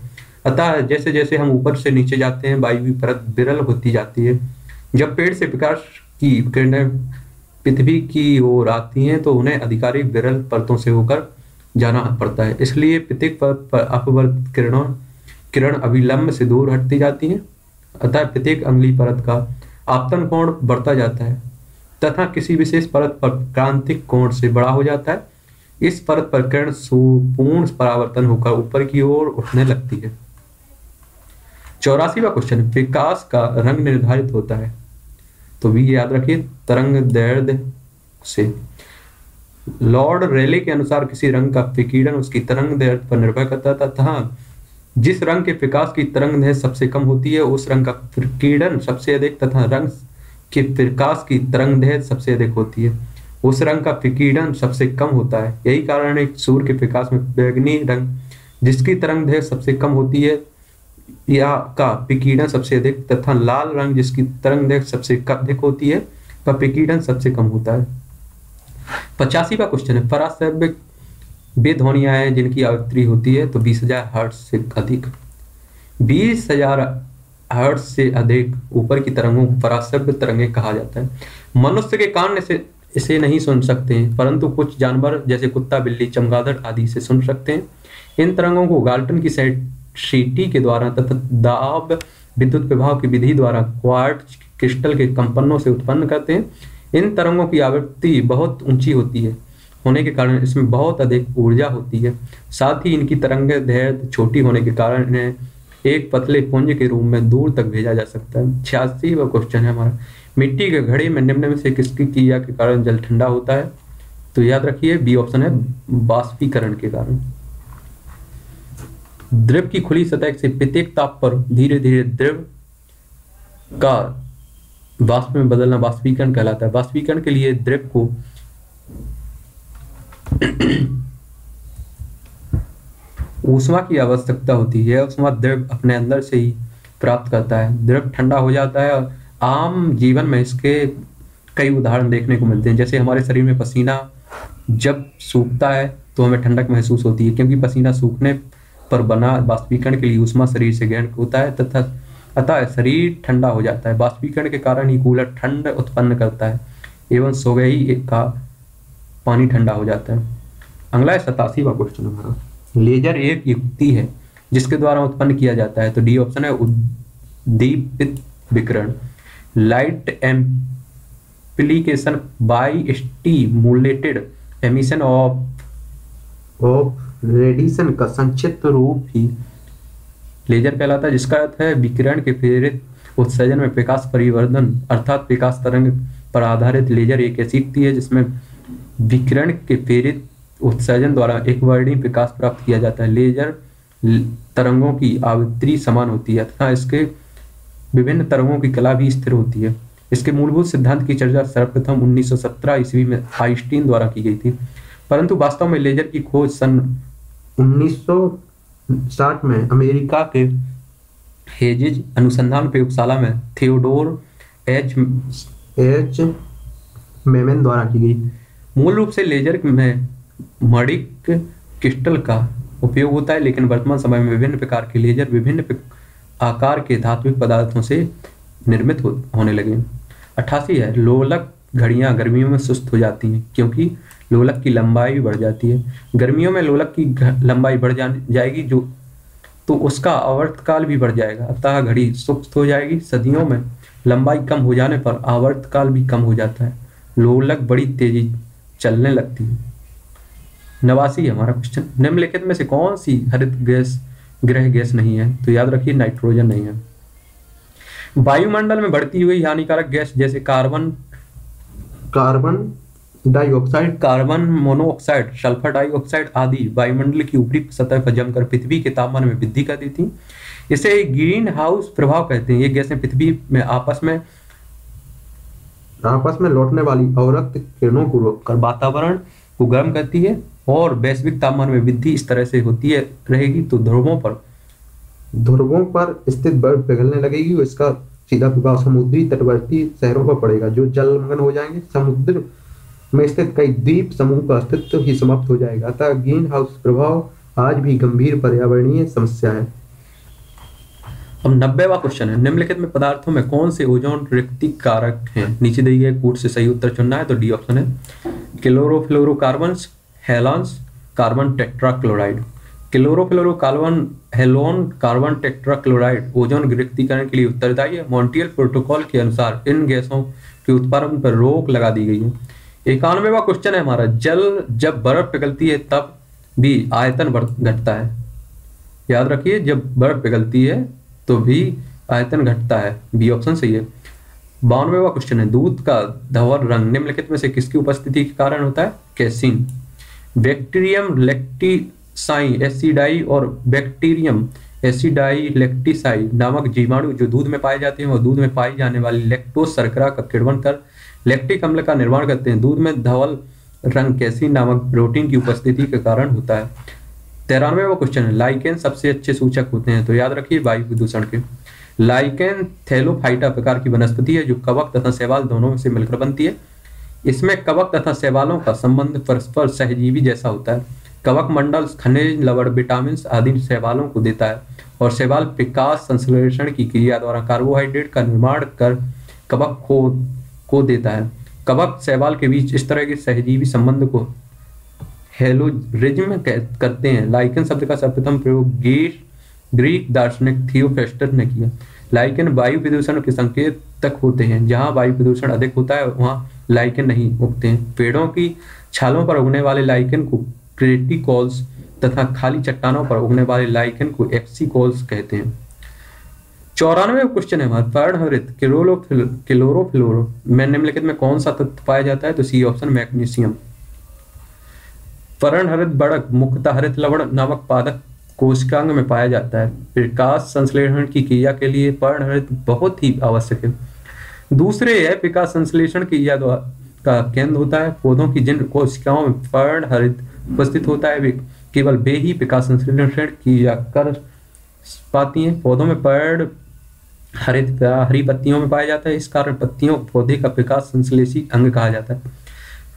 अतः जैसे जैसे हम ऊपर से नीचे जाते हैं, वायु की परत विरल होती जाती है। जब पेड़ से प्रकाश की किरणें पृथ्वी की ओर आती हैं तो उन्हें अधिकारी विरल परतों से होकर जाना पड़ता है। इसलिए परत पर अपवर्त किरणों, किरण अभिलंब से दूर हटती जाती हैं। अतः प्रत्येक अंगली परत का आपतन कोण बढ़ता जाता है, तथा किसी विशेष परत पर क्रांतिक कोण से बड़ा हो जाता है। इस पर किरण सुपूर्ण परावर्तन होकर ऊपर की ओर उठने लगती है। चौरासीवा क्वेश्चन विकास का रंग निर्धारित होता है। तो भी याद रखिए, तरंग दैर्ध्य से। लॉर्ड रेले के अनुसार किसी रंग का विकीर्णन उसकी तरंग दैर्ध्य पर निर्भर करता था तथा जिस रंग के विकास की तरंग दैर्ध्य सबसे कम होती है, उस रंग का विकीर्णन सबसे अधिक, तथा रंग के प्रकाश की तरंग दैर्ध्य सबसे अधिक होती है। उस रंग का विकीर्णन सबसे कम होता है। यही कारण है सूर्य के प्रकाश में बैगनी रंग जिसकी तरंग दैर्ध्य सबसे कम होती है, या का विकीर्णन सबसे अधिक तथा लाल रंग जिसकी तरंग दैर्ध्य सबसे अधिक होती है, का विकीर्णन सबसे कम होता है। पचासी का क्वेश्चन है पराश्रव्य वे ध्वनिया है जिनकी आवृत्ति होती है तो बीस हज़ार हर्ट से अधिक। बीस हज़ार हर्ट से अधिक ऊपर की तरंगों को पराश्रव्य तरंगे कहा जाता है। मनुष्य के कान से इसे नहीं सुन सकते हैं, परंतु कुछ जानवर जैसे कुत्ता, बिल्ली, चमगादड़ आदि से सुन सकते हैं। इन तरंगों को गाल्टन की सीटी के द्वारा तथा दाब विद्युत प्रभाव की विधि द्वारा क्वार्ट क्रिस्टल के कंपनों से उत्पन्न करते हैं। इन तरंगों की आवृत्ति बहुत ऊँची होती है, होने के कारण इसमें बहुत अधिक ऊर्जा होती है। साथ ही इनकी तरंग धैर्य छोटी होने के कारण इन्हें एक पतले पुंज के रूप में दूर तक भेजा जा सकता है। छियासी व क्वेश्चन है हमारा। मिट्टी के घड़े में निम्न में से किसकी क्रिया के कारण जल ठंडा होता है? तो याद रखिए, बी ऑप्शन है बाष्पीकरण के कारण। द्रव की खुली सतह से प्रत्येक ताप पर धीरे धीरे द्रव का वाष्प में बदलना वाष्पीकरण कहलाता है। वाष्पीकरण के लिए द्रव को ऊष्मा की आवश्यकता होती है। ऊष्मा द्रव अपने अंदर से ही प्राप्त करता है। द्रव ठंडा हो जाता है और आम जीवन में इसके कई उदाहरण देखने को मिलते हैं। जैसे हमारे शरीर में पसीना जब सूखता है तो हमें ठंडक महसूस होती है, क्योंकि पसीना सूखने पर बना वाष्पीकरण के लिए उष्मा शरीर से ग्रहण होता है, तथा अतः शरीर ठंडा हो जाता है। वाष्पीकरण के कारण ही कूलर ठंड उत्पन्न करता है, एवं सो गई का पानी ठंडा हो जाता है। अगला है सतासी का क्वेश्चन हमारा। लेजर एक युक्ति है, जिसके द्वारा उत्पन्न किया जाता है तो डी ऑप्शन है उद्दीपित विकरण। Light amplification by stimulated emission of of radiation का संक्षिप्त रूप ही लेजर कहलाता है जिसका अर्थ है विकिरण के प्रेरित उत्सर्जन में प्रकाश परिवर्तन अर्थात प्रकाश तरंग पर आधारित लेजर एक ऐसी है जिसमें विकिरण के प्रेरित उत्सर्जन द्वारा एक वर्णी प्रकाश प्राप्त किया जाता है। लेजर तरंगों की आवृत्ति समान होती है तथा इसके विभिन्न तरंगों की कला भी स्थिर होती है। इसके मूलभूत सिद्धांत की चर्चा सर्वप्रथम 1917 ईस्वी में आइंस्टीन द्वारा की गई थी। परंतु वास्तव में लेजर की खोज सन 1960 में अमेरिका के हेजिज अनुसंधान प्रयोगशाला में थियोडोर एच एच मेमेन द्वारा की गई। मूल रूप से लेजर में मणिक क्रिस्टल का उपयोग होता है, लेकिन वर्तमान समय में विभिन्न प्रकार के लेजर विभिन्न आकार के धात्विक पदार्थों से निर्मित हो, होने लगे। अट्ठासी है लोलक घड़ियाँ गर्मियों में सुस्त हो जाती हैं क्योंकि लोलक की लंबाई बढ़ जाती है। गर्मियों में लोलक की लंबाई बढ़ जा जाएगी जो तो उसका आवर्तकाल भी बढ़ जाएगा। अतः घड़ी सुस्त हो जाएगी। सदियों में लंबाई कम हो जाने पर आवर्तकाल भी कम हो जाता है। लोलक बड़ी तेज़ी चलने लगती है। नवासी हमारा क्वेश्चन निम्नलिखित में से कौन सी हरित गैस ग्रह गैस नहीं है। तो याद रखिए नाइट्रोजन नहीं है। वायुमंडल में बढ़ती हुई हानिकारक गैस जैसे carbon carbon dioxide. Carbon monoxide sulphur dioxide आदि वायुमंडल की ऊपरी सतह पर जमकर पृथ्वी के तापमान में वृद्धि कर देती। इसे ग्रीन हाउस प्रभाव कहते हैं। ये गैसें पृथ्वी में आपस में आपस में लौटने वाली अवरक्त किरणों को रोककर वातावरण को गर्म करती है। और वैश्विक तापमान में वृद्धि इस तरह से होती है रहेगी तो ध्रुवों पर। ध्रुवों पर स्थित बर्फ़ पिघलने लगेगी और इसका सीधा प्रभाव समुद्री तटवर्ती शहरों पर पड़ेगा जो जलमग्न हो जाएँगे। समुद्र में स्थित कई द्वीप समूह का अस्तित्व ही समाप्त हो जाएगा। अतः ग्रीन हाउस प्रभाव आज भी गंभीर पर्यावरणीय समस्या है। अब नब्बेवा क्वेश्चन है निम्नलिखित में पदार्थों में कौन से ओजोन रिक्ति कारक हैं? नीचे दिए गए कूट से सही उत्तर चुनना है तो डी ऑप्शन है। Chlorofluorocarbon halons carbon tetrachloride. Chlorofluorocarbon halon carbon tetrachloride ozone रिक्तिकरण के लिए उत्तरदायी है। मॉन्टियल प्रोटोकॉल के अनुसार इन गैसों के उत्पादन पर रोक लगा दी गई है। इक्यानवेवा क्वेश्चन है हमारा, जल जब बर्फ़ पिघलती है, तब भी आयतन घटता है। याद रखिए, जब बर्फ़ पिघलती है तो भी आयतन घटता है। बी ऑप्शन सही है। बानवेवा क्वेश्चन है, दूध का धवल रंग निम्नलिखित में से किसकी उपस्थिति के कारण होता है? कैसिन। बैक्टीरियम लेक्टिसाई एसिडाई और बैक्टीरियम एसिडाई लेक्टिसाई नामक जीवाणु जो दूध में पाए जाते हैं, वो दूध में पाई जाने वाली लेक्टोज शर्करा का किड़वन कर लैक्टिक अम्ल का निर्माण करते हैं। दूध में धवल, रंग कैसिन नामक प्रोटीन की उपस्थिति के कारण होता है। तेरानवे क्वेश्चन है लाइकेन सबसे अच्छे सूचक होते हैं। तो याद रखिए वायु प्रदूषण के। लाइकेन थैलोफाइटा प्रकार की वनस्पति है, जो कवक तथा सेवाल दोनों से मिलकर बनती है। इसमें कवक तथा सेवालों का संबंध परस्पर सहजीवी जैसा होता है। कवक मंडल खनिज, लवण विटामिन आदि सेवालों को देता है और सेवाल विकास संश्लेषण की क्रिया द्वारा कार्बोहाइड्रेट का निर्माण कर कवक को को देता है। कवक सैवाल के बीच इस तरह के सहजीवी संबंध को हेलोरिज्म करते हैं। लाइकन शब्द का सर्वप्रथम प्रयोग ग्रीक ग्रीक दार्शनिक थियोफेस्टर ने किया। लाइकन वायु प्रदूषण के संकेत तक होते हैं, जहाँ वायु प्रदूषण अधिक होता है वहाँ लाइकन नहीं उगते हैं। पेड़ों की छालों पर उगने वाले लाइकन को क्रेटिकॉल्स तथा खाली चट्टानों पर उगने वाले लाइकन को एक्सीकॉल्स कहते हैं। चौरानवे क्वेश्चन है हमारे पर्णहरित किलोरोफ्लोरो। में निम्नलिखित में कौन सा तत्व पाया जाता है? तो सी ऑप्शन मैग्नीशियम। पर्णहरित बड़क, मुख्यतः हरित लवण नामक पादक कोशिकांग में पाया जाता है। विकास संश्लेषण की क्रिया के लिए पर्णहरित बहुत ही आवश्यक है। दूसरे है विकास संश्लेषण की क्रिया का केंद्र होता है, पौधों की जिन कोशिकाओं में पर्णहरित उपस्थित होता है केवल वे ही विकास संश्लेषण किया कर पाती हैं। पौधों में पर्ण हरित हरी पत्तियों में पाया जाता है, इस कारण पत्तियों, पौधे का विकास संश्लेषी अंग कहा जाता है।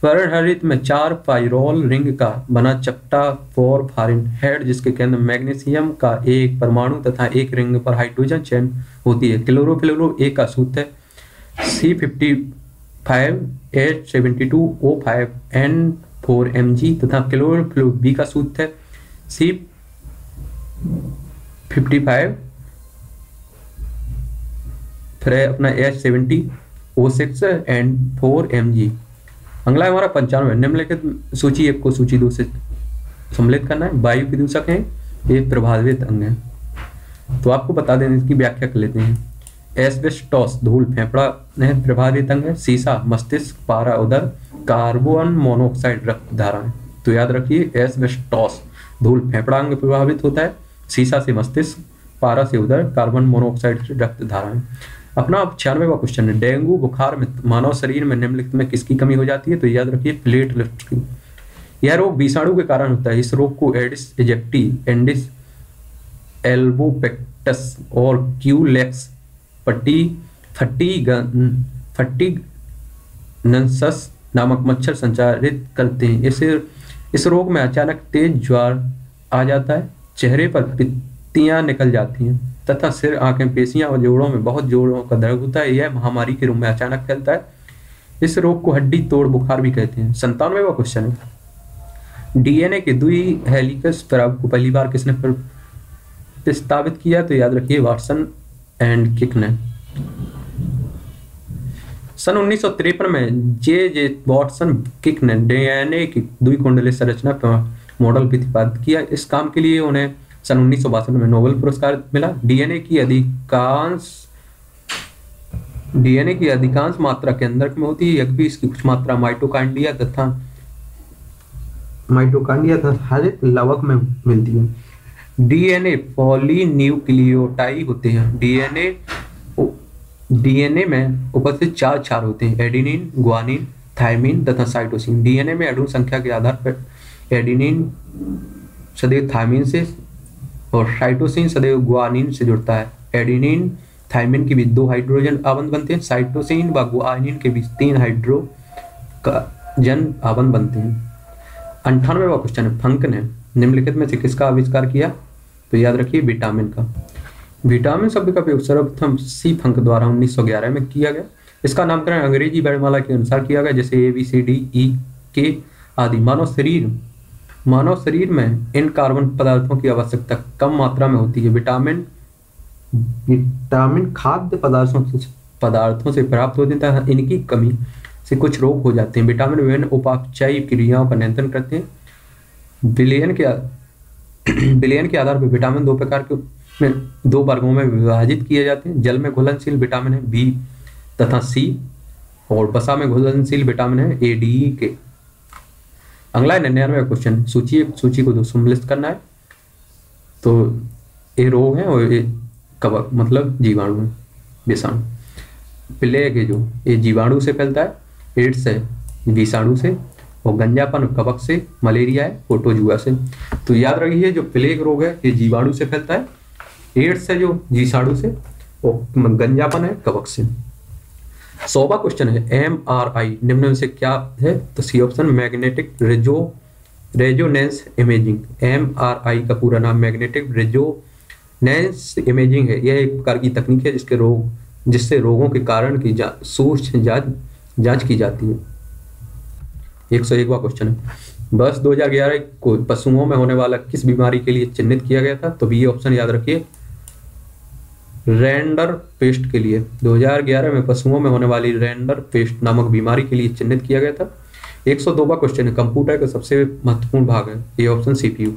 फर्ण हरित में चार पाइरोल रिंग का बना चपटा, फोर फारिन हेड, जिसके केंद्र मैग्नीशियम का एक परमाणु तथा एक रिंग पर हाइड्रोजन चैन होती है। क्लोरोफ्लोरो ए का सूत्र है। C fifty five H seventy two O five N four M G तथा क्लोरोफ्लो बी का सूत्र है। सी फिफ्टी फाइव फिर अपना H seventy O six and four M G अगला हमारा पंचानवे। निम्नलिखित सूची एक को सूची दो से सम्मिलित करना है। वायु प्रदूषक है, ये प्रभावित अंग है। तो आपको बता दें इसकी व्याख्या कर लेते हैं। एसबेस्टॉस धूल, फेफड़ा है प्रभावित अंग है सीसा, मस्तिष्क, पारा, उदर, कार्बन मोनोऑक्साइड रक्त धारा तो याद रखिए एसबेस्टॉस धूल, फेफड़ा अंग प्रभावित होता है, सीसा से मस्तिष्क, पारा से उदर, कार्बन मोनोऑक्साइड से रक्त धारा अपना अब छियानवे क्वेश्चन है, डेंगू, बुखार में, मानव शरीर में, निम्नलिखित में किसकी कमी हो जाती है? तो याद रखिए प्लेट लिफ्ट की यह रोग विषाणु के कारण होता है। इस रोग को एडिस इजेक्टी एंडिस एल्बोपेक्टस और क्यूलेक्स पट्टी फट्टी फट्टी नंसस नामक मच्छर संचारित करते हैं। इसे, इस रोग में अचानक तेज ज्वार आ जाता है, चेहरे पर पित्तियाँ निकल जाती हैं, तथा सिर, आँखें, पेशियाँ और जोड़ों में बहुत जोड़ों का दर्द होता है। यह महामारी के रूप में अचानक फैलता है। इस रोग को हड्डी तोड़ बुखार भी कहते हैं। संतानवे क्वेश्चन है डीएनए के दुई हेलिकस प्रभाव को पहली बार किसने प्रस्तावित किया? तो याद रखिए, वाटसन एंड किक ने। सन उन्नीस में जे जे वॉटसन किक ने डीएनए की दुई कुंडली संरचना पर मॉडल प्रतिपादित किया। इस काम के लिए उन्हें सन उन्नीस में नोबेल पुरस्कार मिला। डीएनए की अधिकांश डीएनए की अधिकांश मात्रा के अंदर में होती है। यद्यपि इसकी कुछ मात्रा माइटोकांडिया तथा माइटोकांडिया तथा हरित लवक में मिलती है। डीएनए पॉलीन्यूक्लियोटाई होते हैं। डीएनए डीएनए में उपस्थित चार क्षार होते हैं, एडिनिन, ग्वानिन, थायमिन तथा साइटोसिन। डीएनए में अणु संख्या के आधार पर एडिनिन सदैव थायमिन से और साइटोसिन सदैव ग्वानिन से जुड़ता है। एडिनिन, थायमिन के बीच दो हाइड्रोजन आबंध बनते हैं। साइटोसिन व गुआनिन के बीच तीन हाइड्रो का जन आबंध बनते हैं। अंठानवे क्वेश्चन है फंक ने निम्नलिखित में से किसका आविष्कार किया। तो याद रखिए विटामिन का। विटामिन शब्द का प्रयोग सर्वप्रथम सी फंक द्वारा 1911 में किया गया। इसका नामकरण अंग्रेज़ी वर्णमाला के अनुसार किया गया, जैसे A B C D E के आदि। मानव शरीर मानव शरीर में इन कार्बन पदार्थों की आवश्यकता कम मात्रा में होती है। विटामिन विटामिन खाद्य पदार्थों पदार्थों से प्राप्त होते हैं इनकी कमी से कुछ रोग हो जाते हैं। विटामिन विभिन्न उपापचयी क्रियाओं का नियंत्रण करते हैं। विलयन के विलयन के आधार पर विटामिन दो प्रकार के में दो वर्गों में विभाजित किए जाते हैं। जल में घुलनशील विटामिन है बी तथा सी और बसा में घुलनशील विटामिन है ए, डी के। अगला निन्यानवे क्वेश्चन सूची सूची को दो सम्मिलित करना है। तो ये रोग है और ये कवक मतलब जीवाणु विषाणु। प्लेग है जो, ये जीवाणु से फैलता है, एड्स है, विषाणु से। और गंजापन कवक से मलेरिया है फोटोजुआ से। तो याद रखिए जो प्लेग रोग है ये जीवाणु से फैलता है। एड्स है जो जीसाणु से और गंजापन है कवक से। सौवा क्वेश्चन है एम आर आई निम्न से क्या है? तो C option magnetic reso resonance imaging M R I का पूरा नाम मैग्नेटिक रेजोनेंस इमेजिंग है। यह एक प्रकार की तकनीक है जिसके रोग जिससे रोगों के कारण की जा, सूक्ष्म जाँच जाँच की जाती है। एक सौ एकवा क्वेश्चन है। वर्ष 2011 को पशुओं में होने वाला किस बीमारी के लिए चिन्हित किया गया था? तो बी ऑप्शन याद रखिए। रेंडर पेस्ट के लिए। 2011 में पशुओं में होने वाली रेंडर पेस्ट नामक बीमारी के लिए चिन्हित किया गया था। एक सौ दो क्वेश्चन है। कंप्यूटर का सबसे महत्वपूर्ण भाग है। ये ऑप्शन सीपीयू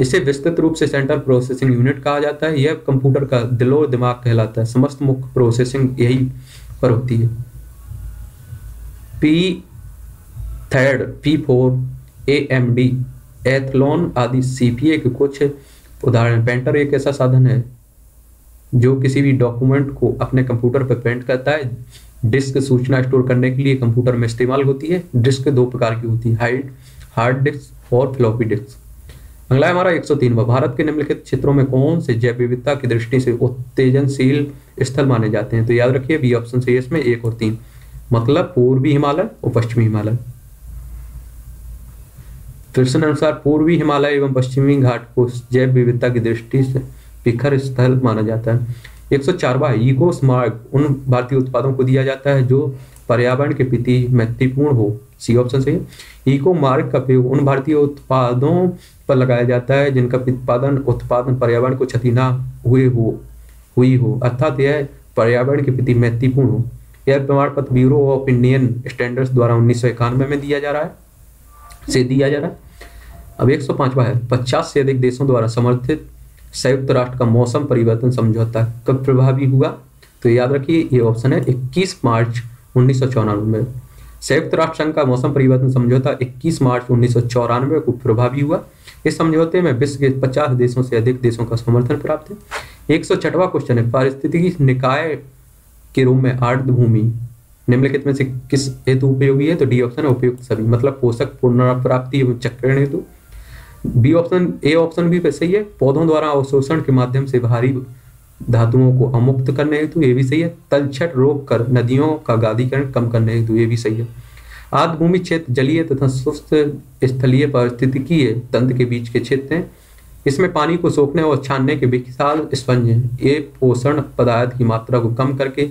इसे विस्तृत रूप से सेंट्रल प्रोसेसिंग यूनिट कहा जाता है। यह कंप्यूटर का दिलो दिमाग कहलाता है। समस्त मुख्य प्रोसेसिंग यही पर होती है। P third P four, A M D, Athlon आदि सीपीए के कुछ उदाहरण। पेंटर एक ऐसा साधन है जो किसी भी डॉक्यूमेंट को अपने कंप्यूटर पर प्रिंट करता है। डिस्क सूचना स्टोर करने के लिए कंप्यूटर में इस्तेमाल होती है। डिस्क दो प्रकार की होती है, हाइड, हार्ड डिस्क और फ्लॉपी डिस्क। अगला हमारा 103 भारत के निम्नलिखित क्षेत्रों में कौन से जैव विविधता की दृष्टि से उत्तेजनशील स्थल माने जाते हैं? तो याद रखिए, बी ऑप्शन से इसमें, एक और तीन। मतलब पूर्वी हिमालय और पश्चिमी हिमालय। प्रश्न अनुसार पूर्वी हिमालय एवं पश्चिमी घाट को जैव विविधता की दृष्टि से शिखर स्थल माना जाता है। एक सौ चारवा इको स्मार्ट उन भारतीय उत्पादों को दिया जाता है जो पर्यावरण के प्रति महत्वपूर्ण हो। सी ऑप्शन से इको मार्ग का प्रयोग उन भारतीय उत्पादों पर लगाया जाता है जिनका उत्पादन उत्पादन पर्यावरण को क्षति ना हुए हो, हुई हो, अर्थात यह पर्यावरण के प्रति महत्वपूर्ण हो। यह प्रमाण पत्र ब्यूरो ऑफ़ इंडियन स्टैंडर्ड्स द्वारा उन्नीस सौ इक्यानवे में दिया जा रहा है। से दिया जा रहा है। अब एक सौ पांचवा है। पचास से अधिक देशों द्वारा समर्थित संयुक्त राष्ट्र का मौसम परिवर्तन समझौता कब प्रभावी हुआ? तो याद रखिए, ये ऑप्शन है 21 मार्च उन्नीस में। संयुक्त राष्ट्र संघ का मौसम परिवर्तन समझौता 21 मार्च उन्नीस सौ चौरानवे को प्रभावी हुआ। इस समझौते में विश्व के 50 देशों से अधिक देशों का समर्थन प्राप्त है। एक सौ क्वेश्चन है, पारिस्थितिकी निकाय के रूप में आर्द्र भूमि निम्नलिखित में से किस हेतु उपयोगी है? तो डी ऑप्शन उपयुक्त सभी। मतलब पोषक पुनर्प्राप्ति एवं चक्रण हेतु। बी ऑप्शन, ए ऑप्शन भी सही है। पौधों द्वारा अवशोषण के माध्यम से भारी धातुओं को अमुक्त करने हेतु, ये भी सही है। तलछट रोक कर नदियों का गादीकरण कम करने हेतु, ये भी सही है। आद्य भूमि क्षेत्र जलीय तथा सुस्त स्थलीय पारिस्थितिकीय तंत्र के बीच के क्षेत्र हैं। इसमें पानी को सोखने और छानने के विशाल स्पंज हैं। ये पोषण पदार्थ की मात्रा को कम करके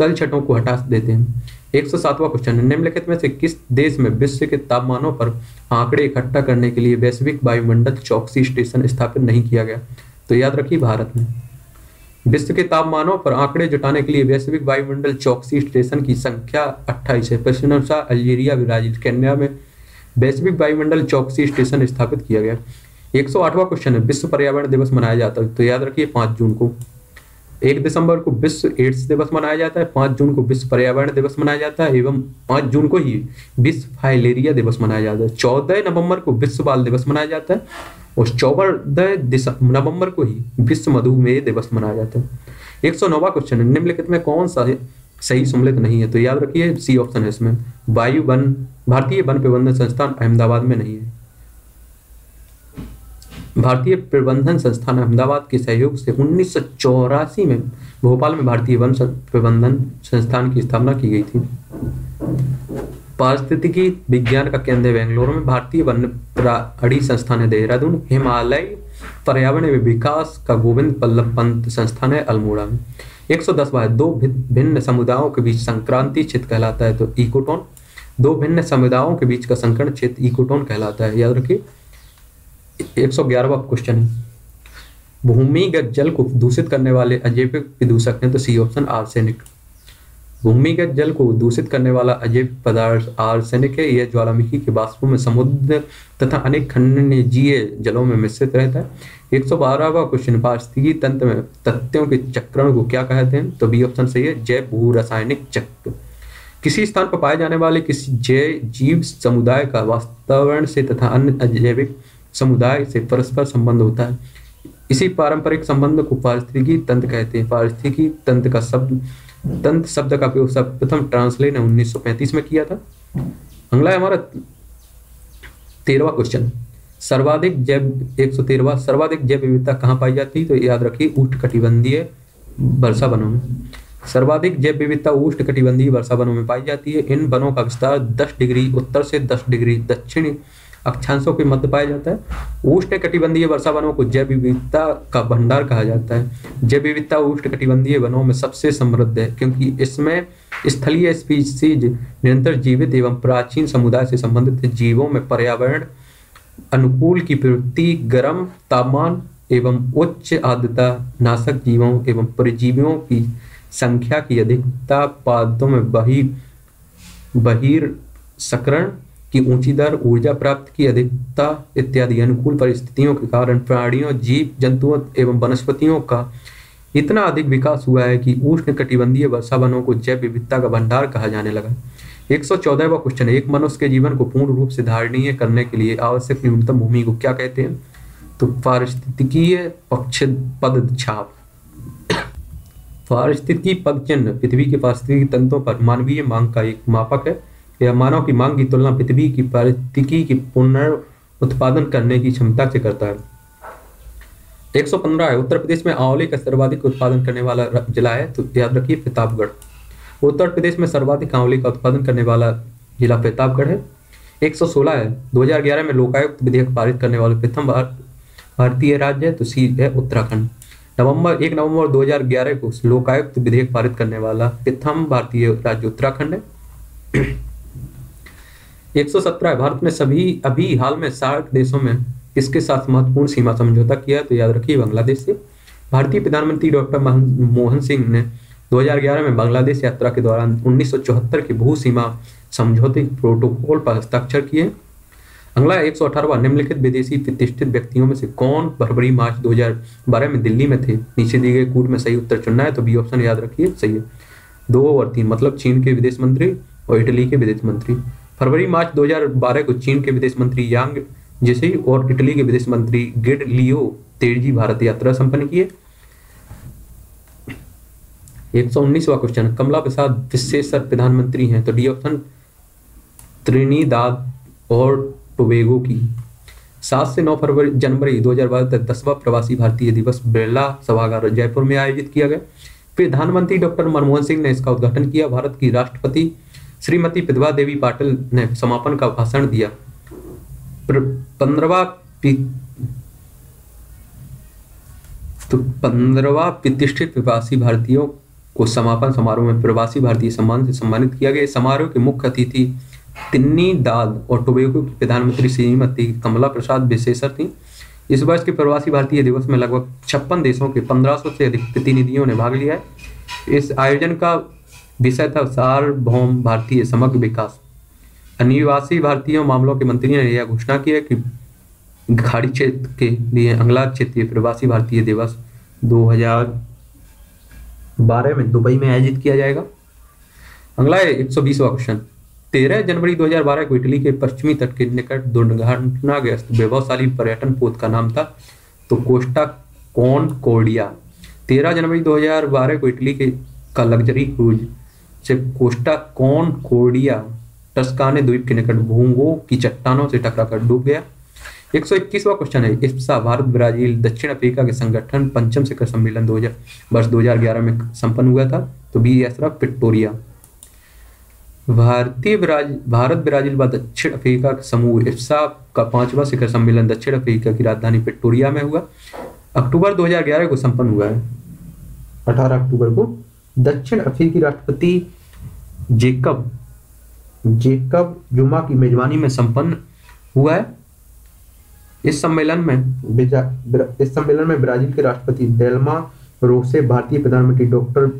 तलछटों को हटा देते हैं। एक सौ सातवां क्वेश्चन, निम्नलिखित में से किस देश में विश्व के तापमानों पर आंकड़े इकट्ठा करने के लिए वैश्विक वायुमंडल चौकसी स्टेशन स्थापित नहीं किया गया? तो याद रखिए भारत में। विश्व के तापमानों पर आंकड़े जुटाने के लिए वैश्विक वायुमंडल चौकसी स्टेशन की संख्या अट्ठाईस है। प्रश्नानुसार अल्जीरिया, ब्राज़ील, केन्या में वैश्विक वायुमंडल चौकसी स्टेशन स्थापित किया गया। एक सौ आठवां क्वेश्चन है, विश्व पर्यावरण दिवस मनाया जाता है। तो याद रखिए पाँच जून को। एक दिसंबर को विश्व एड्स दिवस मनाया जाता है, पाँच जून को विश्व पर्यावरण दिवस मनाया जाता है, एवं पाँच जून को ही विश्व फाइलेरिया दिवस मनाया जाता है। चौदह नवंबर को विश्व बाल दिवस मनाया जाता है और चौदह नवंबर को ही विश्व मधुमेह दिवस मनाया जाता है। एक सौ नौवा क्वेश्चन निम्नलिखित में कौन सा सही सम्मिलित नहीं है तो याद रखिए सी ऑप्शन है इसमें। वायु वन, भारतीय वन प्रबंधन संस्थान अहमदाबाद में नहीं है। भारतीय प्रबंधन संस्थान अहमदाबाद के सहयोग से उन्नीस सौ चौरासी में भोपाल में भारतीय वन प्रबंधन संस्थान की स्थापना की गई थी। पारिस्थितिकी विज्ञान का केंद्र बेंगलुरु में भारतीय वन प्राणी संस्थान है। देहरादून, हिमालय पर्यावरण विकास का गोविंद बल्लभ पंत संस्थान है अल्मोड़ा में। 110 बार दो भिन्न समुदायों के बीच संक्रांति क्षेत्र कहलाता है तो इकोटोन। दो भिन्न समुदायों के बीच का संकरण क्षेत्र इकोटोन कहलाता है। याद रखिए एक सौ ग्यारहवा क्वेश्चन है। भूमिगत जल को दूषित करने वाले अजैविक विदूषक हैं तो सी ऑप्शन आर्सेनिक भूमिगत जल को दूषित करने वाला अजैव पदार्थ आर्सेनिक है। यह ज्वालामुखी के वाष्पों में समुद्र तथा अनेक खंडनीय जलों में मिश्रित रहता है। एक सौ बारहवा क्वेश्चन पारिस्थितिकी तंत्र में तथ्यों के चक्रण को क्या कहते हैं? तो बी ऑप्शन सही है, जैव भू रासायनिक चक्र। किसी स्थान पर पाए जाने वाले किसी जैव जीव समुदाय का वातावरण से तथा अन्य अजैविक समुदाय से परस्पर संबंध होता है। इसी पारंपरिक संबंध को पारिस्थितिकी तंत्र कहते हैं। पारिस्थितिकी तंत्र का शब्द, तंत्र शब्द का उपयोग प्रथम ट्रांसलेट ने 1935 में किया था। अगला है हमारा तेरहवा क्वेश्चन सर्वाधिक जैव, एक सौ तेरहवा, सर्वाधिक जैव विविधता कहाँ पाई जाती है? तो याद रखिए उष्ट कटिबंधीय वर्षा वनों में। सर्वाधिक जैव विविधता उष्ट कटिबंधीय वर्षा वनों में पाई जाती है। इन वनों का विस्तार 10 डिग्री उत्तर से 10 डिग्री दक्षिणी अक्षांशों के मध्य पाया जाता है। उष्ण कटिबंधीय वर्षा वनों को जैव विविधता का भंडार कहा जाता है। जैव विविधता उष्ण कटिबंधीय वनों में सबसे समृद्ध है, क्योंकि इसमें स्थलीय स्पीसीज निरंतर जीवित एवं प्राचीन समुदाय से संबंधित जीवों में पर्यावरण, अनुकूल की प्रवृत्ति, गर्म तापमान एवं उच्च आर्द्रता नाशक जीवों एवं परजीवियों की संख्या की अधिकता पादों में बही बहिर सकरण की ऊँची दर ऊर्जा प्राप्त की अधिकता इत्यादि अनुकूल परिस्थितियों के कारण प्राणियों, जीव, जंतुओं एवं वनस्पतियों का इतना अधिक विकास हुआ है कि उष्ण कटिबंधीय वर्षा वनों को जैव विविधता का भंडार कहा जाने लगा। एक सौ चौदहवा क्वेश्चन एक मनुष्य के जीवन को पूर्ण रूप से धारणीय करने के लिए आवश्यक न्यूनतम भूमि को क्या कहते हैं? तो पारिस्थितिकीय पक्ष पद छाप। पारिस्थितिकी पद चिन्ह, पृथ्वी के पारिस्थितिकी तंत्रों पर मानवीय मांग का एक मापक है। यह मानव की मांग की तुलना पृथ्वी की पारिस्थितिकी की पुनर्उत्पादन करने की क्षमता से करता है। 115 है। उत्तर प्रदेश में आंवले का सर्वाधिक उत्पादन करने वाला जिला है तो याद रखिए प्रतापगढ़। उत्तर प्रदेश में सर्वाधिक आंवले का उत्पादन करने वाला जिला प्रतापगढ़ है। 116 है। 2011 में लोकायुक्त विधेयक पारित करने वाले प्रथम भारतीय राज्य है तो सी है उत्तराखंड। नवंबर, एक नवंबर 2011 को लोकायुक्त विधेयक पारित करने वाला प्रथम भारतीय राज्य उत्तराखंड है। 117 भारत में सभी, अभी हाल में सार्क देशों में किसके साथ महत्वपूर्ण सीमा समझौता किया तो याद रखिए, बांग्लादेश से। भारतीय प्रधानमंत्री डॉक्टर मनमोहन सिंह ने 2011 में बांग्लादेश यात्रा के दौरान 1974 के भू सीमा समझौते प्रोटोकॉल पर हस्ताक्षर किए। अगला एक सौ निम्नलिखित विदेशी प्रतिष्ठित व्यक्तियों में से कौन फरवरी, मार्च 2012 में दिल्ली में थे? नीचे दिए गए कूट में सही उत्तर चुनना है तो बी ऑप्शन याद रखिए, सही है। दो और तीन मतलब चीन के विदेश मंत्री और इटली के विदेश मंत्री। फरवरी, मार्च 2012 को चीन के विदेश मंत्री यांग जेसी और इटली के विदेश मंत्री गिड लियो तेरजी भारत यात्रा संपन्न किए। एक सौ उन्नीसवा क्वेश्चन कमला प्रसाद विशेषर प्रधानमंत्री हैं तो डी ऑप्शन त्रिनीदाद और टोबेगो की। सात से नौ फरवरी, जनवरी 2012 तक दसवा प्रवासी भारतीय दिवस बिरला सभागार जयपुर में आयोजित किया गया। प्रधानमंत्री डॉक्टर मनमोहन सिंह ने इसका उद्घाटन किया। भारत की राष्ट्रपति श्रीमती विधवा देवी पाटिल ने समापन का भाषण दिया। पंद्रवा तो पंद्रवा प्रतिष्ठित प्रवासी भारतीयों को समापन समारोह में प्रवासी भारतीय सम्मान से सम्मानित किया गया। समारोह के मुख्य अतिथि तिन्नी दाद और टोबेगो की प्रधानमंत्री श्रीमती कमला प्रसाद विशेषर थी। इस वर्ष के प्रवासी भारतीय दिवस में लगभग छप्पन देशों के 1500 से अधिक प्रतिनिधियों ने भाग लिया है। इस आयोजन का विषय था सार्वभौम भारतीय समग्र विकास। अनिवासी भारतीय, मामलों के मंत्री ने यह घोषणा की है कि खाड़ी क्षेत्र के लिए अंगला क्षेत्रीय प्रवासी भारतीय दिवस 2012 में दुबई में आयोजित किया जाएगा। अगला एक सौ क्वेश्चन। तेरह जनवरी 2012 को इटली के पश्चिमी तट के निकट दुर्घटनाग्रस्त वैभवशाली पर्यटन पोत का नाम था तो कोस्टा कौन कोडिया तेरह जनवरी 2012 को इटली के का लग्जरी क्रूज से कोस्टा कौन कोडिया, टस्काने द्वीप के निकट भूंगो की चट्टानों से टकराकर डूब गया। एक सौ इक्कीसवा क्वेश्चन है, इफ्सा भारत, ब्राज़ील, दक्षिण अफ्रीका के संगठन पंचम शिखर सम्मेलन 2000 वर्ष 2011 में संपन्न हुआ था तो बी एस रहा पिक्टोरिया भारतीय भारत, ब्राज़ील व दक्षिण अफ्रीका का समूह इफ्सा का पांचवा शिखर सम्मेलन दक्षिण अफ्रीका की राजधानी पिक्टोरिया में हुआ। अक्टूबर 2011 को संपन्न हुआ है। 18 अक्टूबर को दक्षिण अफ्रीकी राष्ट्रपति जेकब जेकब जुमा की मेजबानी में संपन्न हुआ है। इस सम्मेलन में इस सम्मेलन में ब्राज़ील के राष्ट्रपति डेल्मा रोसे भारतीय प्रधानमंत्री डॉक्टर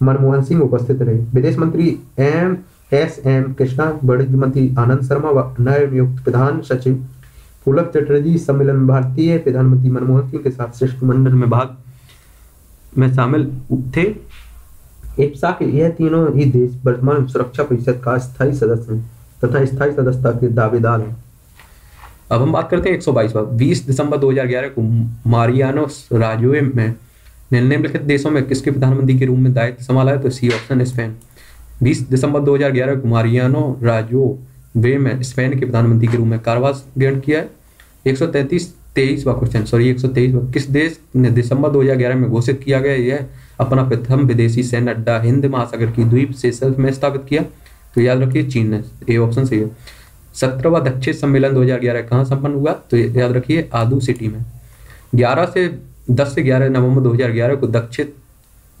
मनमोहन सिंह उपस्थित रहे। विदेश मंत्री एम, एस, एम कृष्णा, वाणिज्य मंत्री आनंद शर्मा व नव नियुक्त प्रधान सचिव पुलक चटर्जी सम्मेलन भारतीय प्रधानमंत्री मनमोहन सिंह के साथ शिष्टमंडल में भाग में शामिल थे। इप्सा के यह तीनों ही देश वर्तमान सुरक्षा परिषद का स्थायी सदस्य हैं तथा स्थायी सदस्यता के दावेदार हैं। अब हम बात करते हैं 122 बीस दिसंबर 2011 को मारियानो राजोए में निम्नलिखित देशों में किसके प्रधानमंत्री के रूप में दायित्व संभाला है? तो सी ऑप्शन स्पेन। 20 दिसंबर 2011 को मारियानो राजो वे में स्पेन के प्रधानमंत्री के रूप में कारवास ग्रहण किया है। एक सौ तैंतीस तेईसवा क्वेश्चन सॉरी एक सौ तेईसवा किस देश ने दिसंबर 2011 में घोषित किया गया? यह अपना प्रथम विदेशी सैन्य अड्डा हिंद महासागर की द्वीप सेशल्स में स्थापित किया। तो याद रखिए, चीन ने ए ऑप्शन सही है। सत्रहवा दक्षिण सम्मेलन 2011 कहाँ संपन्न हुआ? तो याद रखिए, आदू सिटी में। 11 से 10 से 11 नवंबर 2011 को दक्षिण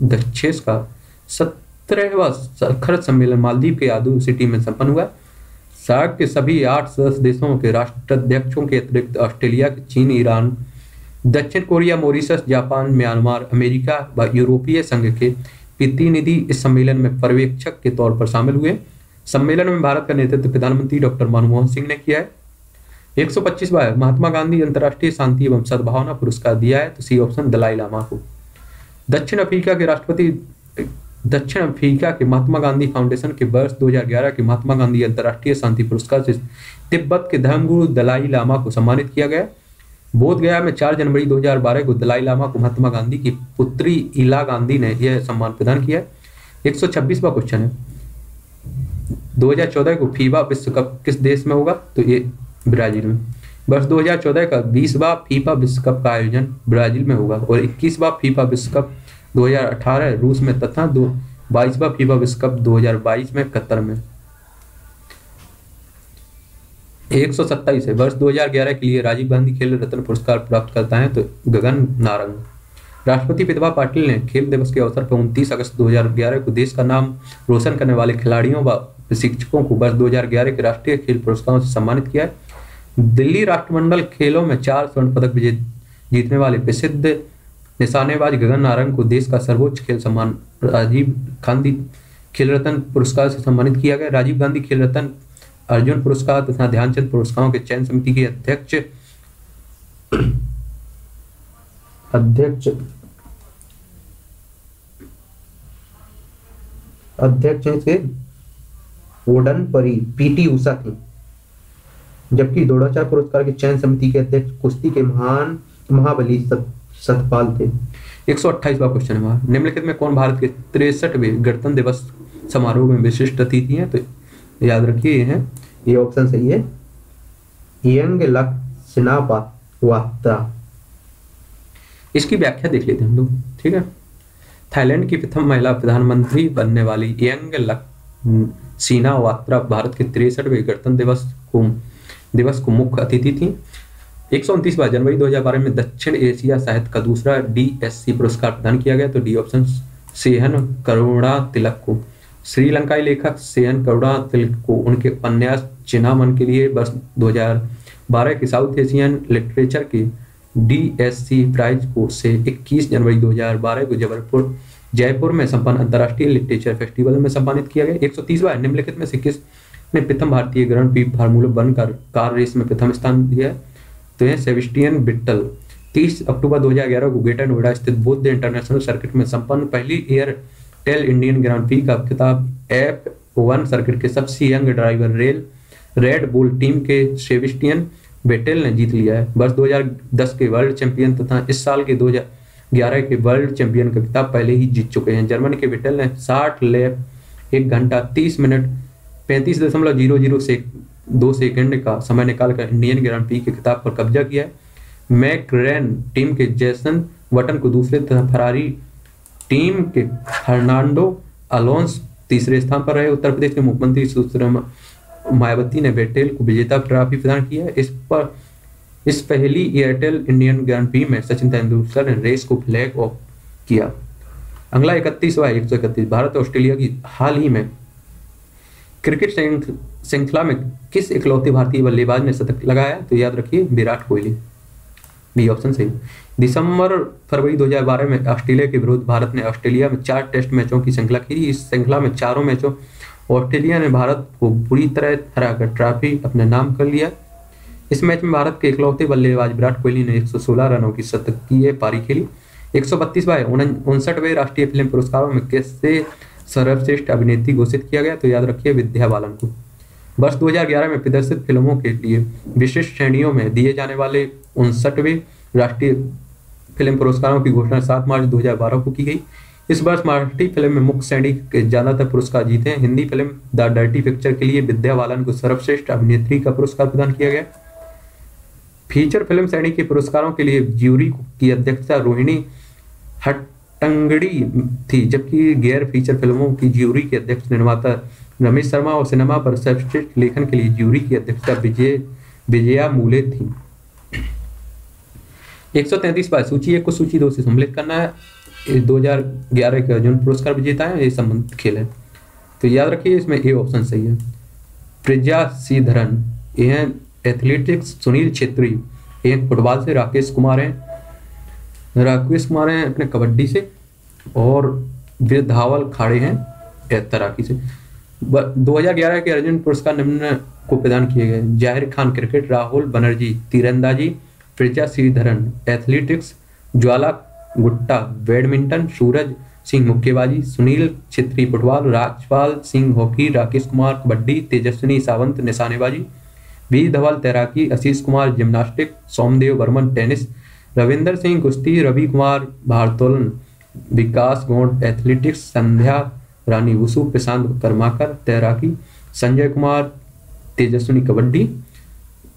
दक्षेश का सत्रहवा सम्मेलन मालदीव के आदू सिटी में संपन्न हुआ। सार्क के सभी आठ सदस्य देशों के राष्ट्राध्यक्षों के अतिरिक्त ऑस्ट्रेलिया, चीन, ईरान, दक्षिण Korea, Mauritius, Japan, Myanmar, America व यूरोपीय संघ के प्रतिनिधि इस सम्मेलन में पर्यवेक्षक के तौर पर शामिल हुए। सम्मेलन में भारत का नेतृत्व प्रधानमंत्री डॉक्टर मनमोहन सिंह ने किया है। एक सौ महात्मा गांधी अंतर्राष्ट्रीय शांति एवं सद्भावना पुरस्कार दिया है तो सी ऑप्शन दलाई लामा को। दक्षिण अफ्रीका के राष्ट्रपति दक्षिण अफ्रीका के महात्मा गांधी फाउंडेशन के वर्ष 2011 के महात्मा गांधी अंतर्राष्ट्रीय शांति पुरस्कार से तिब्बत के धर्मगुरु दलाई लामा को सम्मानित किया गया। बोध गया में 4 जनवरी 2012 को दलाई लामा को महात्मा गांधी की पुत्री इला गांधी ने यह सम्मान प्रदान किया। एक सौ क्वेश्चन है। 2014 को फीबा विश्व कप किस देश में होगा? तो ये ब्राज़ील में। वर्ष 2014 का 20वां फीफा विश्व कप का आयोजन ब्राज़ील में होगा और 21वां फीफा विश्व कप 2018 रूस में तथा दो बाईसवा फीफा विश्व कप 2022 में कतर में। एक सौ सत्ताईस है। वर्ष 2011 के लिए राजीव गांधी खेल रत्न पुरस्कार प्राप्त करता है तो गगन नारंग। राष्ट्रपति प्रतिभा पाटिल ने खेल दिवस के अवसर पर 29 अगस्त 2011 को देश का नाम रोशन करने वाले खिलाड़ियों व प्रशिक्षकों को वर्ष 2011 के राष्ट्रीय खेल पुरस्कारों से सम्मानित किया है। दिल्ली राष्ट्रमंडल खेलों में चार स्वर्ण पदक जीतने वाले प्रसिद्ध निशानेबाज गगन नारंग को देश का सर्वोच्च खेल सम्मान, राजीव गांधी खेल रत्न पुरस्कार से सम्मानित किया गया। राजीव गांधी खेल रत्न अर्जुन पुरस्कार तथा ध्यानचंद पुरस्कारों के चयन समिति के अध्यक्ष अध्यक्ष अध्यक्ष इसके वोडन परी पीटी उषा थी। जबकि दौड़ाचार पुरस्कार के चयन समिति के अध्यक्ष कुश्ती के महान महाबली सतपाल थे। एक सौ क्वेश्चन है निम्नलिखित में कौन भारत के तिरसठवे गणतंत्र दिवस समारोह में विशिष्ट अतिथि हैं? तो याद रखिए, ये हैं। ये ऑप्शन सही है। यंग लक सिनापात्रा इसकी व्याख्या देख लेते हैं हम लोग, ठीक है? थाईलैंड की प्रथम महिला प्रधानमंत्री बनने वाली यंग लक सीना वात्रा भारत के तिरसठवें गणतंत्र दिवस को दिवस को मुख्य अतिथि थी। एक सौ उनतीस जनवरी 2012 में दक्षिण एशिया साहित्य का दूसरा डीएससी पुरस्कार प्रदान किया गया तो डी ऑप्शन सेहन करुणा तिलक को। श्रीलंकाई लेखक सेहन करुणा तिलक को उनके उपन्यास चिनामन के लिए वर्ष 2012 के साउथ एशियन लिटरेचर के डीएससी प्राइज को से 21 जनवरी 2012 को जबलपुर, जयपुर में संपन्न अंतर्राष्ट्रीय लिटरेचर फेस्टिवल में सम्मानित किया गया। एक सौ तीस बार निम्नलिखित में से किस ने प्रथम भारतीय ग्रहण प्री फार्मूला बनकर कार रेस में प्रथम स्थान दिया? है तो यह सेबेस्टियन बिट्टल 30 अक्टूबर 2011 को ग्रेटर नोएडा स्थित बुद्ध इंटरनेशनल सर्किट में संपन्न पहली Airtel Indian grand prix का खिताब एफ़ वन सर्किट के सबसे यंग ड्राइवर रेल रेड बुल टीम के सेबेस्टियन बेटेल ने जीत लिया है। वर्ष 2010 के वर्ल्ड चैंपियन तथा इस साल के 2011 के वर्ल्ड चैंपियन का खिताब पहले ही जीत चुके हैं। जर्मनी के बेटेल ने 60 लैप, एक घंटा 30 मिनट पैंतीस दशमलव ज़ीरो ज़ीरो से दो सेकंड का समय निकालकर इंडियन ग्रांड प्री के खिताब पर कब्जा किया है। मैकरेन टीम के जैसन वटन को दूसरे तथा फरारी टीम के फर्नांडो अलोन्स तीसरे स्थान पर रहे। उत्तर प्रदेश के मुख्यमंत्री सुश्री मायावती ने बेटेल को विजेता ट्रॉफी प्रदान किया है। इस पर, इस पहली एयरटेल इंडियन ग्रांड प्री में सचिन तेंदुलकर ने रेस को फ्लैग ऑफ़ किया। अगला इकतीस व एक सौ इकतीस, भारत ऑस्ट्रेलिया की हाल ही में क्रिकेट श्रृंखला में किस इकलौते भारतीय बल्लेबाज ने शतक लगाया? तो याद रखिए, विराट कोहली। बी ऑप्शन सही। दिसंबर फरवरी 2012 में ऑस्ट्रेलिया के विरुद्ध भारत ने ऑस्ट्रेलिया में चार टेस्ट मैचों की श्रृंखला की इस श्रृंखला में चारों मैचों ऑस्ट्रेलिया ने भारत को बुरी तरह हराकर ट्रॉफी अपने नाम कर लिया। इस मैच में भारत के इकलौते बल्लेबाज विराट कोहली ने 116 रनों की शतकीय पारी खेली। एक सौ बत्तीस बाय उनसठवें राष्ट्रीय फ़िल्म पुरस्कारों में कैसे सर्वश्रेष्ठ अभिनेत्री घोषित किया गया तो याद रखिए विद्या बालन को। वर्ष 2011 में प्रदर्शित फ़िल्मों के लिए विशिष्ट श्रेणियों में दिए जाने वाले उनसठवें राष्ट्रीय फ़िल्म पुरस्कारों की घोषणा सात मार्च 2012 को की गई। इस वर्ष मराठी फ़िल्म में मुख्य श्रेणी के ज़्यादातर पुरस्कार जीते हैं। Hindi film the dirty picture के लिए विद्या बालन को सर्वश्रेष्ठ अभिनेत्री का पुरस्कार प्रदान किया गया। फीचर फ़िल्म श्रेणी के पुरस्कारों के लिए ज्यूरी की अध्यक्षता रोहिणी हट्टंगड़ी थी, जबकि गैर फीचर फ़िल्मों की ज्यूरी के अध्यक्ष निर्माता रमेश शर्मा और सिनेमा पर सर्वश्रेष्ठ लेखन के लिए ज्यूरी की अध्यक्षता विजय, विजया मूले थी। एक सौ तैंतीस बार सूची, एक को सूची, दो से सम्मिलित करना है। दो हज़ार ग्यारह के अर्जुन पुरस्कार विजेता है, ये संबंधित खेल है। तो याद रखिए, इसमें ए ऑप्शन सही है। प्रज्ञा सीधरन यह एथलेटिक्स, सुनील छेत्री एक फुटबॉल से राकेश कुमार हैं। राकेश कुमार हैं अपने कबड्डी से और वीर धावल खाड़े हैं तैराकी से। 2011 के अर्जुन पुरस्कार निम्न को प्रदान किए गए। ज़ाहिर खान क्रिकेट, राहुल बनर्जी तीरंदाजी प्रजा श्रीधरन, एथलेटिक्स, ज्वाला गुट्टा, बैडमिंटन, सूरज सिंह मुक्केबाजी, सुनील छेत्री फुटबॉल राजपाल सिंह हॉकी, राकेश कुमार कबड्डी, तेजस्विनी सावंत निशानेबाजी वी धवल तैराकी, आशीष कुमार जिम्नास्टिक, सोमदेव बर्मन टेनिस रविंदर सिंह, कुश्ती, रवि कुमार, भारतोलन, विकास गौड़, एथलेटिक्स, संध्या रानी, वसु, प्रशांत कर्माकर, तैराकी, संजय कुमार, तेजस्विनी कबड्डी।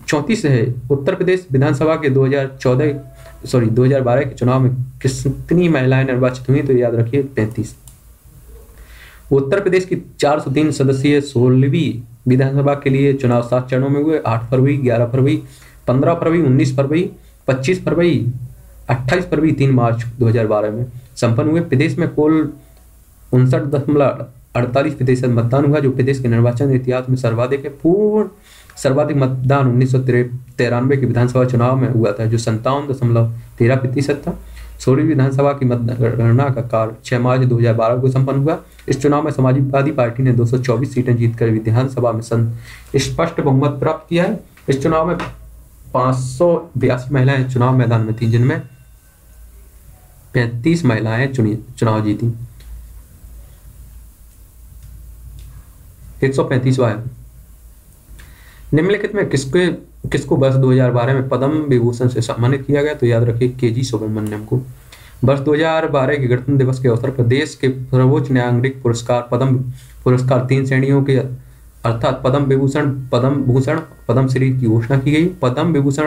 चौंतीस है, उत्तर प्रदेश विधानसभा के 2014 सॉरी 2012 के चुनाव में कितनी महिलाएँ निर्वाचित हुई तो याद रखिए 35 उत्तर प्रदेश की 403 सदस्यीय सोलहवीं विधानसभा के लिए चुनाव सात चरणों में हुए, आठ फरवरी, ग्यारह फरवरी, पंद्रह फरवरी, उन्नीस फरवरी पच्चीस फरवरी, अट्ठाईस फरवरी, तीन मार्च 2012 में संपन्न हुए। प्रदेश में कुल उनसठ दशमलव अड़तालीस प्रतिशत मतदान हुआ, जो प्रदेश के निर्वाचन इतिहास में सर्वाधिक है। पूर्ण सर्वाधिक मतदान उन्नीस सौ तिरानवे के विधानसभा चुनाव में हुआ था, जो संतावन दशमलव तेरह प्रतिशत था। सोलह विधानसभा की मतगणना का कार्य छह मार्च 2012 को संपन्न हुआ। इस चुनाव में समाजवादी पार्टी ने 224 सीटें जीतकर विधानसभा में स्पष्ट बहुमत प्राप्त किया है। इस चुनाव में पाँच सौ महिलाएँ चुनाव मैदान में थी, जिनमें पैंतीस महिलाएँ चुनी चुनाव जीती। निम्नलिखित में किसके किसको वर्ष 2012 में पद्म विभूषण से सम्मानित किया गया? तो याद रखिए के जी सुब्रमण्यम को। वर्ष 2012 के गणतंत्र दिवस के अवसर पर देश के सर्वोच्च न्यायिक पुरस्कार पद्म पुरस्कार तीन श्रेणियों के अर्थात पद्म विभूषण, पद्म भूषण, पद्म श्री की घोषणा की गई। पद्म विभूषण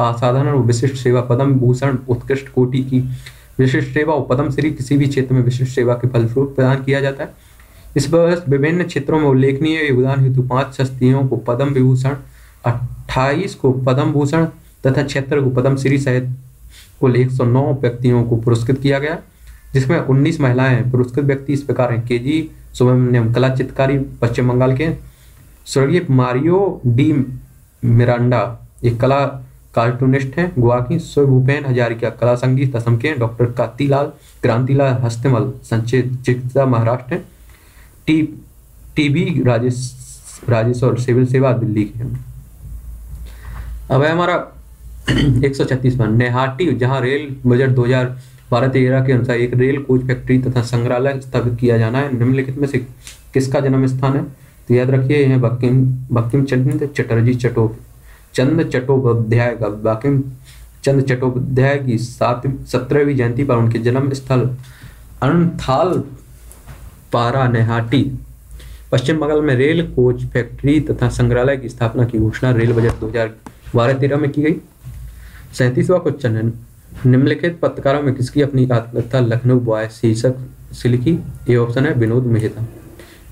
असाधारण और विशिष्ट सेवा। पद्म विभूषण उत्कृष्ट कोटि की विशिष्ट सेवा और पद्म श्री किसी भी क्षेत्र में विशिष्ट सेवा के फलस्वरूप प्रदान किया जाता है। इस वर्ष विभिन्न क्षेत्रों में उल्लेखनीय योगदान हेतु पाँच हस्तियों को पद्म विभूषण, अट्ठाईस को पद्म भूषण तथा छिहत्तर को पद्म श्री सहित कुल 109 व्यक्तियों को पुरस्कृत किया गया। जिसमें 19 महिलाएँ पुरस्कृत व्यक्ति इस प्रकार हैं। के जी सुब्रमण्यम कला चित्रकारी, पश्चिम बंगाल के स्वर्गीय मारियो डी मिरांडा, एक कला कार्टूनिस्ट हैं, गोवा की स्व भूपेन हजारिका कला संगीत असम के डॉक्टर कातीलाल क्रांतिलाल हस्तमल संचय चिकित्सा महाराष्ट्र हैं, टी, टीबी राजेश राजेश और सिविल सेवा दिल्ली के हैं। अब है हमारा एक सौ छत्तीस नेहाटी, जहाँ रेल बजट दो हज़ार बारह तेरह के अनुसार एक रेल कोच फैक्ट्री तथा संग्रहालय स्थापित किया जाना है। निम्नलिखित में से किसका जन्म स्थान है? तो याद रखिए, यह बकिम बकिम चंद चटर्जी चटो, चंद चट्टोपाध्याय का बकिम चंद चट्टोपाध्याय की सात, सत्रहवीं जयंती पर उनके जन्म स्थल अनथाल पारा नेहाटी, पश्चिम बंगाल में रेल कोच फैक्ट्री तथा संग्रहालय की स्थापना की घोषणा रेल बजट दो हज़ार बारह, तेरह में की गई। सैंतीसवा क्वेश्चन है, निम्नलिखित पत्रकारों में किसकी अपनी आत्मकथा लखनऊ बॉय शीर्षक से लिखी? ये ऑप्शन है, विनोद मेहता।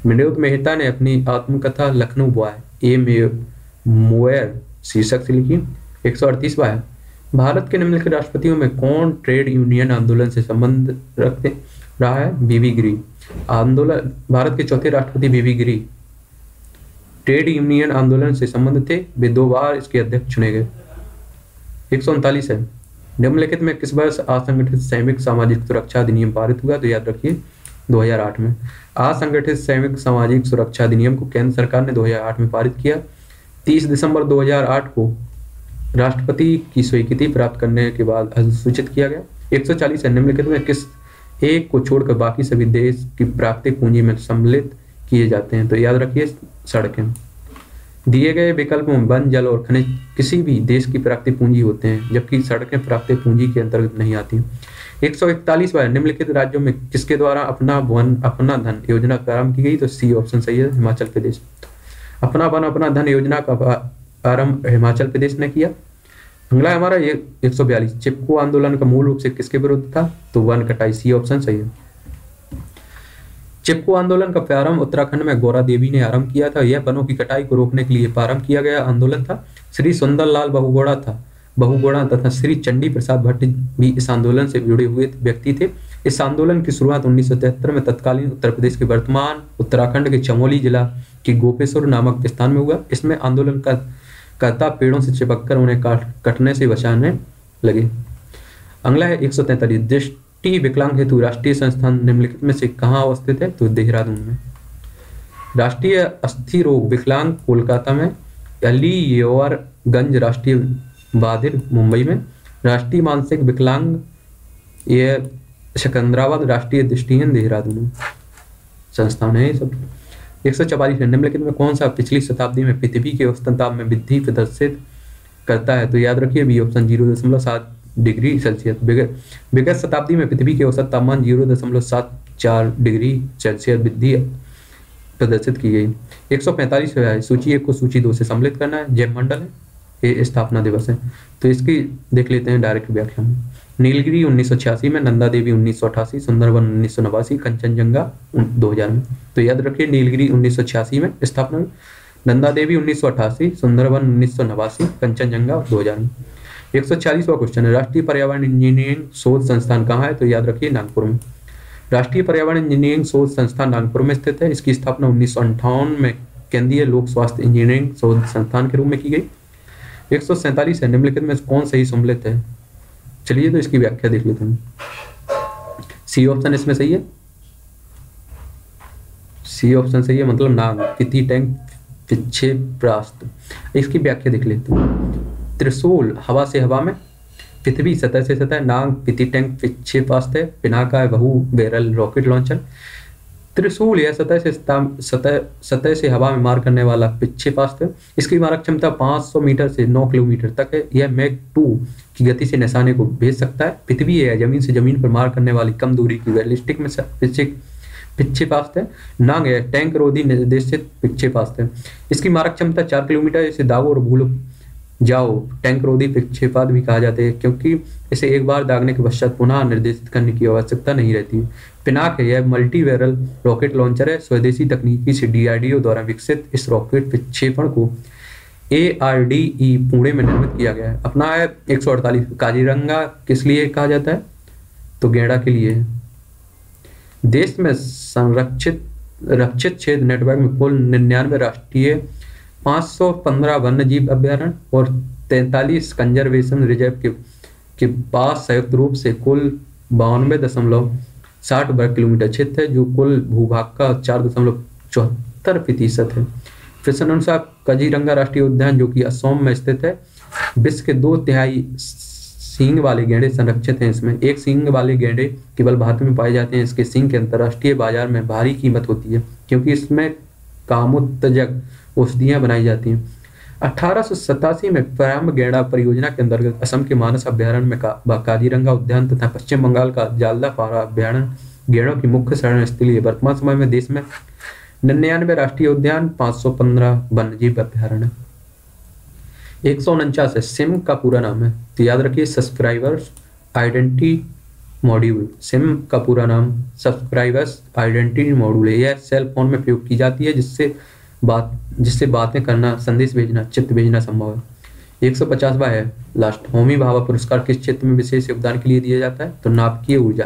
विनोद मेहता ने अपनी आत्मकथा लखनऊ बॉय ए मोयर, शीर्षक से लिखी। एक सौ अड़तीसवा है भारत के निम्नलिखित राष्ट्रपतियों में कौन ट्रेड यूनियन आंदोलन से संबंध रखते रहा है? बीबी गिरी। आंदोलन, भारत के चौथे राष्ट्रपति बीबी गिरी। ट्रेड यूनियन आंदोलन से संबंध थे। वे दो बार इसके अध्यक्ष चुने गए। एक सौ उनतालीस है। निम्नलिखित में किस वर्ष असंगठित सैनिक सामाजिक सुरक्षा अधिनियम पारित हुआ? तो याद रखिए 2008 में। असंगठित सैनिक सामाजिक सुरक्षा अधिनियम को केंद्र सरकार ने 2008 में पारित किया। 30 दिसंबर 2008 को राष्ट्रपति की स्वीकृति प्राप्त करने के बाद अधिसूचित किया गया। 140 सौ निम्नलिखित में किस एक को छोड़कर बाकी सभी देश की प्राप्ति पूंजी में सम्मिलित किए जाते हैं। तो याद रखिए सड़कें। दिए गए विकल्प में वन, जल और खनिज किसी भी देश की प्राकृतिक पूंजी होते हैं, जबकि सड़कें प्राकृतिक पूंजी के अंतर्गत नहीं आती एक सौ इकतालीस बार निम्नलिखित राज्यों में किसके द्वारा अपना वन, अपना धन योजना प्रारंभ की गई? तो सी ऑप्शन सही है, हिमाचल प्रदेश। अपना वन, अपना धन योजना का प्रारंभ हिमाचल प्रदेश ने किया। अगला हमारा एक सौ बयालीस। चिपको आंदोलन का मूल रूप से किसके विरुद्ध था? तो वन कटाई, सी ऑप्शन सही है। चिपको आंदोलन का प्रारंभ उत्तराखंड में गौरा देवी ने आरंभ किया था। यह वनों की कटाई को रोकने के लिए प्रारंभ किया गया आंदोलन था। श्री सुंदर लाल बहुगोड़ा था। बहुगोड़ा तथा श्री चंडी प्रसाद भट्ट भी इस आंदोलन से जुड़े हुए व्यक्ति थे। इस आंदोलन की शुरुआत उन्नीस सौ तिहत्तर में तत्कालीन उत्तर प्रदेश के वर्तमान उत्तराखंड के चमोली जिला के गोपेश्वर नामक स्थान में हुआ। इसमें आंदोलन का करता पेड़ों से चिपक कर उन्हें काट कटने से बचाने लगे। अगला है एक सौ तैतालीस दृष्टि विकलांग हेतु राष्ट्रीय संस्थान निम्नलिखित में से कहाँ अवस्थित है? तो देहरादून में। राष्ट्रीय अस्थि रोग विकलांग कोलकाता में अली योरगंज राष्ट्रीय बादिर मुंबई में, राष्ट्रीय मानसिक विकलांग ये सिकंदराबाद राष्ट्रीय दृष्टिहीन देहरादून संस्थान है सब। एक सौ चवालीस निम्नलिखित में कौन सा पिछली शताब्दी में पृथ्वी के औसतन ताप में वृद्धि प्रदर्शित करता है? तो याद रखिए बी ऑप्शन ज़ीरो दशमलव सात डिग्री सेल्सियस। विगत शताब्दी में पृथ्वी के औसत तापमान ज़ीरो दशमलव सात चार डिग्री सेल्सियस वृद्धि प्रदर्शित की गई। एक सौ पैंतालीस सूची एक को सूची दो से सम्मिलित करना है। जैव मंडल है, ये स्थापना दिवस है। तो इसकी देख लेते हैं डायरेक्ट व्याख्या में। नीलगिरी उन्नीस में, नंदा देवी उन्नीस सुंदरवन उन्नीस कंचनजंगा दो हज़ार में। तो याद रखिए, नीलगिरी उन्नीस सौ छियासी में स्थापना नंदा देवी उन्नीस सौ अठासी, सुंदरवन उन्नीस सौ नवासी, कंचनजंगा दो हज़ार में। एक सौ चालीसवा क्वेश्चन है। राष्ट्रीय पर्यावरण इंजीनियरिंग शोध संस्थान कहाँ है? तो याद रखिए, नागपुर में। राष्ट्रीय पर्यावरण इंजीनियरिंग शोध संस्थान नागपुर में स्थित है। इसकी स्थापना उन्नीस में केंद्रीय लोक स्वास्थ्य इंजीनियरिंग शोध संस्थान के रूप में की गई। एक सौ सैंतालीस है। निम्नलिखित में कौन सही सम्मिलित है? चलिए तो इसकी व्याख्या देख लेते हैं। सी ऑप्शन इसमें सही है? सी ऑप्शन सही है मतलब नाग किति टैंक पिछे प्रास्त इसकी व्याख्या देख लेते हैं। त्रिशूल हवा से हवा में, पृथ्वी सतह से सतह, नाग, पिति टैंक, पिछे पिनाका बहु बैरल, रॉकेट लॉन्चर। त्रिशूल या सतह से सतह सतह से हवा में मार करने वाला पिछे पास्त है इसकी मारक क्षमता 500 मीटर से 9 किलोमीटर तक है। यह मैग टू की गति से निशाने को भेज सकता है। पृथ्वी या ज़मीन से ज़मीन पर मार करने वाली कम दूरी की बैलिस्टिक में पिछे पिछे पास्त है नांग है टैंक रोधी निर्देशित पिछे पास्त है इसकी मारक क्षमता चार किलोमीटर जैसे दागो और भूलो जाओ, टैंक रोधी विक्षेपात भी कहा जाते हैं, क्योंकि इसे एक बार दागने के पश्चात पुनः निर्देशित करने की आवश्यकता नहीं रहती। पिनाक है, यह मल्टी वेरल रॉकेट लॉन्चर है, स्वदेशी तकनीकी से डीआरडीओ द्वारा विकसित इस रॉकेट विक्षेपण को A R D E Pune में निर्मित किया गया है। अपना है एक सौ अड़तालीस, काजीरंगा किस लिए कहा जाता है? तो गेड़ा के लिए। देश में संरक्षित, रक्षित क्षेत्र नेटवर्क में कुल निन्यानवे राष्ट्रीय 515 वन्य जीव अभ्यारण्य और 43 कंजर्वेशन रिज़र्व के के पास संयुक्त रूप से कुल बानवे दशमलव साठ वर्ग किलोमीटर क्षेत्र है, जो कुल भूभाग का चार दशमलव चौहत्तर प्रतिशत है। फिर अनुसार कजीरंगा राष्ट्रीय उद्यान, जो कि असम में स्थित है, विश्व के दो तिहाई सींग वाले गेंडे संरक्षित हैं इसमें। एक सींग वाले गेंडे केवल भारत में पाए जाते हैं, इसके सींग के अंतर्राष्ट्रीय बाज़ार में भारी कीमत होती है, क्योंकि इसमें कामोत्तजक औषधियाँ बनाई जाती हैं। अठारह में प्रारंभ गेंडा परियोजना के अंतर्गत असम के मानस अभ्यारण्य में का, काजीरंगा उद्यान तथा पश्चिम बंगाल का जालदा पारा अभ्यारण्य गेड़ों की मुख्य शरण स्थली है। वर्तमान समय में देश में निन्यानवे राष्ट्रीय उद्यान 515 वन्यजीव अभ्यारण्य। एक सौ उनचास है सिम का पूरा नाम है। तो याद रखिए सब्सक्राइबर्स आइडेंटिटी मॉड्यूल सिम का पूरा नाम सब्सक्राइबर्स आइडेंटिटी मॉड्यूल है। यह सेल फ़ोन में प्रयोग की जाती है जिससे बात, जिससे बातें करना, संदेश भेजना चित्र भेजना संभव है। एक सौ पचासवा है लास्ट होमी भाभा पुरस्कार किस क्षेत्र में विशेष योगदान के लिए दिया जाता है? तो नाभिकीय ऊर्जा।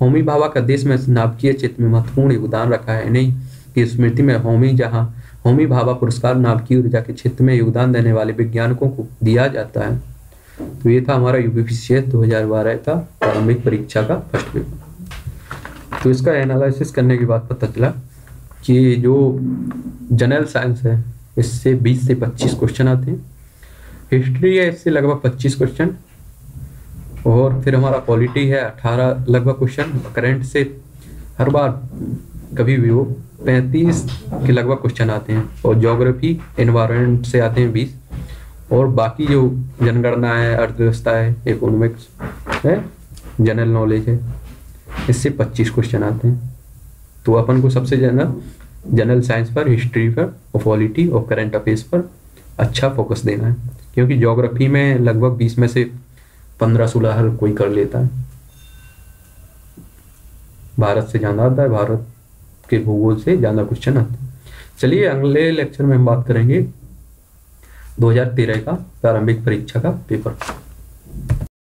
होमी भाभा का देश में नाभिकीय क्षेत्र में महत्वपूर्ण योगदान रखा है, नहीं, कि स्मृति में होमी जहाँ, होमी भाभा पुरस्कार नाभिकीय ऊर्जा के क्षेत्र में योगदान देने वाले वैज्ञानिकों को दिया जाता है। तो ये था हमारा यूपीपीसी दो हज़ार बारह का प्रारंभिक परीक्षा का फ़र्स्ट पेपर। तो इसका एनालिसिस करने के बाद पता चला कि जो जनरल साइंस है, इससे 20 से 25 क्वेश्चन आते हैं। हिस्ट्री है, इससे लगभग 25 क्वेश्चन और फिर हमारा पॉलिटी है 18 लगभग क्वेश्चन करंट से हर बार कभी भी हो 35 के लगभग क्वेश्चन आते हैं। और ज्योग्राफी एनवायरनमेंट से आते हैं 20 और बाकी जो जनगणना है, अर्थव्यवस्था है इकोनॉमिक्स है जनरल नॉलेज है, इससे 25 क्वेश्चन आते हैं। तो अपन को सबसे ज़्यादा जनरल साइंस पर हिस्ट्री पर और पॉलिटी और करंट अफेयर्स पर अच्छा फोकस देना है। क्योंकि ज्योग्राफी में लगभग 20 में से 15 सोलह हर कोई कर लेता है। भारत से ज़्यादा आता है, भारत के भूगोल से ज़्यादा क्वेश्चन आते हैं। चलिए, अगले लेक्चर में हम बात करेंगे 2013 का प्रारंभिक परीक्षा का पेपर